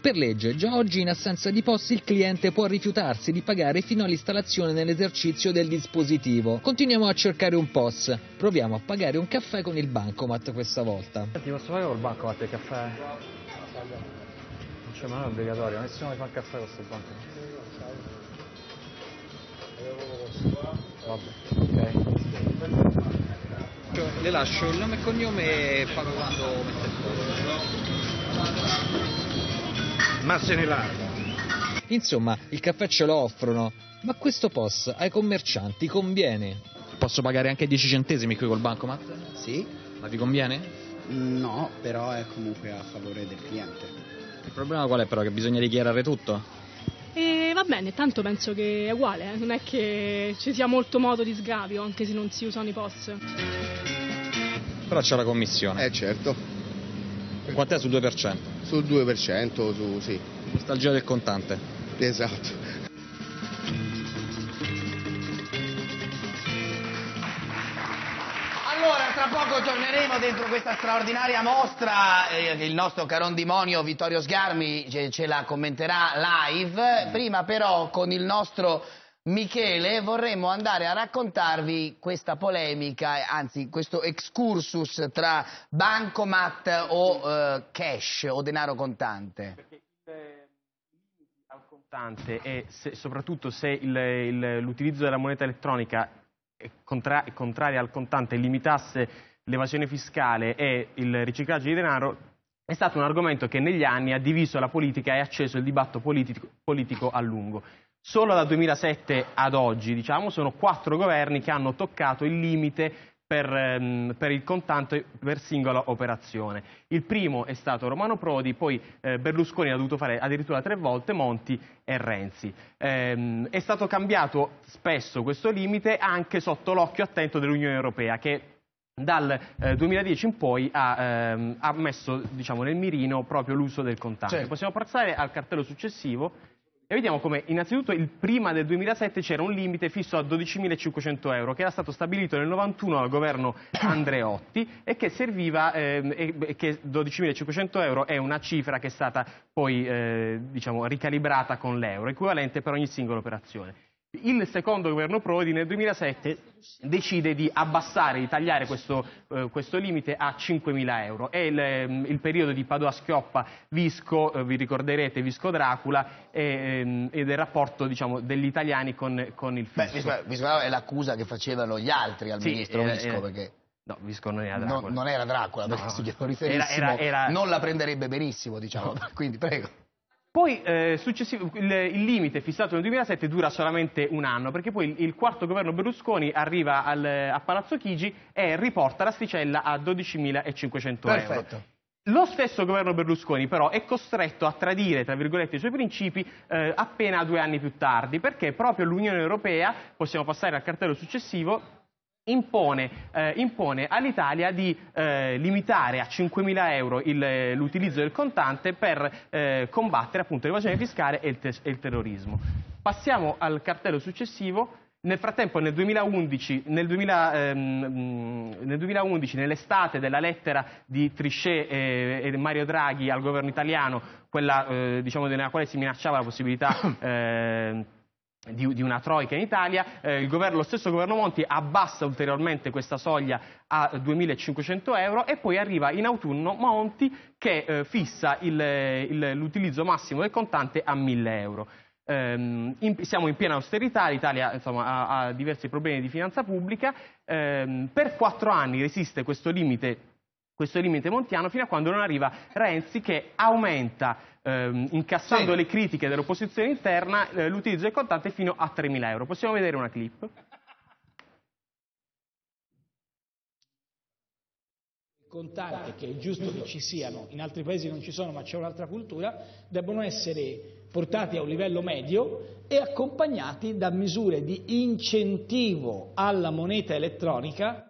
Per legge, già oggi in assenza di POS il cliente può rifiutarsi di pagare fino all'installazione nell'esercizio del dispositivo. Continuiamo a cercare un POS. Proviamo a pagare un caffè con il bancomat questa volta. Senti, posso pagare col bancomat il caffè? Non c'è, ma non è obbligatorio, nessuno mi fa il caffè con questo bancomat. Vabbè, ok. Le lascio il nome e cognome e pago quando mette il POS. Ma se ne larga. Insomma, il caffè ce lo offrono, ma questo POS ai commercianti conviene. Posso pagare anche 10 centesimi qui col bancomat? Sì. Ma vi conviene? No, però è comunque a favore del cliente. Il problema qual è però? Che bisogna dichiarare tutto? E va bene, tanto penso che è uguale, eh. non è che ci sia molto modo di sgravio anche se non si usano i POS. Però c'è la commissione. Eh certo, Quant'è sul 2%? Sul 2%, su sì. Nostalgia del contante. Esatto. Allora, tra poco torneremo dentro questa straordinaria mostra. eh, il nostro carondimonio Vittorio Sgarmi ce, ce la commenterà live. Prima, però, con il nostro Michele vorremmo andare a raccontarvi questa polemica, eh, anzi, questo excursus tra bancomat o eh, cash o denaro contante. al contante e se- soprattutto se il- il- l'utilizzo della moneta elettronica è, contra- è contraria al contante limitasse l'evasione fiscale e il riciclaggio di denaro, è stato un argomento che negli anni ha diviso la politica e ha acceso il dibattito politico, politico a lungo. Solo dal 2007 ad oggi, diciamo, sono quattro governi che hanno toccato il limite per, ehm, per il contante per singola operazione. Il primo è stato Romano Prodi, poi eh, Berlusconi l'ha dovuto fare addirittura tre volte, Monti e Renzi. Ehm, è stato cambiato spesso questo limite anche sotto l'occhio attento dell'Unione Europea che dal eh, 2010 in poi ha, ehm, ha messo diciamo, nel mirino proprio l'uso del contante. Certo. Possiamo passare al cartello successivo e vediamo come innanzitutto il prima del 2007 c'era un limite fisso a 12.500 euro che era stato stabilito nel 91 dal governo Andreotti e che serviva, ehm, e- e che 12.500 euro è una cifra che è stata poi eh, diciamo, ricalibrata con l'euro, equivalente per ogni singola operazione. Il secondo governo Prodi nel 2007 decide di abbassare, di tagliare questo, eh, questo limite a 5.000 euro. È il, ehm, il periodo di Padova Schioppa, Visco, eh, vi ricorderete Visco Dracula e, ehm, ed è il rapporto diciamo, degli italiani con, con il Beh, fisco. Visco, Visco è l'accusa che facevano gli altri al Sì, ministro era- Visco, era- perché No, Visco non era non, Dracula. non era Dracula, No, perché se glielo riferissimo era- era- non la prenderebbe benissimo, diciamo. *laughs* Quindi prego. Poi eh, il, il limite fissato nel 2007 dura solamente un anno, perché poi il, il quarto governo Berlusconi arriva al- a Palazzo Chigi e riporta l'asticella a 12.500 euro. Lo stesso governo Berlusconi però è costretto a tradire, tra virgolette, i suoi principi eh, appena due anni più tardi, perché proprio l'Unione Europea, possiamo passare al cartello successivo, impone, eh, impone all'Italia di eh, limitare a 5.000 euro il- l'utilizzo del contante per eh, combattere appunto l'evasione fiscale e il, te- e il terrorismo. Passiamo al cartello successivo. Nel frattempo, nel 2011, nel 2000, ehm, nel 2011, nell'estate della lettera di Trichet e, e Mario Draghi al governo italiano, quella eh, diciamo, nella quale si minacciava la possibilità *coughs* eh, di, di una troica in Italia, eh, governo- lo stesso governo Monti abbassa ulteriormente questa soglia a 2.500 euro e poi arriva in autunno Monti che eh, fissa il- il- l'utilizzo massimo del contante a 1.000 euro. Ehm, in- siamo in piena austerità, l'Italia ha, ha diversi problemi di finanza pubblica, ehm, per quattro anni resiste questo limite questo limite montiano fino a quando non arriva Renzi che aumenta, ehm, incassando Sì. le critiche dell'opposizione interna, eh, l'utilizzo del contante fino a 3.000 euro. Possiamo vedere una clip? contante, che è giusto che ci siano, in altri paesi non ci sono ma c'è un'altra cultura, debbono essere portati a un livello medio e accompagnati da misure di incentivo alla moneta elettronica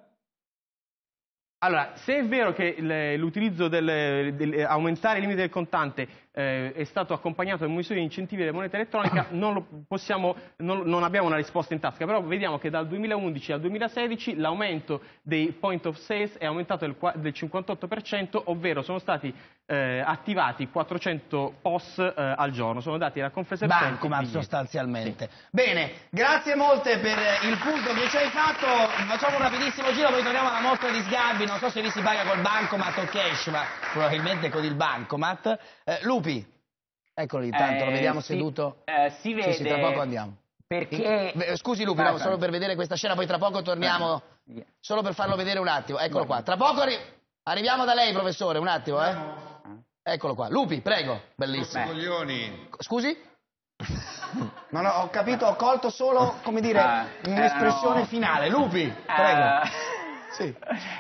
Allora, se è vero che il- l'utilizzo del, aumentare il limite del contante eh, è stato accompagnato da misure di incentivi della moneta elettronica, *coughs* non, possiamo, non, non abbiamo una risposta in tasca, però vediamo che dal 2011 al 2016 l'aumento dei point of sales è aumentato del, del 58%, ovvero sono stati eh, attivati 400 POS eh, al giorno, sono dati da Confesercenti. Bancomat sostanzialmente. Bene, grazie molte per il punto che ci hai fatto. Facciamo un rapidissimo giro, poi torniamo alla mostra di Sgarbi. Non so se lì si paga col bancomat o cash, ma probabilmente con il bancomat. Eh, Lupi, eccolo lì, tanto lo Eh, vediamo sì, seduto. eh, si Sì, sì, tra vede poco andiamo. perché- Eh, Scusi Lupi, no, solo per vedere questa scena, poi tra poco torniamo. Solo per farlo vedere un attimo. Eccolo qua. Tra poco arri- arriviamo da lei, professore, un attimo, eh. Eccolo qua. Lupi, prego. Bellissimo. Coglioni. Scusi? Non ho, ho capito, ho colto solo, come dire, Ah, un'espressione erano- finale. Lupi, prego. Eh, Sì.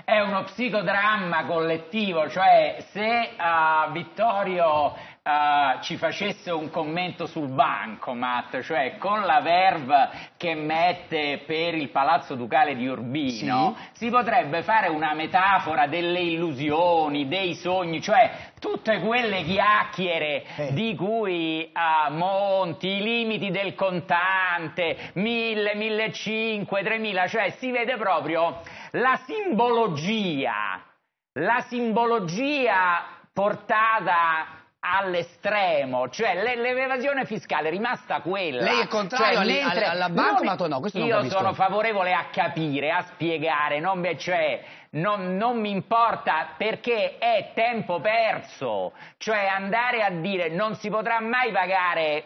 È uno psicodramma collettivo, cioè se eh, Vittorio eh, ci facesse un commento sul bancomat, cioè con la verve che mette per il Palazzo Ducale di Urbino, si potrebbe fare una metafora delle illusioni, dei sogni, cioè tutte quelle chiacchiere di cui eh, Monti, i limiti del contante, 1000, 1500, 3000, cioè si vede proprio la simbologia, la simbologia portata all'estremo, cioè l'e- l'evasione fiscale è rimasta quella. Lei è contrario Cioè, mentre- alla- bancomat no? Questo non Io sono favorevole a capire, a spiegare, non, mi- cioè, non, non mi importa perché è tempo perso, cioè andare a dire non si potrà mai pagare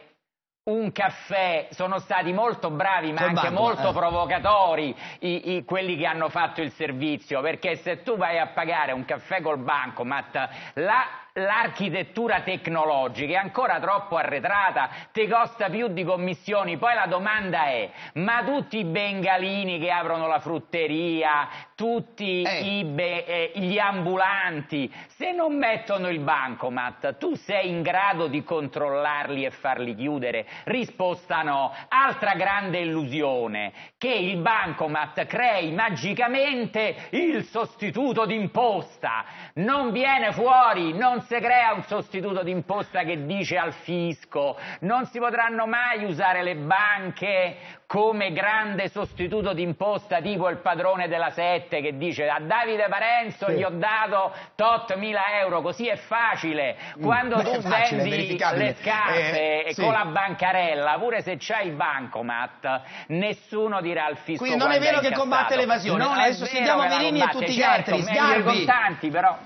un caffè, sono stati molto bravi ma Col anche banco, molto eh. provocatori i, i- quelli che hanno fatto il servizio, perché se tu vai a pagare un caffè col bancomat, la l'architettura tecnologica è ancora troppo arretrata, ti costa più di commissioni. Poi la domanda è, ma tutti i bengalini che aprono la frutteria, tutti i be- eh, gli ambulanti, se non mettono il bancomat, tu sei in grado di controllarli e farli chiudere? Risposta no. Altra grande illusione, che il bancomat crei magicamente il sostituto d'imposta. Non viene fuori, non si crea un sostituto d'imposta che dice al fisco, non si potranno mai usare le banche come grande sostituto d'imposta tipo il padrone della Sette che dice a Davide Parenzo Sì. gli ho dato tot mila euro, così è facile. Quando Beh, tu facile, vendi le scarpe Eh, sì. con la bancarella, pure se c'hai il bancomat, nessuno dirà al fisco Quindi non è vero che combatte l'evasione. Non Adesso sentiamo Verini e tutti gli certo, altri. meglio i Sgarbi. contanti però...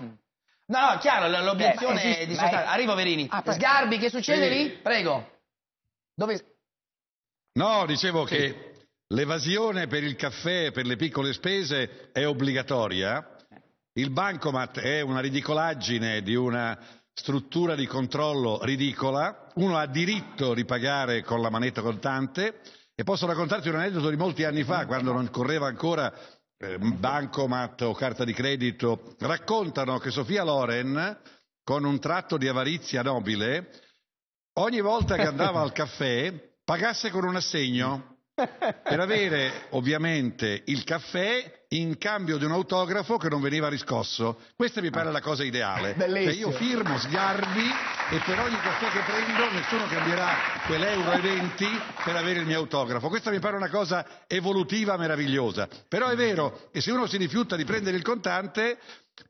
No, no, chiaro, l'obiezione Eh, esiste, di ma sostanza. è- Arrivo Verini. Ah. Sgarbi, che succede Sì. lì? Prego. Dove... No, dicevo che l'evasione per il caffè e per le piccole spese è obbligatoria. Il bancomat è una ridicolaggine di una struttura di controllo ridicola. Uno ha diritto di pagare con la moneta contante e posso raccontarti un aneddoto di molti anni fa, quando non correva ancora eh, bancomat o carta di credito. Raccontano che Sofia Loren, con un tratto di avarizia nobile, ogni volta che andava al caffè pagasse con un assegno per avere ovviamente il caffè in cambio di un autografo che non veniva riscosso. Questa mi pare la cosa ideale. *laughs* Cioè Bellissimo. io firmo Sgarbi e per ogni caffè che prendo nessuno cambierà quell'euro e 20 per avere il mio autografo. Questa mi pare una cosa evolutiva meravigliosa. Però è vero che se uno si rifiuta di prendere il contante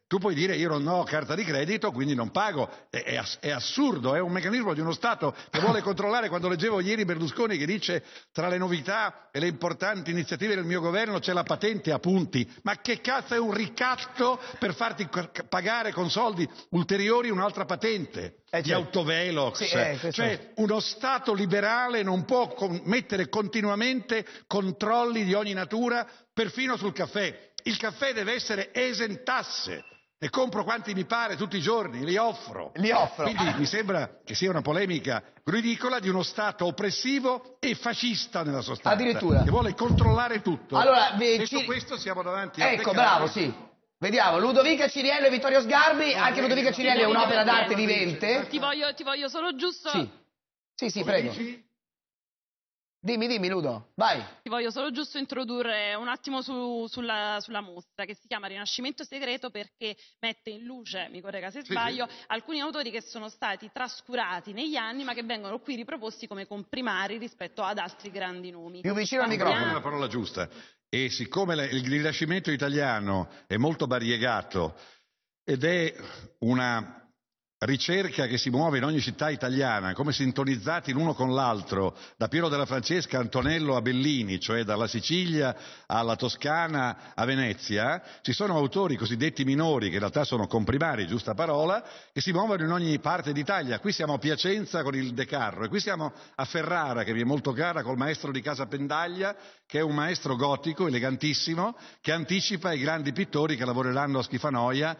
tu puoi dire io non ho carta di credito, quindi non pago. È, è ass- è assurdo, è un meccanismo di uno Stato che vuole controllare. Quando leggevo ieri Berlusconi che dice tra le novità e le importanti iniziative del mio governo c'è la patente a punti. Ma che cazzo è un ricatto per farti pagare con soldi ulteriori un'altra patente? Di autovelox. Sì, eh, cioè, uno Stato liberale non può mettere continuamente controlli di ogni natura, perfino sul caffè. Il caffè deve essere esentasse. Ne compro quanti mi pare tutti i giorni, li offro. Li offro. Quindi mi sembra che sia una polemica ridicola di uno Stato oppressivo e fascista nella sostanza. Addirittura. Che vuole controllare tutto. Allora, vi- Detto ci- questo siamo davanti a Ecco, bravo, sì. Vediamo, Ludovica Ciriello e Vittorio Sgarbi. Anche Ludovica Ciriello è un'opera d'arte vivente. Ti voglio, ti voglio solo giusto. Sì. Sì, sì, prego. dici? Dimmi, dimmi, Ludo. Vai. Ti voglio solo giusto introdurre un attimo su- sulla, sulla mostra che si chiama Rinascimento Segreto perché mette in luce, mi corregga se Sì, sbaglio, alcuni autori che sono stati trascurati negli anni ma che vengono qui riproposti come comprimari rispetto ad altri grandi nomi. Più vicino al microfono. È la parola giusta. E siccome il Rinascimento italiano è molto variegato ed è una ricerca che si muove in ogni città italiana, come sintonizzati l'uno con l'altro, da Piero della Francesca a Antonello a Bellini, cioè dalla Sicilia alla Toscana a Venezia, ci sono autori cosiddetti minori, che in realtà sono comprimari, giusta parola, che si muovono in ogni parte d'Italia. Qui siamo a Piacenza con il De Carro e qui siamo a Ferrara, che mi è molto cara, col maestro di Casa Pendaglia, che è un maestro gotico, elegantissimo, che anticipa i grandi pittori che lavoreranno a Schifanoia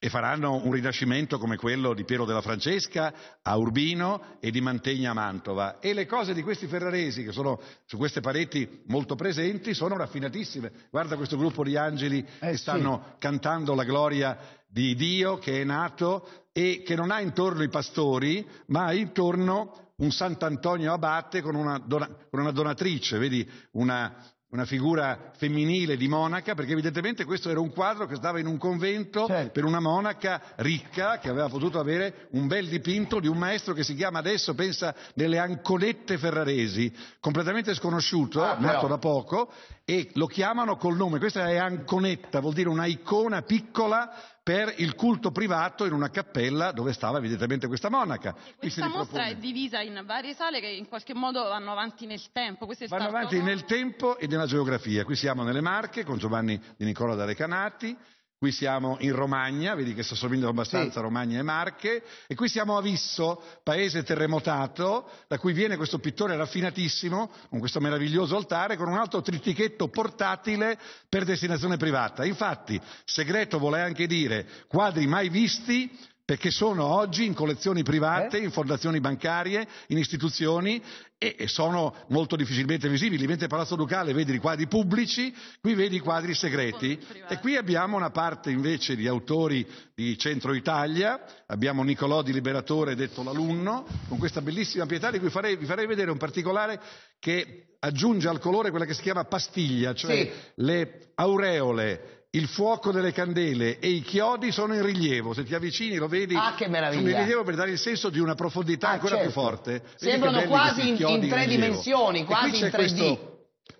e faranno un rinascimento come quello di Piero della Francesca a Urbino e di Mantegna a Mantova. E le cose di questi ferraresi, che sono su queste pareti molto presenti, sono raffinatissime. Guarda questo gruppo di angeli che stanno cantando la gloria di Dio che è nato e che non ha intorno i pastori, ma ha intorno un Sant'Antonio Abate con una, dona- con una donatrice, vedi una, una figura femminile di monaca, perché evidentemente questo era un quadro che stava in un convento per una monaca ricca che aveva potuto avere un bel dipinto di un maestro che si chiama adesso, pensa, delle Anconette Ferraresi, completamente sconosciuto, Ah, nato da poco, e lo chiamano col nome, questa è Anconetta, vuol dire una icona piccola per il culto privato in una cappella dove stava evidentemente questa monaca. Questa mostra ripropone. è divisa in varie sale che in qualche modo vanno avanti nel tempo. Vanno avanti nel tempo e nella geografia. Qui siamo nelle Marche con Giovanni di Nicola da Recanati, qui siamo in Romagna, vedi che si assomigliano abbastanza Romagna e Marche, e qui siamo a Visso, paese terremotato, da cui viene questo pittore raffinatissimo, con questo meraviglioso altare, con un altro tritichetto portatile per destinazione privata. Infatti, segreto vuole anche dire quadri mai visti perché sono oggi in collezioni private, Eh? in fondazioni bancarie, in istituzioni e, e sono molto difficilmente visibili. Mentre Palazzo Ducale vedi i quadri pubblici, qui vedi i quadri segreti. E qui abbiamo una parte invece di autori di Centro Italia, abbiamo Nicolò di Liberatore, detto l'alunno, con questa bellissima pietà di cui farei- vi farei vedere un particolare che aggiunge al colore quella che si chiama pastiglia, cioè Sì. le aureole, il fuoco delle candele e i chiodi sono in rilievo, se ti avvicini lo vedi, Ah, sono in rilievo per dare il senso di una profondità Ah, ancora certo. più forte. Vedi Sembrano quasi in, in tre dimensioni, qui quasi in 3D. questo-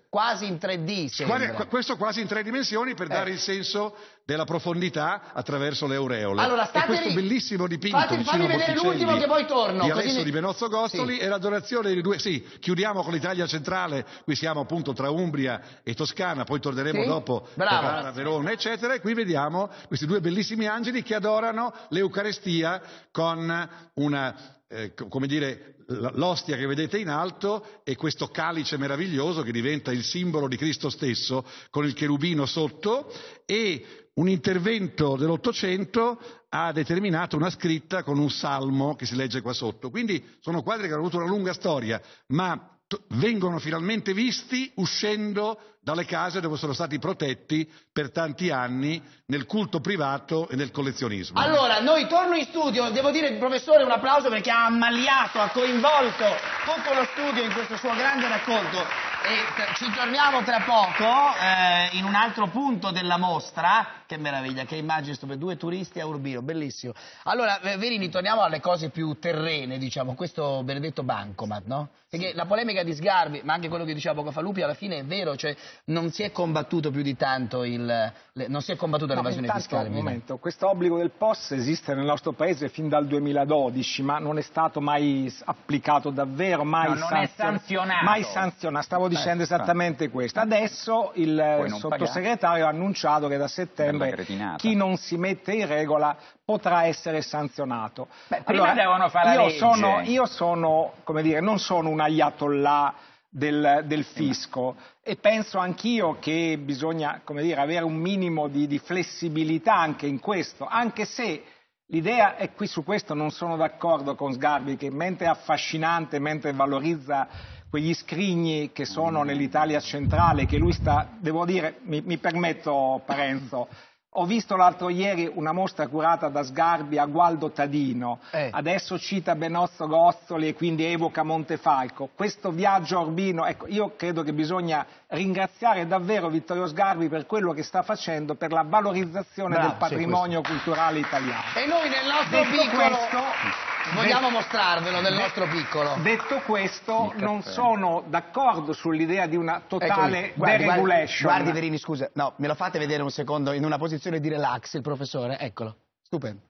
Quasi in 3D sembra. Questo quasi in tre dimensioni per dare il senso della profondità attraverso le aureole. Allora, e state questo lì. bellissimo dipinto di fammi vedere l'ultimo che poi torno, di Alesso mi- di Benozzo Gostoli Sì. e l'adorazione dei due sì, chiudiamo con l'Italia centrale, qui siamo appunto tra Umbria e Toscana, poi torneremo Sì? dopo Bravo. Ferrara, Verona, eccetera, e qui vediamo questi due bellissimi angeli che adorano l'Eucarestia con una eh, co- come dire, l'ostia che vedete in alto e questo calice meraviglioso che diventa il simbolo di Cristo stesso con il cherubino sotto e un intervento dell'Ottocento ha determinato una scritta con un salmo che si legge qua sotto. Quindi sono quadri che hanno avuto una lunga storia, ma vengono finalmente visti uscendo dalle case dove sono stati protetti per tanti anni nel culto privato e nel collezionismo. Allora, noi torno in studio, devo dire professore un applauso perché ha ammaliato, ha coinvolto tutto lo studio in questo suo grande racconto e t- ci torniamo tra poco eh, in un altro punto della mostra, che meraviglia, che immagini stupende, due turisti a Urbino, bellissimo. Allora, eh, Verini, torniamo alle cose più terrene, diciamo, questo benedetto bancomat, no? Perché la polemica di Sgarbi, ma anche quello che diceva poco fa Lupi, alla fine è vero, cioè non si è combattuto più di tanto il, le- non si è combattuta No, l'evasione fiscale. momento, questo obbligo del POS esiste nel nostro paese fin dal 2012, ma non è stato mai applicato davvero, mai, No, non è sanzion- sanzionato. mai sanzionato. Stavo dicendo Eh, esattamente questo. Adesso il sottosegretario ha annunciato che da settembre chi non si mette in regola potrà essere sanzionato. prima devono fare la io legge. Sono, io sono, come dire, non sono un ayatollah del, del fisco. E penso anch'io che bisogna dire, avere un minimo di, di flessibilità anche in questo, anche se l'idea è qui su questo non sono d'accordo con Sgarbi che mentre è affascinante, mentre valorizza quegli scrigni che sono nell'Italia centrale, che lui sta, devo dire, mi, mi permetto Parenzo, ho visto l'altro ieri una mostra curata da Sgarbi a Gualdo Tadino, adesso cita Benozzo Gozzoli e quindi evoca Montefalco. Questo viaggio a Urbino, ecco, io credo che bisogna ringraziare davvero Vittorio Sgarbi per quello che sta facendo per la valorizzazione Bravo, del patrimonio culturale italiano. E noi nel nostro Detto piccolo questo- vogliamo mostrarvelo nel nostro piccolo. Detto questo, non sono d'accordo sull'idea di una totale. Guardi, deregulation. Guardi, guardi, Verini, scusa, no, me lo fate vedere un secondo in una posizione di relax il professore? Eccolo, stupendo.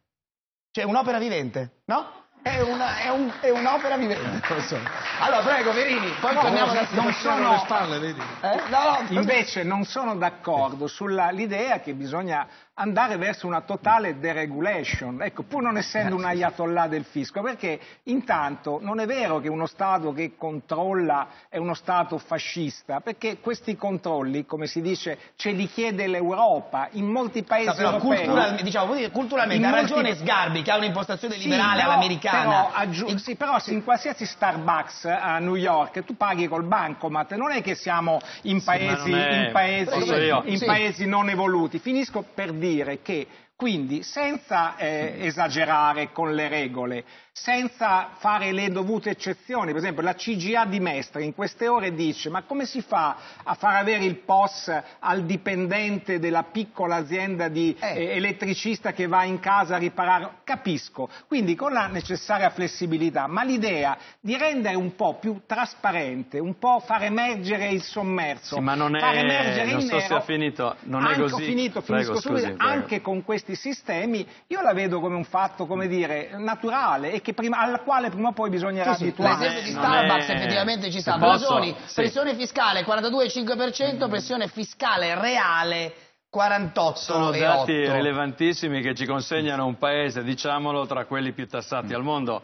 Cioè, un'opera vivente, no? È, una- è un- è un'opera vivente, *laughs* professore. Allora, prego, Verini, poi No, torniamo da non sono- spalle, vedi? Eh? No, no, Invece non sono d'accordo sull'idea che bisogna andare verso una totale deregulation, ecco, pur non essendo un ayatollah del fisco, perché intanto non è vero che uno Stato che controlla è uno Stato fascista, perché questi controlli, come si dice, ce li chiede l'Europa, in molti paesi No, però europei. cultural- diciamo, culturalmente ha molti- ragione Sgarbi che ha un'impostazione Sì, liberale però- all'americana. Però, aggiu- sì, però se in qualsiasi Starbucks a New York tu paghi col bancomat, non è che siamo in paesi, non è- in paesi- in Sì. paesi non evoluti. Finisco per dire che quindi senza eh, esagerare con le regole, senza fare le dovute eccezioni, per esempio la CGA di Mestre in queste ore dice ma come si fa a far avere il POS al dipendente della piccola azienda di eh, elettricista che va in casa a riparare? Capisco, quindi con la necessaria flessibilità, ma l'idea di rendere un po' più trasparente, un po' far emergere il sommerso, Sì, ma non far è, emergere non il so se nero, ha finito, non è anche, così. Ho finito, finisco Prego, subito. scusi. Anche con questi sistemi io la vedo come un fatto, come dire, naturale e che prima, al quale prima o poi bisognerà Sì, sì, abituare. L'esempio di Starbucks effettivamente ci sta. Blasoni, sì. pressione fiscale 42,5%, pressione fiscale reale 48,8%. Sono dati rilevantissimi che ci consegnano un paese, diciamolo, tra quelli più tassati al mondo.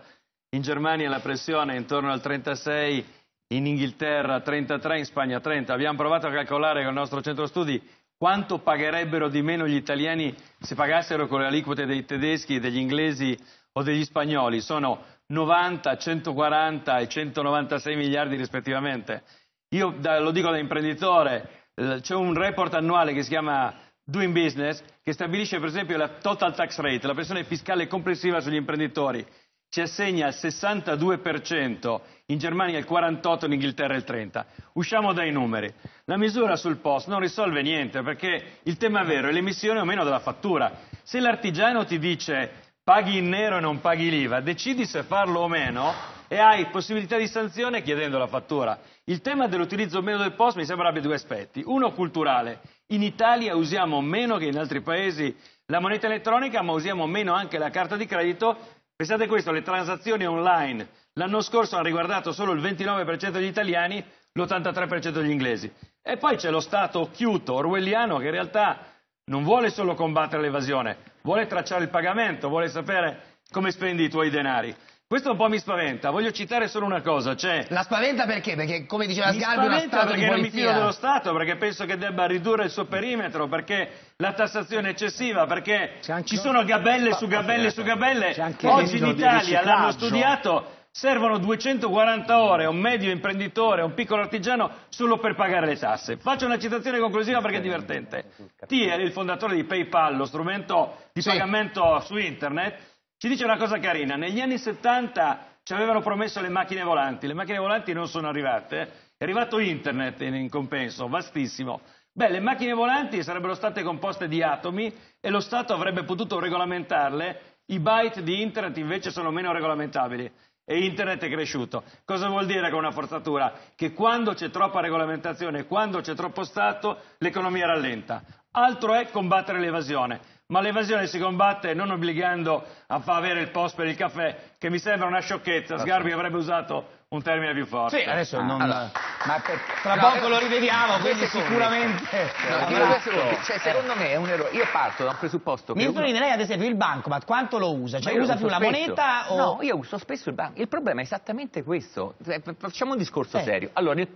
In Germania la pressione è intorno al 36, in Inghilterra 33, in Spagna 30. Abbiamo provato a calcolare con il nostro centro studi quanto pagherebbero di meno gli italiani se pagassero con le aliquote dei tedeschi, degli inglesi o degli spagnoli. Sono 90, 140 e 196 miliardi rispettivamente. Io da- lo dico da imprenditore, c'è un report annuale che si chiama Doing Business che stabilisce per esempio la total tax rate, la pressione fiscale complessiva sugli imprenditori. Ci assegna il 62%, in Germania il 48%, in Inghilterra il 30%. Usciamo dai numeri. La misura sul post non risolve niente perché il tema vero è l'emissione o meno della fattura. Se l'artigiano ti dice paghi in nero e non paghi l'IVA, decidi se farlo o meno e hai possibilità di sanzione chiedendo la fattura. Il tema dell'utilizzo o meno del post mi sembra abbia due aspetti. Uno culturale. In Italia usiamo meno che in altri paesi la moneta elettronica, ma usiamo meno anche la carta di credito. Pensate questo, le transazioni online l'anno scorso hanno riguardato solo il 29% degli italiani, l'83% degli inglesi. E poi c'è lo Stato occhiuto, orwelliano, che in realtà non vuole solo combattere l'evasione, vuole tracciare il pagamento, vuole sapere come spendi i tuoi denari. Questo un po' mi spaventa. Voglio citare solo una cosa. C'è... La spaventa perché? Perché, come diceva Sgarbi, uno spaventa stato perché non mi fido dello Stato, perché penso che debba ridurre il suo perimetro, perché la tassazione è eccessiva, perché ci sono gabelle su gabelle su gabelle. Oggi in Italia l'hanno studiato, servono 240 ore a un medio imprenditore, a un piccolo artigiano solo per pagare le tasse. Faccio una citazione conclusiva perché è divertente. Thiel, il fondatore di PayPal, lo strumento di pagamento su internet, ci dice una cosa carina. Negli anni 70 ci avevano promesso le macchine volanti, le macchine volanti non sono arrivate, è arrivato internet in, in compenso, vastissimo. Beh, le macchine volanti sarebbero state composte di atomi e lo Stato avrebbe potuto regolamentarle, i byte di internet invece sono meno regolamentabili e internet è cresciuto. Cosa vuol dire con una forzatura? Che quando c'è troppa regolamentazione, quando c'è troppo Stato, l'economia rallenta. Altro è combattere l'evasione, ma l'evasione si combatte non obbligando a fa avere il post per il caffè, che mi sembra una sciocchezza. Sgarbi avrebbe usato un termine più forte. Sì, adesso non... Allora, ma per- Tra no, poco eh, lo rivediamo, quindi sicuramente... No, secondi. Cioè, secondo me è un errore. Io parto da un presupposto che Ministro uno- lei ad esempio il bancomat quanto lo usa? Cioè io usa più uso la spesso. moneta o... No, io uso spesso il banco. Il problema è esattamente questo. F- Facciamo un discorso Eh. serio. Allora, il-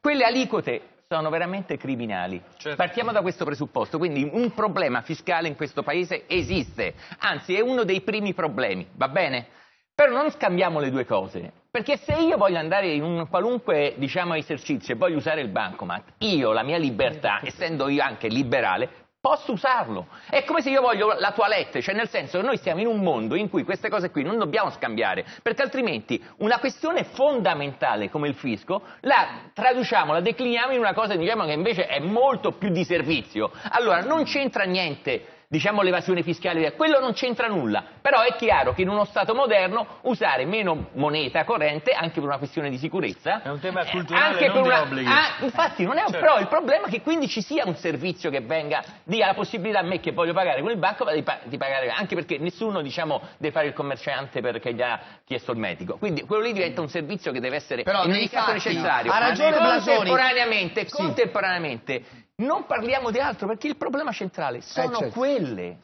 quelle aliquote sono veramente criminali. Certo. Partiamo da questo presupposto. Quindi un problema fiscale in questo paese esiste. Anzi, è uno dei primi problemi, va bene? Però non scambiamo le due cose. Perché se io voglio andare in un qualunque diciamo, esercizio e voglio usare il bancomat, io, la mia libertà, essendo io anche liberale, posso usarlo. È come se io voglio la toilette, cioè nel senso che noi siamo in un mondo in cui queste cose qui non dobbiamo scambiare, perché altrimenti una questione fondamentale come il fisco la traduciamo, la decliniamo in una cosa diciamo, che invece è molto più di servizio. Allora non c'entra niente diciamo l'evasione fiscale, quello non c'entra nulla, però è chiaro che in uno Stato moderno usare meno moneta corrente anche per una questione di sicurezza È un tema eh, culturale, anche non per di una- obblighi. Ah, infatti non è un Certo. però il problema è che quindi ci sia un servizio che venga dia la possibilità a me che voglio pagare con il banco di, di pagare anche perché nessuno diciamo deve fare il commerciante perché gli ha chiesto il medico quindi quello lì diventa un servizio che deve essere Però, in ogni caso necessario ha ragione Blasoni. contemporaneamente Sì. contemporaneamente non parliamo di altro perché il problema centrale sono certo. quelle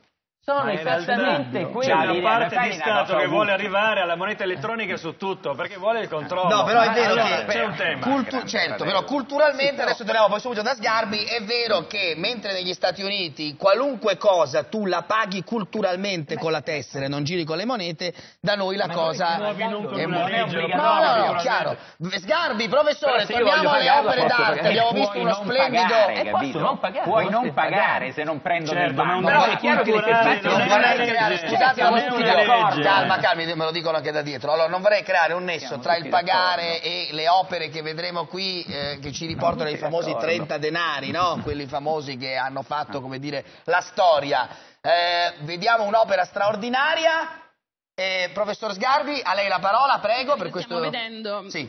sono Ma in realtà esattamente C'è quelle una parte di Stato che vuole arrivare alla moneta elettronica su tutto, perché vuole il controllo. No, però è vero Allora, che c'è un tema. cultu- certo, però culturalmente, adesso torniamo poi subito da Sgarbi, è vero che mentre negli Stati Uniti qualunque cosa tu la paghi culturalmente con la tessera e non giri con le monete, da noi la Ma cosa muovi non è una legge, No, no, no, chiaro. Sgarbi, professore, torniamo alle opere d'arte. Abbiamo visto uno splendido pagare, Eh, capito? posso non pagare, Puoi non pagare se non prendono Certo, il ma banco. dato è chiaro che servizi non non vorrei creare, scusate un Non attimo, legge. calma, calma, me lo dicono anche da dietro. Allora, non vorrei creare un nesso tra il pagare e le opere che vedremo qui, eh, che ci riportano i famosi 30 denari, no? Quelli famosi che hanno fatto, come dire, la storia. Eh, vediamo un'opera straordinaria. Eh, professor Sgarbi, a lei la parola, prego, per questo... Stiamo vedendo, Sì.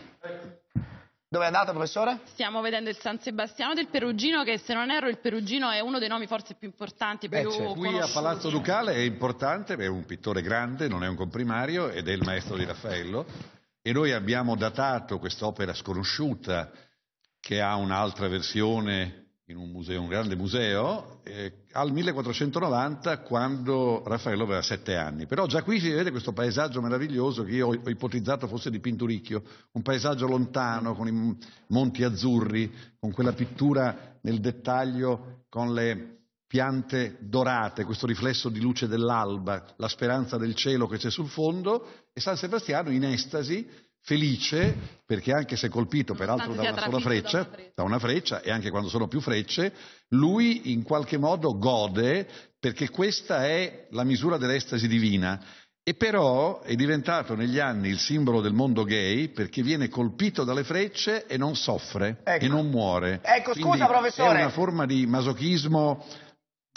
Dove è andata, professore? stiamo vedendo il San Sebastiano del Perugino, che se non erro il Perugino è uno dei nomi forse più importanti, più Eh, certo. Qui a. Palazzo Ducale è importante, è un pittore grande, non è un comprimario ed è il maestro di Raffaello e noi abbiamo datato quest'opera sconosciuta che ha un'altra versione in un museo, un grande museo, eh, al 1490 quando Raffaello aveva sette anni. Però già qui si vede questo paesaggio meraviglioso che io ho, ho ipotizzato fosse di Pinturicchio, un paesaggio lontano con i monti azzurri, con quella pittura nel dettaglio, con le piante dorate, questo riflesso di luce dell'alba, la speranza del cielo che c'è sul fondo e San Sebastiano in estasi, felice, perché anche se colpito peraltro da una sola trafitto da freccia, una freccia. da una freccia e anche quando sono più frecce, lui in qualche modo gode perché questa è la misura dell'estasi divina. E però è diventato negli anni il simbolo del mondo gay perché viene colpito dalle frecce e non soffre Ecco. e non muore. Ecco, Quindi scusa, professore. È una forma di masochismo.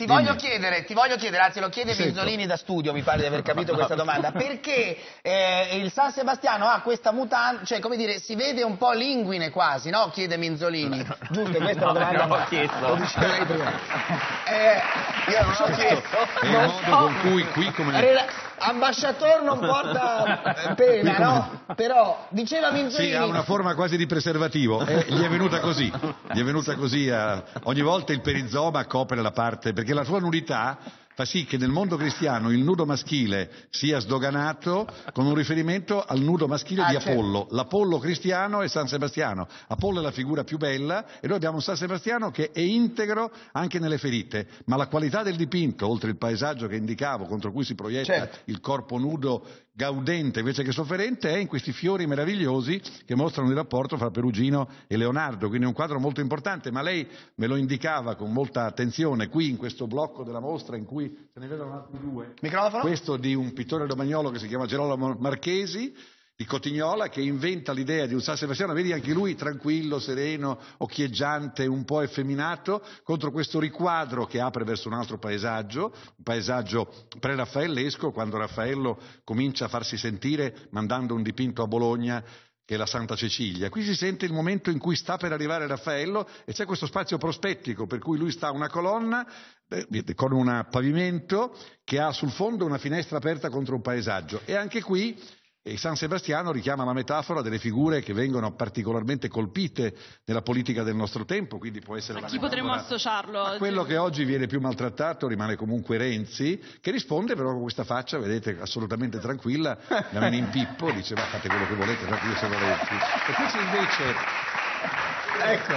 Ti voglio chiedere, ti voglio chiedere, anzi lo chiede Sento. Minzolini da studio, mi pare di aver capito questa *laughs* domanda, perché eh, il San Sebastiano ha questa mutanda, cioè come dire, si vede un po' linguine quasi, no? Chiede Minzolini. Giusto, questa è No, la domanda. non l'ho chiesto. Lo dice lei prima. *laughs* Eh, io non l'ho chiesto. È il modo so. con cui qui come... Rela- Ambasciator non porta eh, *laughs* pena, no? Però, diceva Minzolini... Sì, ha una forma quasi di preservativo, e gli è venuta così, gli è venuta così, a- ogni volta il perizoma copre la parte, perché la sua nudità fa sì che nel mondo cristiano il nudo maschile sia sdoganato con un riferimento al nudo maschile Ah, di certo. Apollo. L'Apollo cristiano è San Sebastiano. Apollo è la figura più bella e noi abbiamo un San Sebastiano che è integro anche nelle ferite, ma la qualità del dipinto, oltre il paesaggio che indicavo, contro cui si proietta Certo. il corpo nudo gaudente invece che sofferente, è in questi fiori meravigliosi che mostrano il rapporto fra Perugino e Leonardo. Quindi è un quadro molto importante, ma lei me lo indicava con molta attenzione qui in questo blocco della mostra in cui se ne vedono altri due. Microfono? Questo di un pittore romagnolo che si chiama Gerolamo Marchesi, di Cotignola, che inventa l'idea di un San Sebastiano, vedi anche lui tranquillo, sereno, occhieggiante, un po' effeminato, contro questo riquadro che apre verso un altro paesaggio, un paesaggio pre-raffaellesco, quando Raffaello comincia a farsi sentire mandando un dipinto a Bologna che è la Santa Cecilia. Qui si sente il momento in cui sta per arrivare Raffaello e c'è questo spazio prospettico per cui lui sta a una colonna eh, con un pavimento che ha sul fondo una finestra aperta contro un paesaggio e anche qui eh, San Sebastiano richiama la metafora delle figure che vengono particolarmente colpite nella politica del nostro tempo, quindi può essere A la chi potremmo associarlo? a quello che oggi viene più maltrattato rimane comunque Renzi, che risponde però con questa faccia, vedete, assolutamente tranquilla, da meno in pippo, dice ma fate quello che volete, tanto io sono Renzi. E questo invece... Ecco,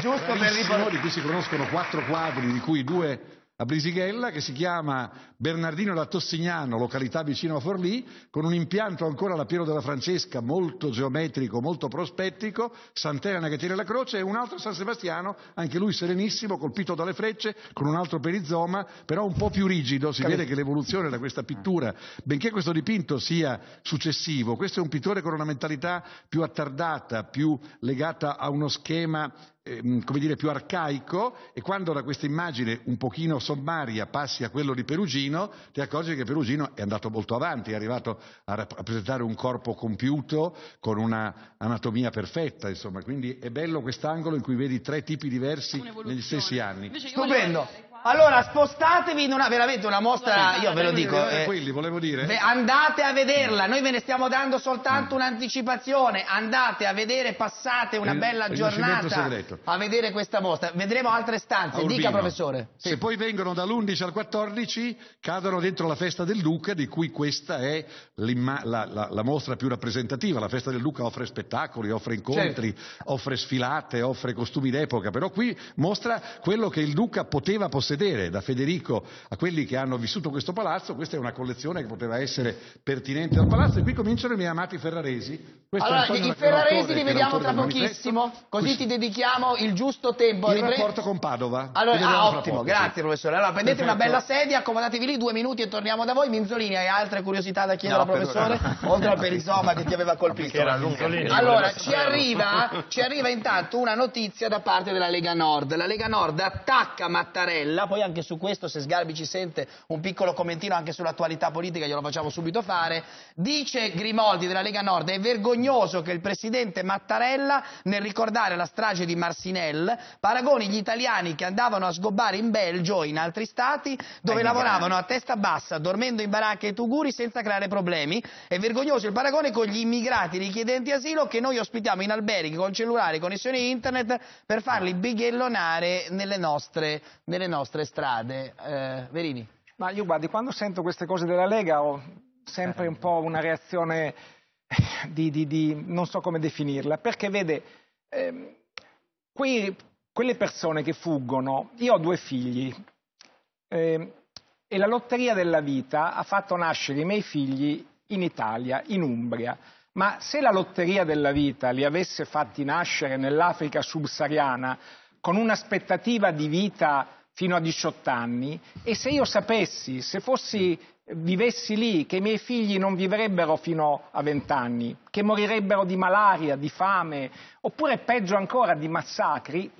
giusto per bellissimo, ripor- di cui si conoscono quattro quadri, di cui due a Brisighella, che si chiama Bernardino da Tossignano, località vicino a Forlì, con un impianto ancora alla Piero della Francesca, molto geometrico, molto prospettico, Sant'Elena che tiene la croce, e un altro San Sebastiano, anche lui serenissimo, colpito dalle frecce, con un altro perizoma, però un po' più rigido, si vede che l'evoluzione da questa pittura, benché questo dipinto sia successivo, questo è un pittore con una mentalità più attardata, più legata a uno schema ehm, come dire, più arcaico e quando da questa immagine un pochino sommaria passi a quello di Perugino, ti accorgi che Perugino è andato molto avanti, è arrivato a rappresentare un corpo compiuto con una anatomia perfetta, insomma, quindi è bello quest'angolo in cui vedi tre tipi diversi negli stessi anni. Stupendo. Allora, spostatevi in una, veramente una mostra, io ve lo dico, eh, quelli, volevo dire. ve- andate a vederla, noi ve ne stiamo dando soltanto un'anticipazione, andate a vedere, passate una Il- bella il Rinascimento giornata segreto. a vedere questa mostra. Vedremo altre stanze, a dica Urbino. professore. Se poi vengono dall'11 al 14 cadono dentro la festa del Duca, di cui questa è l'imma- la, la- la mostra più rappresentativa. La festa del Duca offre spettacoli, offre incontri, offre sfilate, offre costumi d'epoca, però qui mostra quello che il Duca poteva possedere, da Federico a quelli che hanno vissuto questo palazzo. Questa è una collezione che poteva essere pertinente al palazzo e qui cominciano i miei amati ferraresi. Questo Allora, Antonio i ferraresi li vediamo tra pochissimo, così ti dedichiamo il giusto tempo. Il Ripre- rapporto con Padova. Allora, ah, ottimo, grazie sì. professore. Allora prendete una Perfetto. bella sedia, accomodatevi lì, due minuti e torniamo da voi. Minzolini, hai altre curiosità da chiedere No, al per professore? ora. Oltre al perizoma che ti aveva colpito. Allora, ci arriva, ci arriva intanto una notizia da parte della Lega Nord. La Lega Nord attacca Mattarella dà poi anche su questo, se Sgarbi ci sente, un piccolo commentino anche sull'attualità politica, glielo facciamo subito fare. Dice Grimoldi della Lega Nord, è vergognoso che il presidente Mattarella, nel ricordare la strage di Marcinelle, paragoni gli italiani che andavano a sgobbare in Belgio o in altri stati dove Ai lavoravano a testa bassa, dormendo in baracche e tuguri senza creare problemi. È vergognoso il paragone con gli immigrati richiedenti asilo che noi ospitiamo in alberghi con cellulare e connessioni internet per farli bighellonare nelle nostre, nelle nostre strade. Eh, Verini. Ma io guardi, quando sento queste cose della Lega ho sempre un po' una reazione di, di- di- non so come definirla, perché vede, ehm, quei- quelle persone che fuggono, io ho due figli ehm, e la lotteria della vita ha fatto nascere i miei figli in Italia, in Umbria. Ma se la lotteria della vita li avesse fatti nascere nell'Africa subsahariana con un'aspettativa di vita fino a 18 anni e se io sapessi, se fossi vivessi lì, che i miei figli non vivrebbero fino a 20 anni, che morirebbero di malaria, di fame, oppure peggio ancora di massacri,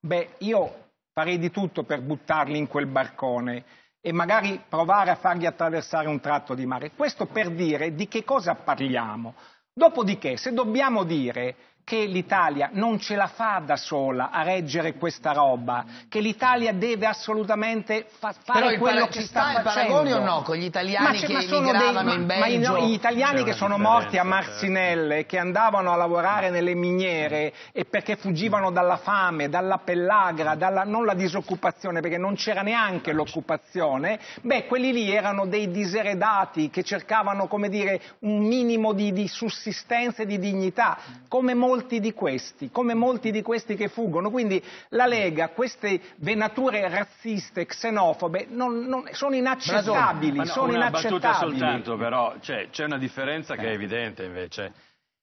beh, io farei di tutto per buttarli in quel barcone e magari provare a fargli attraversare un tratto di mare. Questo per dire di che cosa parliamo. Dopodiché, se dobbiamo dire che l'Italia non ce la fa da sola a reggere questa roba, che l'Italia deve assolutamente fa- fare il quello che sta sta il facendo. paragone o no con gli italiani Ma che ma sono emigravano dei- in ma- ma i- Belgio? gli italiani che sono morti a Marsinelle, che andavano a lavorare nelle miniere e perché fuggivano dalla fame, dalla pellagra, dalla, non la disoccupazione, perché non c'era neanche l'occupazione, beh, quelli lì erano dei diseredati che cercavano, come dire, un minimo di, di sussistenza e di dignità, come molti di questi, come molti di questi che fuggono. Quindi la Lega, queste venature razziste, xenofobe, non- non- sono inaccettabili, Ma no, sono una battuta inaccettabili. soltanto, però c'è, c'è una differenza che è evidente invece.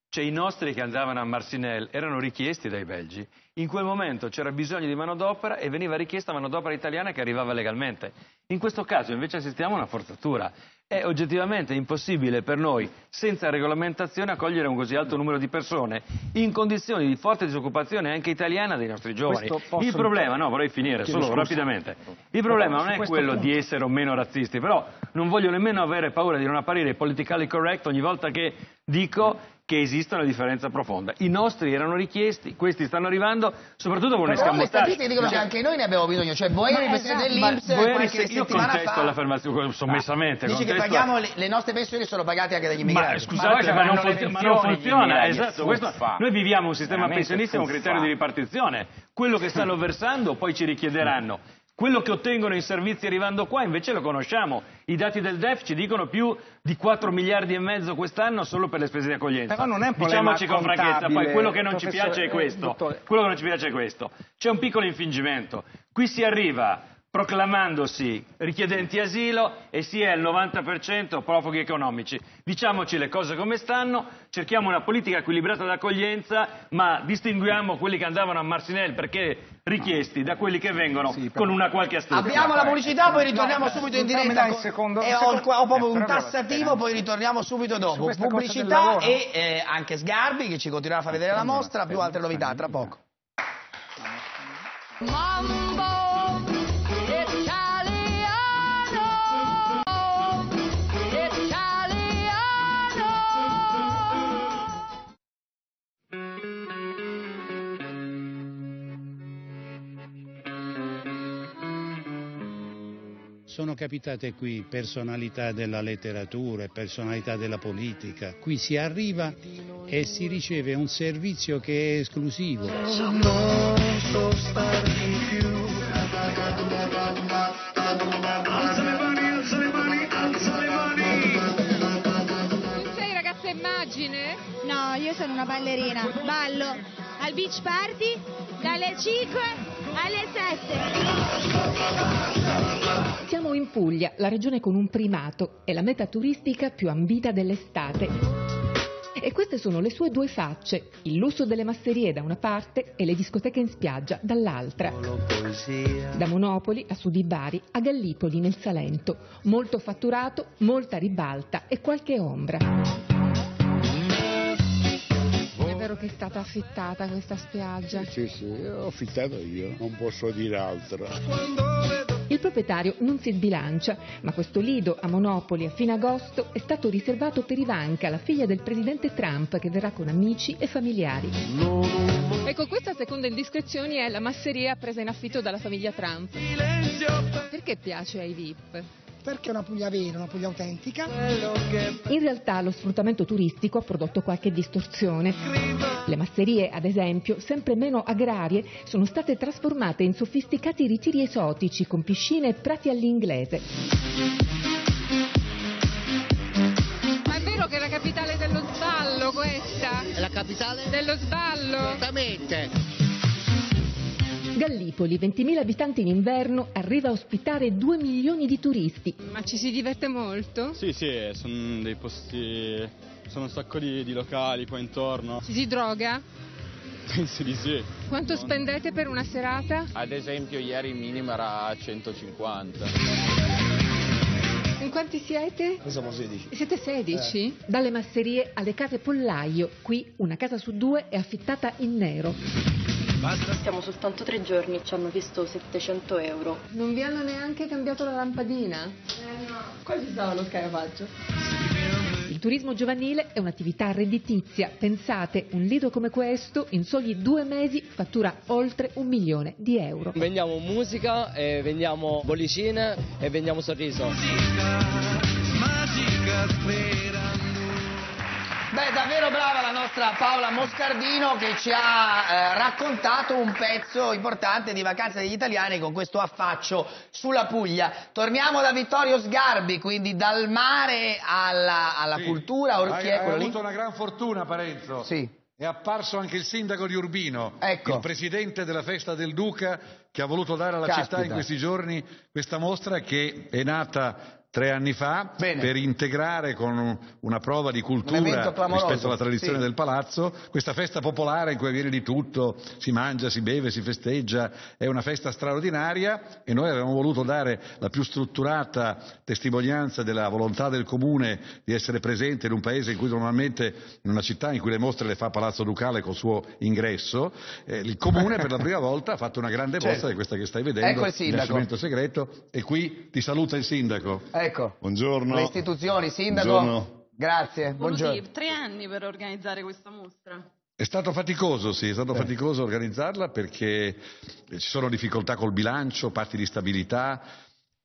Cioè, i nostri che andavano a Marcinelle erano richiesti dai belgi. In quel momento c'era bisogno di manodopera e veniva richiesta manodopera italiana che arrivava legalmente. In questo caso invece assistiamo a una forzatura. È oggettivamente impossibile per noi, senza regolamentazione, accogliere un così alto numero di persone in condizioni di forte disoccupazione anche italiana dei nostri giovani. Il problema, no, vorrei finire solo scusa. rapidamente. Il problema non è quello punto. di essere o meno razzisti, però non voglio nemmeno avere paura di non apparire politically correct ogni volta che dico che esiste una differenza profonda. I nostri erano richiesti, questi stanno arrivando, soprattutto con le escamotage. statistiche dicono che anche noi ne abbiamo bisogno, cioè Boeri, Ma presidente esatto, ma dell'Inps, qualche se- io contesto fa l'affermazione sommessamente. dice che contesto- paghiamo le, le nostre pensioni sono pagate anche dagli Ma immigrati. scusate, ma, non, funziona, ma non funziona, esatto. questo- noi viviamo un sistema pensionistico, un criterio di ripartizione. Quello che stanno versando poi ci richiederanno. Quello che ottengono in servizi arrivando qua invece lo conosciamo. I dati del DEF ci dicono più di 4 miliardi e mezzo quest'anno solo per le spese di accoglienza. Però non è un Diciamoci con franchezza, poi quello che non ci piace è questo. Quello che non ci piace è questo. C'è un piccolo infingimento. Qui si arriva proclamandosi richiedenti asilo e si è al 90% profughi economici. Diciamoci le cose come stanno, cerchiamo una politica equilibrata d'accoglienza, ma distinguiamo quelli che andavano a Marcinelle perché richiesti da quelli che vengono con una qualche astuzia. Abbiamo la pubblicità, poi ritorniamo No, subito in diretta. dai secondo- e ho, il ho proprio eh, un tassativo, poi ritorniamo subito dopo. Pubblicità e eh, anche Sgarbi che ci continuerà a far vedere la mostra, più altre novità tra poco. Mambo Sono capitate qui personalità della letteratura e personalità della politica. Qui si arriva e si riceve un servizio che è esclusivo. Tu sei ragazza immagine? No, io sono una ballerina. Ballo al beach party dalle 5 alle 7. Siamo in Puglia, la regione con un primato e la meta turistica più ambita dell'estate. E queste sono le sue due facce, il lusso delle masserie da una parte e le discoteche in spiaggia dall'altra. Da Monopoli a Sud di Bari a Gallipoli nel Salento, molto fatturato, molta ribalta e qualche ombra. Vero che è stata affittata questa spiaggia? Sì, sì, ho affittato io, non posso dire altro. Il proprietario non si sbilancia, ma questo lido a Monopoli a fine agosto è stato riservato per Ivanka, la figlia del presidente Trump, che verrà con amici e familiari. Ecco, questa seconda indiscrezioni è la masseria presa in affitto dalla famiglia Trump. Perché piace ai VIP? Perché è una Puglia vera, una Puglia autentica. In realtà lo sfruttamento turistico ha prodotto qualche distorsione. Le masserie, ad esempio, sempre meno agrarie, sono state trasformate in sofisticati ritiri esotici con piscine e prati all'inglese. Ma è vero che è la capitale dello sballo questa? È la capitale? Dello sballo? Esattamente. Gallipoli, 20.000 abitanti in inverno, arriva a ospitare 2 milioni di turisti. Ma ci si diverte molto? Sì, sì, sono dei posti, sono un sacco di, di locali qua intorno. Ci si droga? *laughs* Penso di sì. Quanto spendete per una serata? Ad esempio ieri il minimo era 150. In quanti siete? Noi siamo 16. Siete 16? Dalle masserie alle case pollaio, qui una casa su due è affittata in nero. Stiamo soltanto tre giorni, ci hanno chiesto 700 euro. Non vi hanno neanche cambiato la lampadina? Eh no. Qua ci stava lo scarafaggio. Il turismo giovanile è un'attività redditizia. Pensate, un lido come questo in soli due mesi fattura oltre un milione di euro. Vendiamo musica, e vendiamo bollicine e vendiamo sorriso. Beh, davvero brava la nostra Paola Moscardino che ci ha eh, raccontato un pezzo importante di Vacanze degli Italiani con questo affaccio sulla Puglia. Torniamo da Vittorio Sgarbi, quindi dal mare alla, alla Sì. cultura. Or- Hai, hai avuto una gran fortuna, Parenzo. È apparso anche il sindaco di Urbino, Ecco. il presidente della festa del Duca, che ha voluto dare alla Caspita. città in questi giorni questa mostra che è nata tre anni fa Bene. per integrare con un- una prova di cultura rispetto alla tradizione sì. del palazzo questa festa popolare in cui avviene di tutto, si mangia, si beve, si festeggia, è una festa straordinaria e noi avevamo voluto dare la più strutturata testimonianza della volontà del comune di essere presente in un paese in cui normalmente, in una città in cui le mostre le fa Palazzo Ducale col suo ingresso, eh, il comune per la prima *laughs* volta ha fatto una grande mostra Certo. di questa che stai vedendo, Ecco il. Rinascimento segreto e qui ti saluta il sindaco. Ecco, Buongiorno. le istituzioni, sindaco. Buongiorno. Grazie, buongiorno. Voluti tre anni per organizzare questa mostra. È stato faticoso, sì, è stato faticoso organizzarla perché ci sono difficoltà col bilancio, patti di stabilità.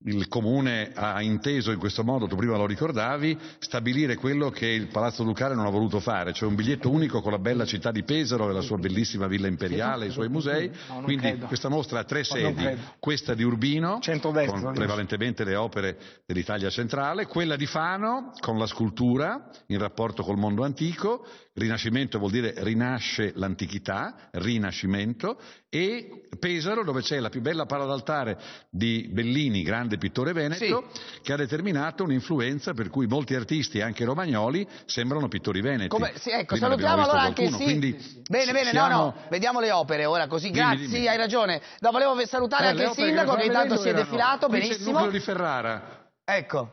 Il comune ha inteso in questo modo, tu prima lo ricordavi, stabilire quello che il Palazzo Ducale non ha voluto fare, cioè un biglietto unico con la bella città di Pesaro e la sua bellissima villa imperiale, i suoi musei. No, Quindi credo. questa mostra ha tre sedi, questa di Urbino, con prevalentemente le opere dell'Italia centrale, quella di Fano con la scultura in rapporto col mondo antico, Rinascimento vuol dire rinasce l'antichità, rinascimento, e Pesaro dove c'è la più bella pala d'altare di Bellini, grande pittore veneto, che ha determinato un'influenza per cui molti artisti, anche romagnoli, sembrano pittori veneti. Come- sì, ecco, Prima salutiamo allora anche sindaco. quindi Bene, bene, siamo- no, no, vediamo le opere ora così. Dimmi, Grazie, dimmi. sì, hai ragione. No, volevo salutare Eh, anche il sindaco che intanto si è defilato erano- qui c'è il benissimo. nucleo di Ferrara. Ecco.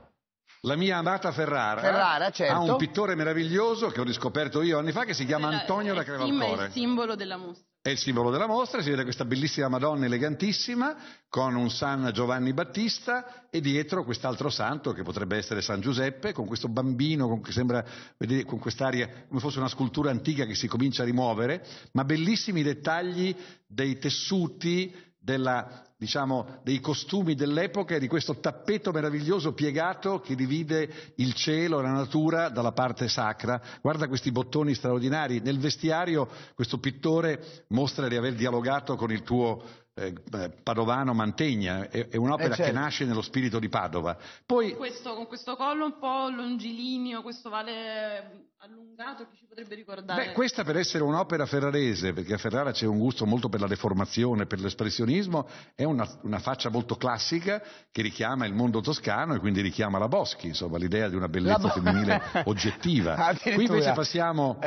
La mia amata Ferrara, Ferrara, certo. ha un pittore meraviglioso che ho riscoperto io anni fa che si chiama Antonio da Sim è Crevalcore. il simbolo della mostra. È il simbolo della mostra, si vede questa bellissima Madonna elegantissima con un San Giovanni Battista e dietro quest'altro santo che potrebbe essere San Giuseppe con questo bambino con, che sembra vedere, con quest'aria come fosse una scultura antica che si comincia a rimuovere, ma bellissimi dettagli dei tessuti della, diciamo, dei costumi dell'epoca e di questo tappeto meraviglioso piegato che divide il cielo la natura dalla parte sacra. Guarda questi bottoni straordinari. Nel vestiario questo pittore mostra di aver dialogato con il tuo eh, eh, padovano Mantegna. È, è un'opera Eh, certo. che nasce nello spirito di Padova. Poi Questo- con questo collo un po' longilineo, questo vale allungato, chi ci potrebbe ricordare? Beh, questa per essere un'opera ferrarese, perché a Ferrara c'è un gusto molto per la deformazione, per l'espressionismo, è una, una faccia molto classica che richiama il mondo toscano e quindi richiama la Boschi, insomma, l'idea di una bellezza Bo- femminile *laughs* oggettiva. Qui invece passiamo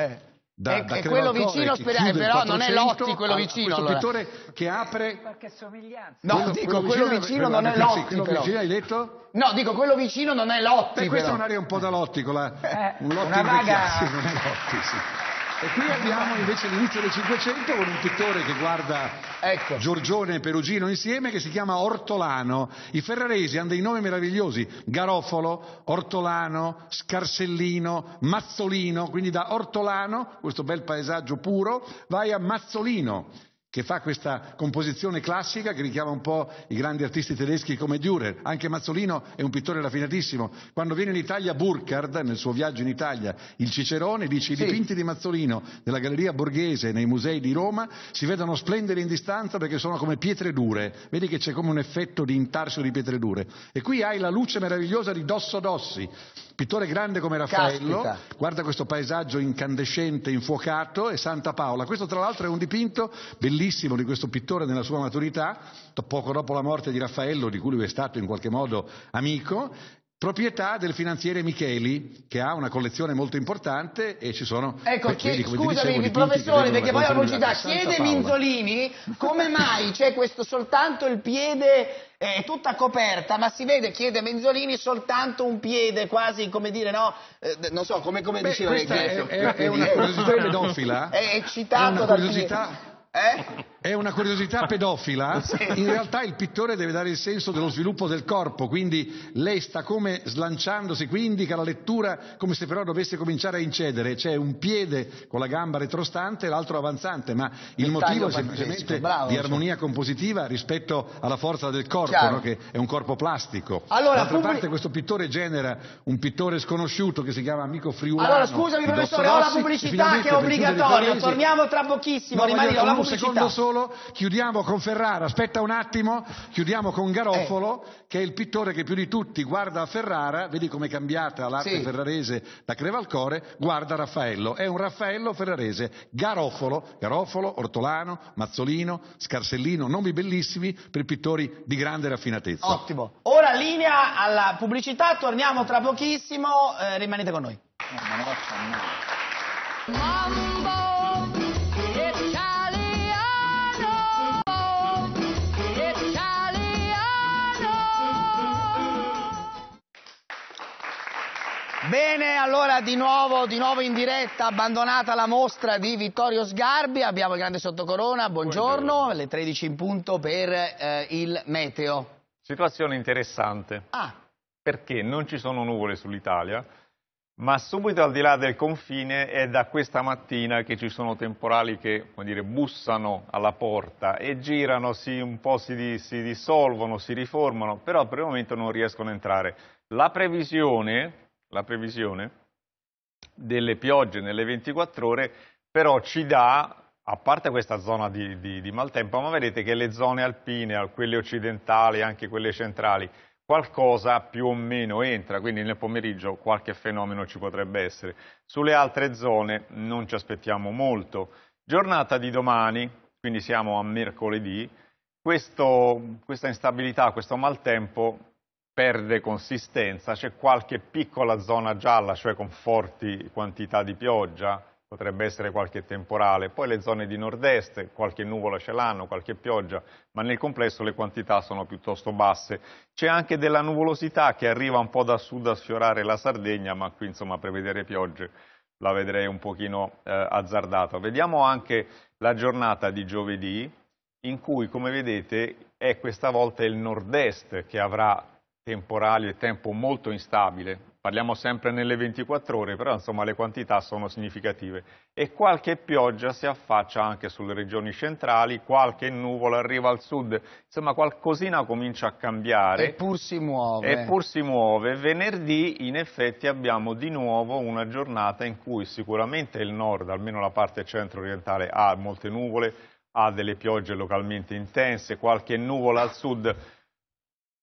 da, E- da e quello vicino, il però non è 400, Lotti quello a vicino, Questo allora. pittore che apre... Qualche somiglianza. No, dico, quello vicino non è sì, Lotti, quello però. vicino hai detto? No, dico, quello vicino non è Lotti, Beh, questa però. è un'area un po' da Lotti, con la- Eh, un Lotti una vaga- invecchiato, non è Lotti, sì. E qui abbiamo invece l'inizio del Cinquecento con un pittore che guarda Giorgione e Perugino insieme che si chiama Ortolano. I ferraresi hanno dei nomi meravigliosi, Garofalo, Ortolano, Scarsellino, Mazzolino, quindi da Ortolano, questo bel paesaggio puro, vai a Mazzolino che fa questa composizione classica che richiama un po' i grandi artisti tedeschi come Dürer. Anche Mazzolino è un pittore raffinatissimo. Quando viene in Italia Burkhard, nel suo viaggio in Italia, il Cicerone dice i dipinti di Mazzolino nella Galleria Borghese nei musei di Roma si vedono splendere in distanza perché sono come pietre dure. Vedi che c'è come un effetto di intarsio di pietre dure. E qui hai la luce meravigliosa di Dosso Dossi, pittore grande come Raffaello. Caspita. Guarda questo paesaggio incandescente, infuocato e Santa Paola. Questo tra l'altro è un dipinto bellissimo di questo pittore nella sua maturità, poco dopo la morte di Raffaello, di cui lui è stato in qualche modo amico, proprietà del finanziere Micheli, che ha una collezione molto importante e ci sono... Ecco, ti scusami, dicevo, professore, perché da poi la della chiede. Minzolini come mai c'è questo soltanto il piede è tutta coperta, ma si vede, chiede Menzolini, soltanto un piede, quasi come dire, no? Eh, non so, come, come Beh, diceva è, è- è una *laughs* curiosità pedofila. È eccitato dal curiosità. Eh? È una curiosità *laughs* pedofila. In realtà il pittore deve dare il senso dello sviluppo del corpo, quindi lei sta come slanciandosi, qui indica la lettura come se però dovesse cominciare a incedere. C'è un piede con la gamba retrostante e l'altro avanzante, ma il Dettaglio motivo è semplicemente bravo, di cioè. armonia compositiva rispetto alla forza del corpo, no? che è un corpo plastico. Allora, D'altra pubblic- parte questo pittore genera un pittore sconosciuto che si chiama Amico Friulano. Allora, scusami professore, Dosso ho la Rossi, pubblicità che è obbligatoria, torniamo tra pochissimo, No, rimani la pubblicità. Solo, chiudiamo con Ferrara, aspetta un attimo, chiudiamo con Garofalo, Eh. che è il pittore che più di tutti guarda a Ferrara, vedi com'è cambiata l'arte Sì. ferrarese da Crevalcore, guarda Raffaello, è un Raffaello ferrarese, Garofalo, Garofalo, Ortolano, Mazzolino, Scarsellino, nomi bellissimi per pittori di grande raffinatezza. Ottimo. Ora linea alla pubblicità, torniamo tra pochissimo, eh, rimanete con noi. Mambo Bene, allora di nuovo, di nuovo in diretta, abbandonata la mostra di Vittorio Sgarbi, abbiamo il grande sottocorona, buongiorno, alle 13 in punto per eh, il meteo. Situazione interessante. Ah. Perché non ci sono nuvole sull'Italia, ma subito al di là del confine è da questa mattina che ci sono temporali che come dire, bussano alla porta e girano, si, un po' si, si dissolvono, si riformano, però per il momento non riescono a entrare. La previsione, la previsione delle piogge nelle 24 ore però ci dà, a parte questa zona di, di- di maltempo, ma vedete che le zone alpine, quelle occidentali, anche quelle centrali, qualcosa più o meno entra, quindi nel pomeriggio qualche fenomeno ci potrebbe essere. Sulle altre zone non ci aspettiamo molto. Giornata di domani, quindi siamo a mercoledì, questo- questa instabilità, questo maltempo perde consistenza, c'è qualche piccola zona gialla, cioè con forti quantità di pioggia, potrebbe essere qualche temporale, poi le zone di nord-est, qualche nuvola ce l'hanno, qualche pioggia, ma nel complesso le quantità sono piuttosto basse. C'è anche della nuvolosità che arriva un po' da sud a sfiorare la Sardegna, ma qui insomma prevedere piogge la vedrei un pochino eh, azzardata. Vediamo anche la giornata di giovedì, in cui, come vedete, è questa volta il nord-est che avrà temporali e tempo molto instabile. Parliamo sempre nelle 24 ore, però insomma le quantità sono significative. E qualche pioggia si affaccia anche sulle regioni centrali, qualche nuvola arriva al sud, insomma qualcosina comincia a cambiare. Eppur si muove. Eppur si muove. Venerdì in effetti abbiamo di nuovo una giornata in cui sicuramente il nord, almeno la parte centro-orientale, ha molte nuvole, ha delle piogge localmente intense, qualche nuvola al sud.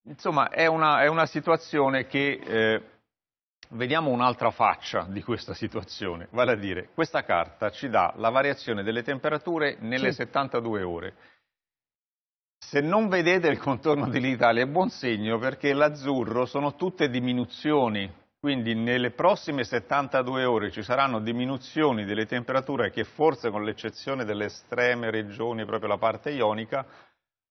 Insomma, è una, è una situazione che eh, vediamo un'altra faccia di questa situazione, vale a dire, questa carta ci dà la variazione delle temperature nelle Sì. 72 ore. Se non vedete il contorno dell'Italia è buon segno perché l'azzurro sono tutte diminuzioni, quindi nelle prossime 72 ore ci saranno diminuzioni delle temperature che forse con l'eccezione delle estreme regioni, proprio la parte ionica,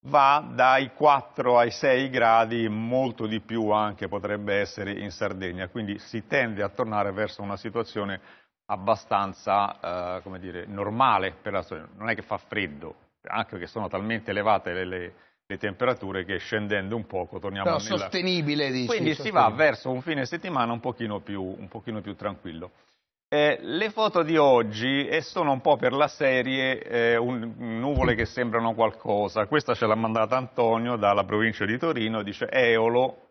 va dai 4 ai 6 gradi, molto di più anche potrebbe essere in Sardegna, quindi si tende a tornare verso una situazione abbastanza, eh, come dire, normale per la storia. Non è che fa freddo, anche perché sono talmente elevate le, le- le temperature che scendendo un poco torniamo Però nella... sostenibile, dici. Quindi si va verso un fine settimana un pochino più, un pochino più tranquillo. Eh, le foto di oggi eh, sono un po' per la serie eh, un- nuvole che sembrano qualcosa. Questa ce l'ha mandata Antonio dalla provincia di Torino, dice Eolo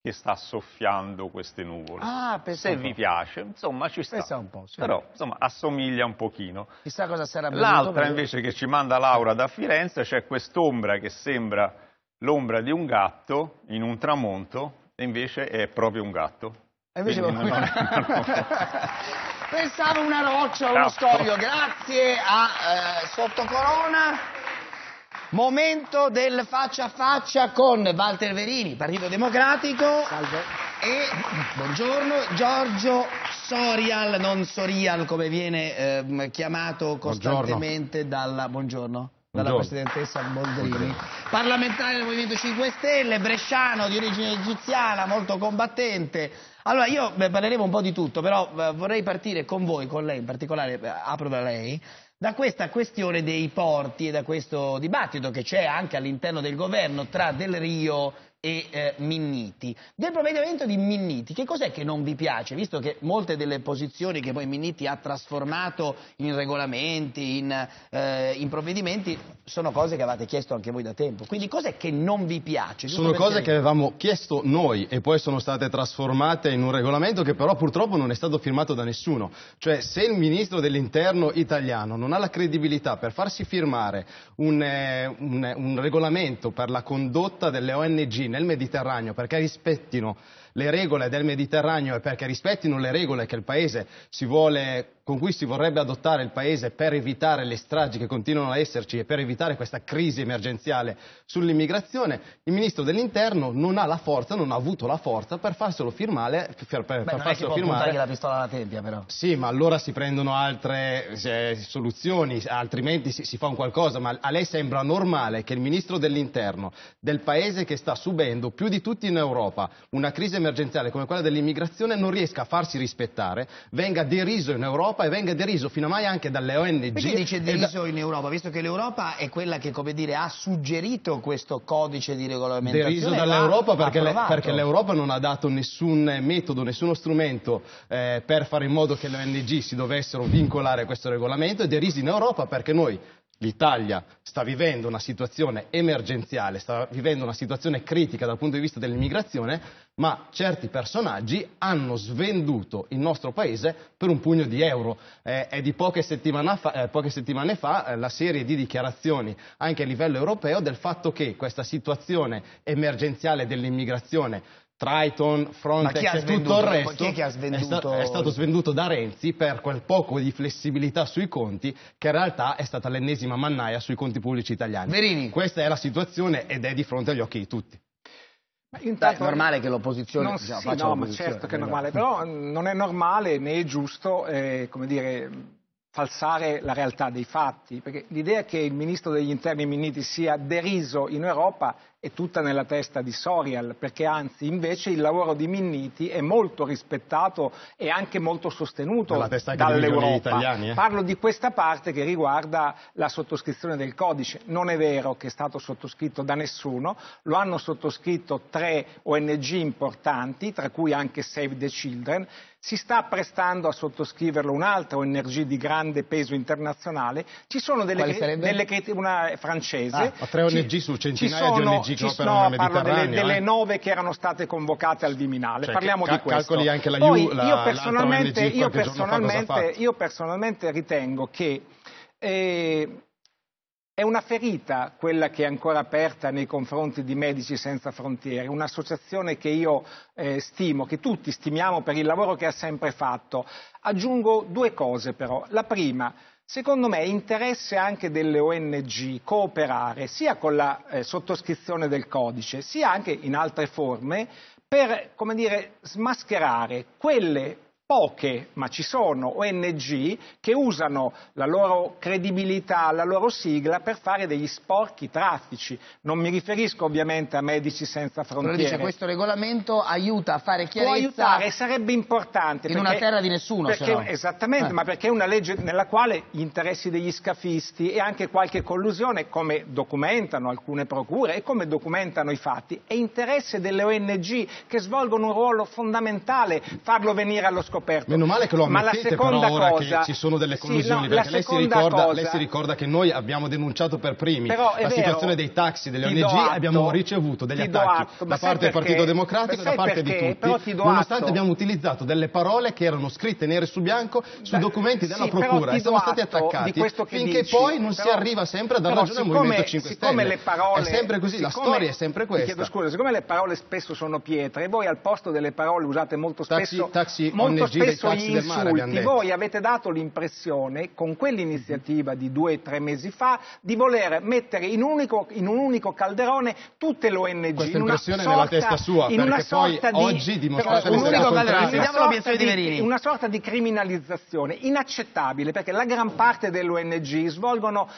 che sta soffiando queste nuvole. Ah, Se vi piace, insomma ci sta. Pensa un po', sì. Però insomma assomiglia un pochino. Chissà cosa venuto L'altra invece che ci manda Laura da Firenze c'è quest'ombra che sembra l'ombra di un gatto in un tramonto e invece è proprio un gatto. E invece Quindi non è- *laughs* Pensavo una roccia, uno scoglio. Grazie a eh, Sottocorona. Momento del faccia a faccia con Walter Verini, Partito Democratico. E buongiorno Giorgio Sorial, non Sorial come viene ehm, chiamato costantemente dalla buongiorno. Dalla Buongiorno. presidentessa Boldrini, parlamentare del Movimento 5 Stelle, bresciano di origine egiziana, molto combattente. Allora io parleremo un po' di tutto, però eh, vorrei partire con voi, con lei in particolare, eh, apro da lei, da questa questione dei porti e da questo dibattito che c'è anche all'interno del governo tra Del Rio e eh, Minniti. Del provvedimento di Minniti, che cos'è che non vi piace? Visto che molte delle posizioni che poi Minniti ha trasformato in regolamenti, in, eh, in provvedimenti, sono cose che avete chiesto anche voi da tempo. Quindi cos'è che non vi piace? Sono cose che avevamo chiesto noi e poi sono state trasformate in un regolamento che però purtroppo non è stato firmato da nessuno. Cioè se il ministro dell'interno italiano non ha la credibilità per farsi firmare un, eh, un- un regolamento per la condotta delle ONG nel Mediterraneo perché rispettino le regole del Mediterraneo e perché rispettino le regole che il paese si vuole con cui si vorrebbe adottare il paese per evitare le stragi che continuano a esserci e per evitare questa crisi emergenziale sull'immigrazione, il ministro dell'interno non ha la forza, non ha avuto la forza per farselo firmare, per, per Beh, che farselo firmare. la pistola alla tempia però. Sì, ma allora si prendono altre eh, soluzioni, altrimenti si, si fa un qualcosa. Ma a lei sembra normale che il ministro dell'interno del paese che sta subendo più di tutti in Europa una crisi emergenziale come quella dell'immigrazione non riesca a farsi rispettare, venga deriso in Europa e venga deriso fino a mai anche dalle ONG. Perché dice e da- deriso in Europa? Visto che l'Europa è quella che, come dire, ha suggerito questo codice di regolamentazione. deriso e dall'Europa perché, le- perché l'Europa non ha dato nessun metodo, nessuno strumento eh, per fare in modo che le ONG si dovessero vincolare a questo regolamento, è deriso in Europa perché noi, l'Italia, sta vivendo una situazione emergenziale, sta vivendo una situazione critica dal punto di vista dell'immigrazione, ma certi personaggi hanno svenduto il nostro paese per un pugno di euro. Eh, è di poche fa, eh, poche settimane fa eh, la serie di dichiarazioni anche a livello europeo del fatto che questa situazione emergenziale dell'immigrazione Triton, Frontex e tutto il resto Chi è è, sta- è stato svenduto da Renzi per quel poco di flessibilità sui conti che in realtà è stata l'ennesima mannaia sui conti pubblici italiani. Verini. Questa è la situazione ed è di fronte agli occhi di tutti. Beh, è normale che l'opposizione Non- diciamo, sì, faccia no, ma certo che è esatto. normale, però mm, non è normale né è giusto, eh, come dire, falsare la realtà dei fatti, perché l'idea che il ministro degli interni Minniti sia deriso in Europa è tutta nella testa di Sorial, perché anzi invece il lavoro di Minniti è molto rispettato e anche molto sostenuto di di dall'Europa. italiani, eh. Parlo di questa parte che riguarda la sottoscrizione del codice. Non è vero che è stato sottoscritto da nessuno, lo hanno sottoscritto tre ONG importanti, tra cui anche Save the Children. Si sta prestando a sottoscriverlo un'altra ONG di grande peso internazionale. Ci sono delle, delle una francese. Ah, ma tre ONG Ci- su ci centinaia di sono- ONG nel no, parlo delle, Mediterraneo, delle eh. nove che erano state convocate al Viminale. Cioè, Parliamo ca- di questo. calcoli anche la Poi, IU, la- io personalmente, io personalmente, io personalmente ritengo che eh, è una ferita quella che è ancora aperta nei confronti di Medici Senza Frontiere, un'associazione che io eh, stimo, che tutti stimiamo per il lavoro che ha sempre fatto. Aggiungo due cose però. La prima, secondo me è interesse anche delle ONG cooperare sia con la eh, sottoscrizione del codice, sia anche in altre forme per, dire, smascherare quelle poche, ma ci sono ONG che usano la loro credibilità, la loro sigla per fare degli sporchi traffici. Non mi riferisco ovviamente a Medici Senza Però Frontiere. dice questo regolamento aiuta a fare Può chiarezza aiutare, sarebbe importante. in perché- una terra di nessuno, perché- no. Esattamente, Eh. ma perché è una legge nella quale gli interessi degli scafisti e anche qualche collusione, come documentano alcune procure e come documentano i fatti, è interesse delle ONG che svolgono un ruolo fondamentale farlo venire allo scoperto. Meno male che lo ammettete però ora cosa- che ci sono delle Sì, collusioni, no, la perché lei si, ricorda, cosa- lei si ricorda che noi abbiamo denunciato per primi Però la vero, situazione dei taxi, delle ONG, atto, abbiamo ricevuto degli attacchi atto, da parte del Partito? Democratico e da parte perché? di tutti, nonostante atto. abbiamo utilizzato delle parole che erano scritte nere su bianco su documenti della Sì, Procura e siamo stati attaccati finché dici, poi non si arriva sempre a dar però ragione al Movimento 5 siccome Stelle. parole- è sempre così, la storia è sempre questa. chiedo scusa, siccome le parole spesso sono pietre, e voi al posto delle parole usate molto Taxi- spesso, taxi molto ONG dei spesso gli insulti, voi avete dato l'impressione, con quell'iniziativa di due o tre mesi fa, di voler mettere in un unico, in un unico calderone tutte le ONG. Questa in una impressione è nella sorta- testa sua, in una perché poi sorta di- oggi dimostrate però, di un essere unico al calderone, contrario. una sorta di. Una sorta di criminalizzazione inaccettabile perché la gran parte delle ONG svolgono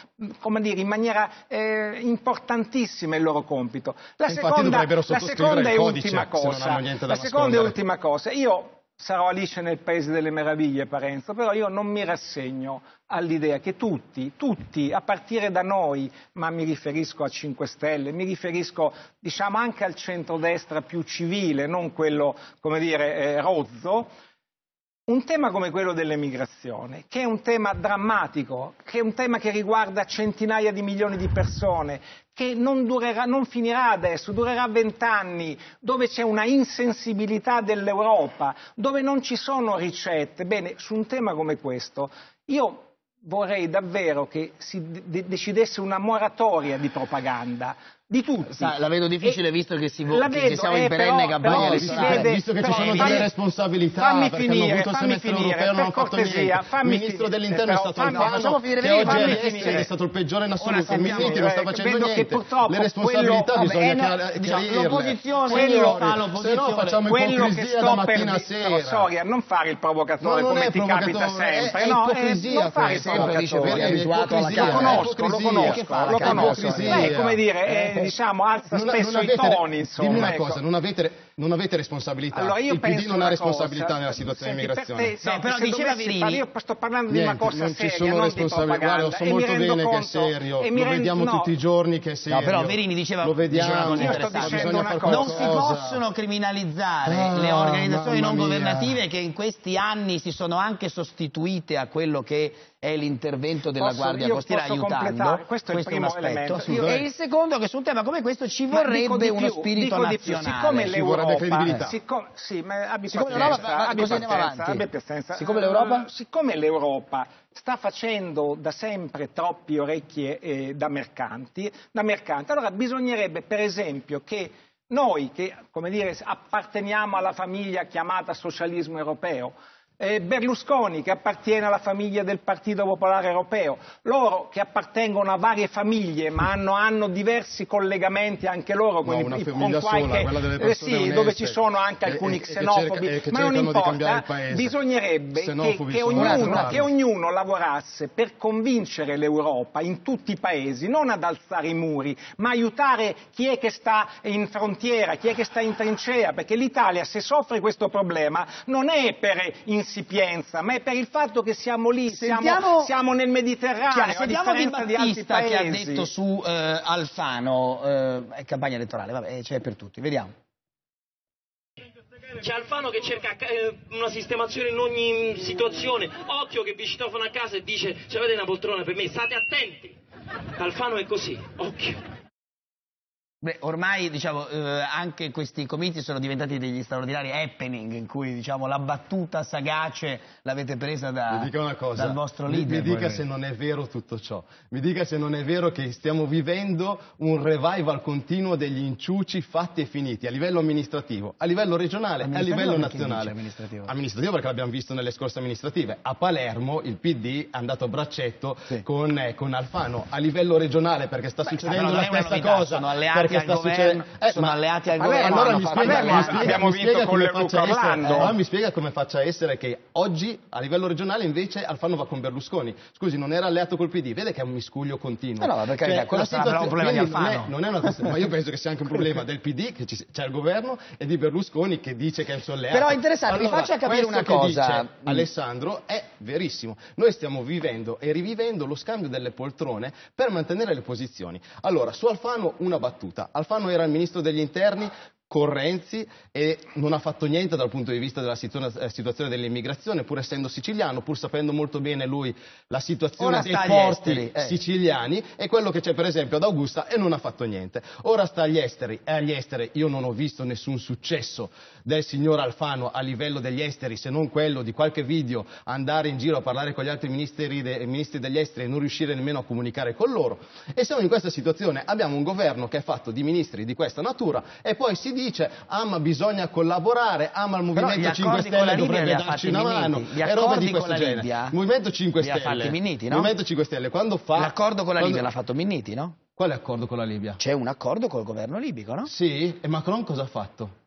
come dire, in maniera eh, importantissima il loro compito. La seconda, la seconda e codice, ultima cosa, hanno niente da la seconda e ultima cosa, io sarò Alice nel Paese delle Meraviglie, Parenzo, però io non mi rassegno all'idea che tutti, tutti, a partire da noi, ma mi riferisco a 5 Stelle, mi riferisco diciamo anche al centrodestra più civile, non quello, come dire, eh, rozzo, un tema come quello dell'emigrazione, che è un tema drammatico, che è un tema che riguarda centinaia di milioni di persone, che non, durerà, non finirà adesso, durerà vent'anni, dove c'è una insensibilità dell'Europa, dove non ci sono ricette. Bene, su un tema come questo, io vorrei davvero che si de- decidesse una moratoria di propaganda. Di tutti. Sa, la vedo difficile visto che, si che- vedo, che siamo eh, in perenne però- campagna elettorale. vede- visto che ci però sono fammi- delle responsabilità fammi perché finire, hanno avuto il fammi semestre finire, europeo e non hanno fatto cortesia, niente. fammi il ministro finire, dell'interno è stato fammi- Alfano lasciamo finire, che fammi oggi è finire. è stato il peggiore in assoluto Ora il Minniti non sta sappiamo, facendo vedo che niente purtroppo le responsabilità quello- bisogna vabbè, chiar- eh, diciamo, chiarirle l'opposizione Signori, fa se l'opposizione. no facciamo quello che ipocrisia sto da per mattina a sera Soria, non fare il provocatore come ti capita sempre, no, eh, ipocrisia non fare il questa. Sempre dice provocatore. Lo conosco, lo conosco, Che lo conosco. Come dire, eh, diciamo, alza Non- spesso non i avete- toni, insomma. Dimmi una ecco. cosa, non avete, non avete responsabilità. Allora io il PD penso non ha responsabilità cosa. nella situazione Senti, per dell'immigrazione. te, senti, però diceva fare- io sto parlando di una Niente, cosa non ci seria, sono non di responsabilità. propaganda. Guarda, so e mi molto bene che è conto- serio, lo rendo- vediamo no. tutti i giorni che è serio. No, però Verini diceva, lo diceva vediamo, cosa Io sto interessante. dicendo bisogna una cosa. Non si possono criminalizzare Ah, le organizzazioni non governative che in questi anni si sono anche sostituite a quello che è l'intervento della Posso- Guardia Costiera aiutando. Questo è il primo un aspetto. elemento. Io- e il secondo che su un tema come questo ci vorrebbe di uno più, spirito di più, nazionale. Siccome Vorrebbe credibilità. l'Europa, siccome, sì, ma abbi Siccome l'Europa- abbi pazienza, abbi pazienza. Siccome l'Europa? Eh, siccome l'Europa sta facendo da sempre troppi orecchie eh, da mercanti, da mercanti, allora bisognerebbe per esempio che noi che come dire, apparteniamo alla famiglia chiamata socialismo europeo, eh, Berlusconi che appartiene alla famiglia del Partito Popolare Europeo, loro che appartengono a varie famiglie ma hanno, hanno diversi collegamenti anche loro No, i- una i- famiglia con qualche, sola, eh, sì, oneste, dove ci sono anche alcuni e- xenofobi, cerca- e che ma non importa, paese. bisognerebbe che, che ognuno, che ognuno lavorasse per convincere l'Europa in tutti i paesi, non ad alzare i muri, ma aiutare chi è che sta in frontiera, chi è che sta in trincea, perché l'Italia se soffre questo problema non è per insipienza, ma è per il fatto che siamo lì, siamo, Sentiamo- siamo nel Mediterraneo, Chiaro, a sentiamo Di differenza di altri Battista che ha paesi. detto su eh, Alfano, eh, è campagna elettorale, vabbè, c'è per tutti, vediamo. C'è Alfano che cerca eh, una sistemazione in ogni situazione. Occhio che vi citofono a casa e dice: Se avete una poltrona per me, state attenti. Alfano è così, occhio. Beh, ormai diciamo, eh, anche questi comizi sono diventati degli straordinari happening in cui diciamo, la battuta sagace l'avete presa da, Mi dica una cosa, dal vostro mi- leader. mi dica voi. se non è vero tutto ciò, mi dica se non è vero che stiamo vivendo un revival continuo degli inciuci fatti e finiti a livello amministrativo, a livello regionale e a livello nazionale. amministrativo? Amministrativo perché l'abbiamo visto nelle scorse amministrative. A Palermo il PD è andato a braccetto con, eh, con Alfano, a livello regionale perché sta succedendo però non la stessa novità, cosa, alleati al sta governo, succedendo. Eh, sono ma- alleati al governo. allora mi spiega, mi spiega- abbiamo mi vinto spiega con come le faccia Luca essere- allora mi spiega come faccia essere che oggi a livello regionale invece Alfano va con Berlusconi. Scusi, non era alleato col PD, vede che è un miscuglio continuo. No, no, per carità, quello sarà un problema di quindi non è- Alfano. Non è una questione, ma io *laughs* penso che sia anche un problema del PD, che c'è il governo, e di Berlusconi che dice che è il suo alleato. Però è interessante, mi Allora, faccia capire una cosa. dice. Alessandro è verissimo. Noi stiamo vivendo e rivivendo lo scambio delle poltrone per mantenere le posizioni. Allora, su Alfano una battuta. Alfano era il ministro degli interni con Renzi e non ha fatto niente dal punto di vista della eh, situazione dell'immigrazione, pur essendo siciliano, pur sapendo molto bene lui la situazione dei porti esteri, eh. siciliani e quello che c'è per esempio ad Augusta e non ha fatto niente. Ora sta agli esteri e agli esteri io non ho visto nessun successo del signor Alfano a livello degli esteri se non quello di qualche video andare in giro a parlare con gli altri ministeri, de- ministri degli esteri e non riuscire nemmeno a comunicare con loro. E siamo in questa situazione, abbiamo un governo che è fatto di ministri di questa natura e poi si dice ah ma bisogna collaborare, ah ma il Movimento gli 5 accordi con la Stelle dovrebbe darci una mano e roba di questo genere. Libia Il Movimento 5 li ha Stelle Minniti, no? Movimento 5 Stelle quando fa L'accordo con la quando- Libia l'ha fatto Minniti, no? Quale accordo con la Libia? C'è un accordo col governo libico, no? Sì, e Macron cosa ha fatto?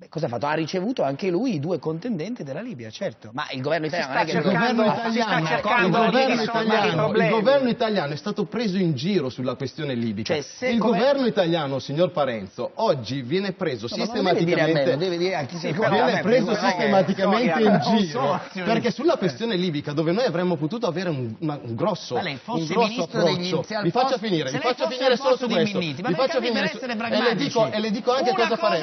Beh, cosa ha fatto? Ha ricevuto anche lui i due contendenti della Libia, certo. Ma il governo italiano non è che Il governo cercando- si sta italiano, il governo italiano, il governo italiano è stato preso in giro sulla questione libica. Cioè, se il come- governo italiano, signor Parenzo, oggi viene preso No, ma non deve dire a me, sistematicamente lo deve dire a chi si occupa. viene preso che- sistematicamente in giro perché sulla questione libica dove noi avremmo potuto avere un, una- un grosso Ma lei fosse un grosso ministro degli approccio vi faccia posto- finire vi lei fosse finire solo su di questo Minniti, ma vi lei capì, finire e le dico, e le dico anche Una cosa cosa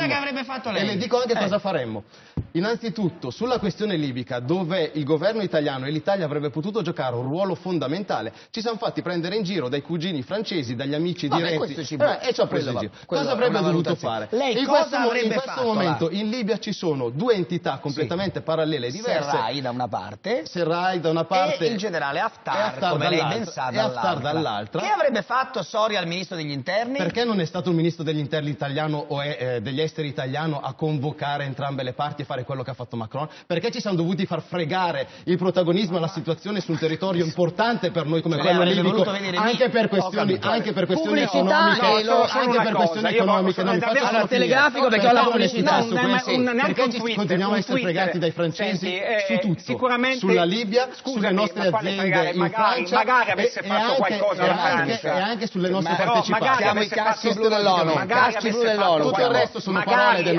dico anche Eh. cosa faremmo. Innanzitutto sulla questione libica dove il governo italiano e l'Italia avrebbe potuto giocare un ruolo fondamentale ci siamo fatti prendere in giro dai cugini francesi dagli amici Vabbè, di Renzi questo ci Eh, e ci ha preso in giro. cosa avrebbe dovuto fare? Lei in cosa questo, in questo fatto, momento là? in Libia ci sono due entità completamente parallele e diverse. Serrai da una parte Serrai da una parte e il generale Haftar, Haftar come lei dall'altra, ben sa, e dall'altra. Che avrebbe fatto Soria al ministro degli interni? Perché non è stato il ministro degli interni italiano o è, eh, degli esteri italiano a convocare entrambe le parti e fare quello che ha fatto Macron? Perché ci siamo dovuti far fregare il protagonismo e la situazione su un territorio importante per noi come quello avrebbe libico, anche per questioni, anche per questioni economiche, lo- solo anche per questioni io economiche. non mi faccia Allora, telegrafico perché ho la pubblicità. su Non, questo. perché ci continuiamo a essere fregati dai francesi eh, su tutto, sulla Libia, sulle nostre aziende in Francia e- fatto anche- sulle nostre magari Siamo i fatto- blu dell'ONU. Tutto il resto sono parole di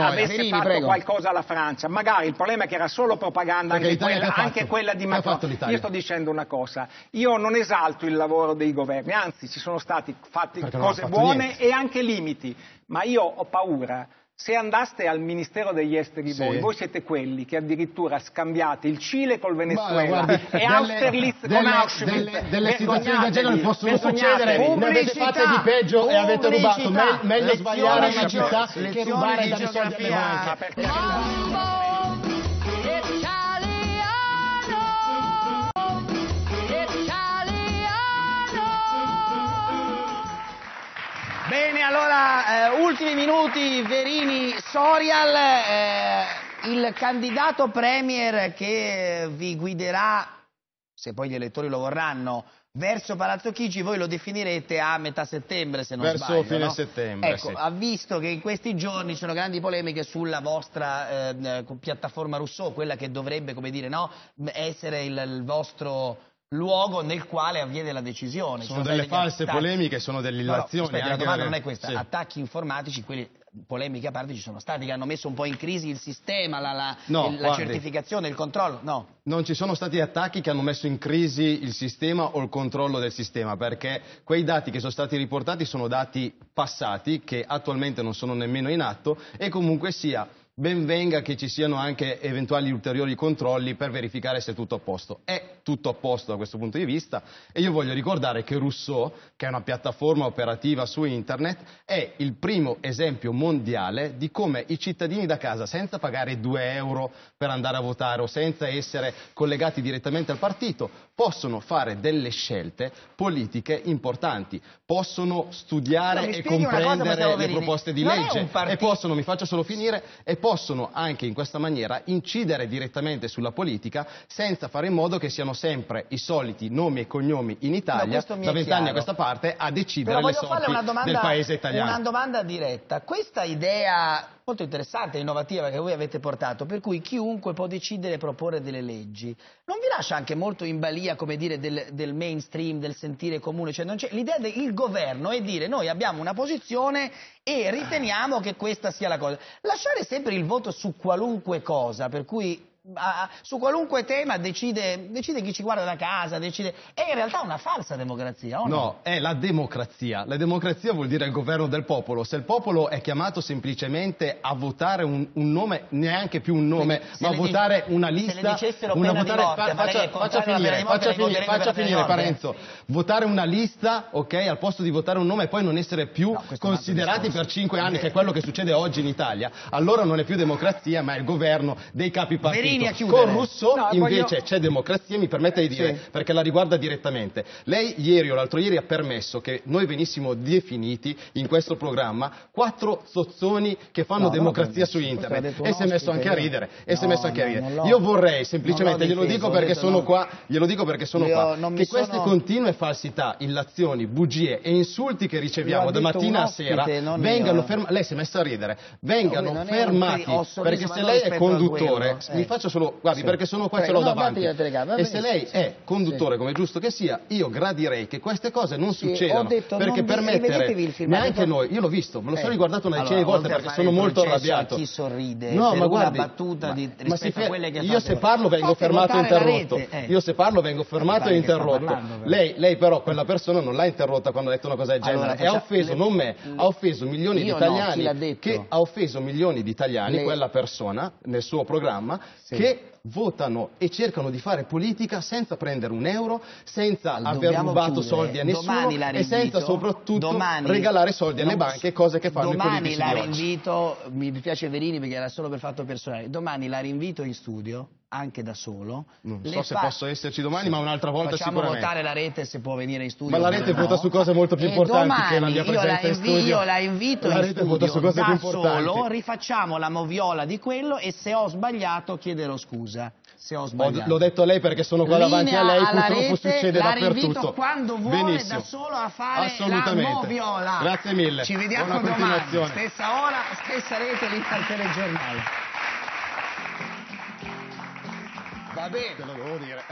Verini, fatto prego. qualcosa alla Francia, magari il problema è che era solo propaganda, anche quella, anche quella di Macron. Io sto dicendo una cosa, io non esalto il lavoro dei governi, anzi ci sono stati fatti Perché cose buone niente. e anche limiti, ma io ho paura. Se andaste al Ministero degli Esteri Sì. voi, voi siete quelli che addirittura scambiate il Cile col Venezuela guardi, e delle- Austerlitz con delle- Auschwitz. delle- delle situazioni del genere possono succedere, ne avete fatte di peggio e avete rubato, Pubblicità. Me- meglio sbagliare una città che rubare dare soldi alle banche. Bene, allora, eh, ultimi minuti, Verini, Sorial, eh, il candidato premier che vi guiderà, se poi gli elettori lo vorranno, verso Palazzo Chigi, voi lo definirete a metà settembre, se non Verso sbaglio. fine no? settembre, Ecco, sì. ha visto che in questi giorni ci sono grandi polemiche sulla vostra eh, eh, piattaforma Rousseau, quella che dovrebbe, come dire, no, essere il, il vostro luogo nel quale avviene la decisione. Ci Sono delle false attacchi. polemiche, sono delle No, no, illazioni. aspetti, la domanda non è questa. sì. Attacchi informatici, quelli polemiche a parte ci sono stati, che hanno messo un po' in crisi il sistema, la, la- No, il- la certificazione, il controllo. No. Non ci sono stati attacchi che hanno messo in crisi il sistema o il controllo del sistema, perché quei dati che sono stati riportati sono dati passati che attualmente non sono nemmeno in atto e comunque sia ben venga che ci siano anche eventuali ulteriori controlli per verificare se è tutto a posto. È tutto a posto da questo punto di vista e io voglio ricordare che Rousseau, che è una piattaforma operativa su internet, è il primo esempio mondiale di come i cittadini da casa, senza pagare 2 euro per andare a votare o senza essere collegati direttamente al partito, possono fare delle scelte politiche importanti, possono studiare No, e cosa, comprendere Matteo le proposte di legge e possono, mi faccio solo finire, e possono anche in questa maniera incidere direttamente sulla politica senza fare in modo che siano sempre i soliti nomi e cognomi in Italia, è da vent'anni a questa parte, a decidere le sorti domanda, del paese italiano. una domanda diretta. Questa idea molto interessante e innovativa che voi avete portato, per cui chiunque può decidere e proporre delle leggi, non vi lascia anche molto in balia, come dire, del, del mainstream, del sentire comune? Cioè l'idea del governo è dire noi abbiamo una posizione e riteniamo che questa sia la cosa. Lasciare sempre il voto su qualunque cosa, per cui su qualunque tema decide, decide chi ci guarda da casa, decide... è in realtà una falsa democrazia, o no? No, è la democrazia. La democrazia vuol dire il governo del popolo. Se il popolo è chiamato semplicemente a votare un, un nome, neanche più un nome, Se ma a votare una se le lista. dicessero una votare- morte, fa- faccia, faccia finire, faccia finire, faccia finire? Parenzo. Votare una lista, ok, al posto di votare un nome e poi non essere più considerati per cinque anni, che è quello che succede oggi in Italia, allora non è più democrazia, ma è il governo dei capi Verini a partito. chiudere. Con Rousseau No, invece voglio- c'è democrazia, mi permette di dire, Sì. perché la riguarda direttamente. Lei ieri o l'altro ieri ha permesso che noi venissimo definiti in questo programma quattro zozzoni che fanno No, democrazia su internet e si è messo anche a ridere. E si è messo anche a ridere. Io vorrei semplicemente, glielo dico perché sono qua, glielo dico perché sono qua, che queste continue falsità, illazioni, bugie e insulti che riceviamo da mattina a sera vengano fermati. Lei si è messa a ridere. Vengano fermati perché se lei è conduttore, mi eh. Faccio solo, guardi, Sì. perché sono qua, Prego, ce l'ho no, davanti. telecamera, E se lei è conduttore, come è giusto che sia, io gradirei che queste cose non Sì, succedano. detto, perché non vi- per mettere rivedetevi il filmato, neanche noi, io l'ho visto, me lo sono Eh. riguardato una decina di volte perché sono molto arrabbiato. Chi sorride No, ma guardi, battuta di, ma rispetto si fe- a quelle che io se parlo vengo fermato e interrotto. eh. Io se parlo vengo fermato e interrotto. lei, però quella persona non l'ha interrotta quando ha detto una cosa del genere e ha offeso non me, ha offeso milioni di italiani che ha offeso milioni di italiani quella persona nel suo programma Sì. che votano e cercano di fare politica senza prendere un euro, senza aver Dobbiamo rubato chiudere. soldi a nessuno Domani la e senza soprattutto Domani- regalare soldi alle banche, cose che fanno i Domani politici la di oggi. rinvito, mi piace Verini perché era solo per fatto personale. Domani la rinvito in studio, anche da solo. Non Le so se posso esserci domani, ma un'altra volta Facciamo sicuramente. votare la rete se può venire in studio. Ma la rete no. vota su cose molto più E importanti che la mia io la presenza in studio. Io la invito La in rete studio vota su cose da più solo, rifacciamo la moviola di quello e se ho sbagliato chiederò scusa. Se ho sbagliato. L'ho detto a lei perché sono qua Linea davanti a lei, purtroppo rete, succede la dappertutto. quando vuole Benissimo. da solo a fare la moviola. Grazie mille. Ci vediamo Buona domani, stessa ora, stessa rete lì al telegiornale. Va bene. Te lo devo dire.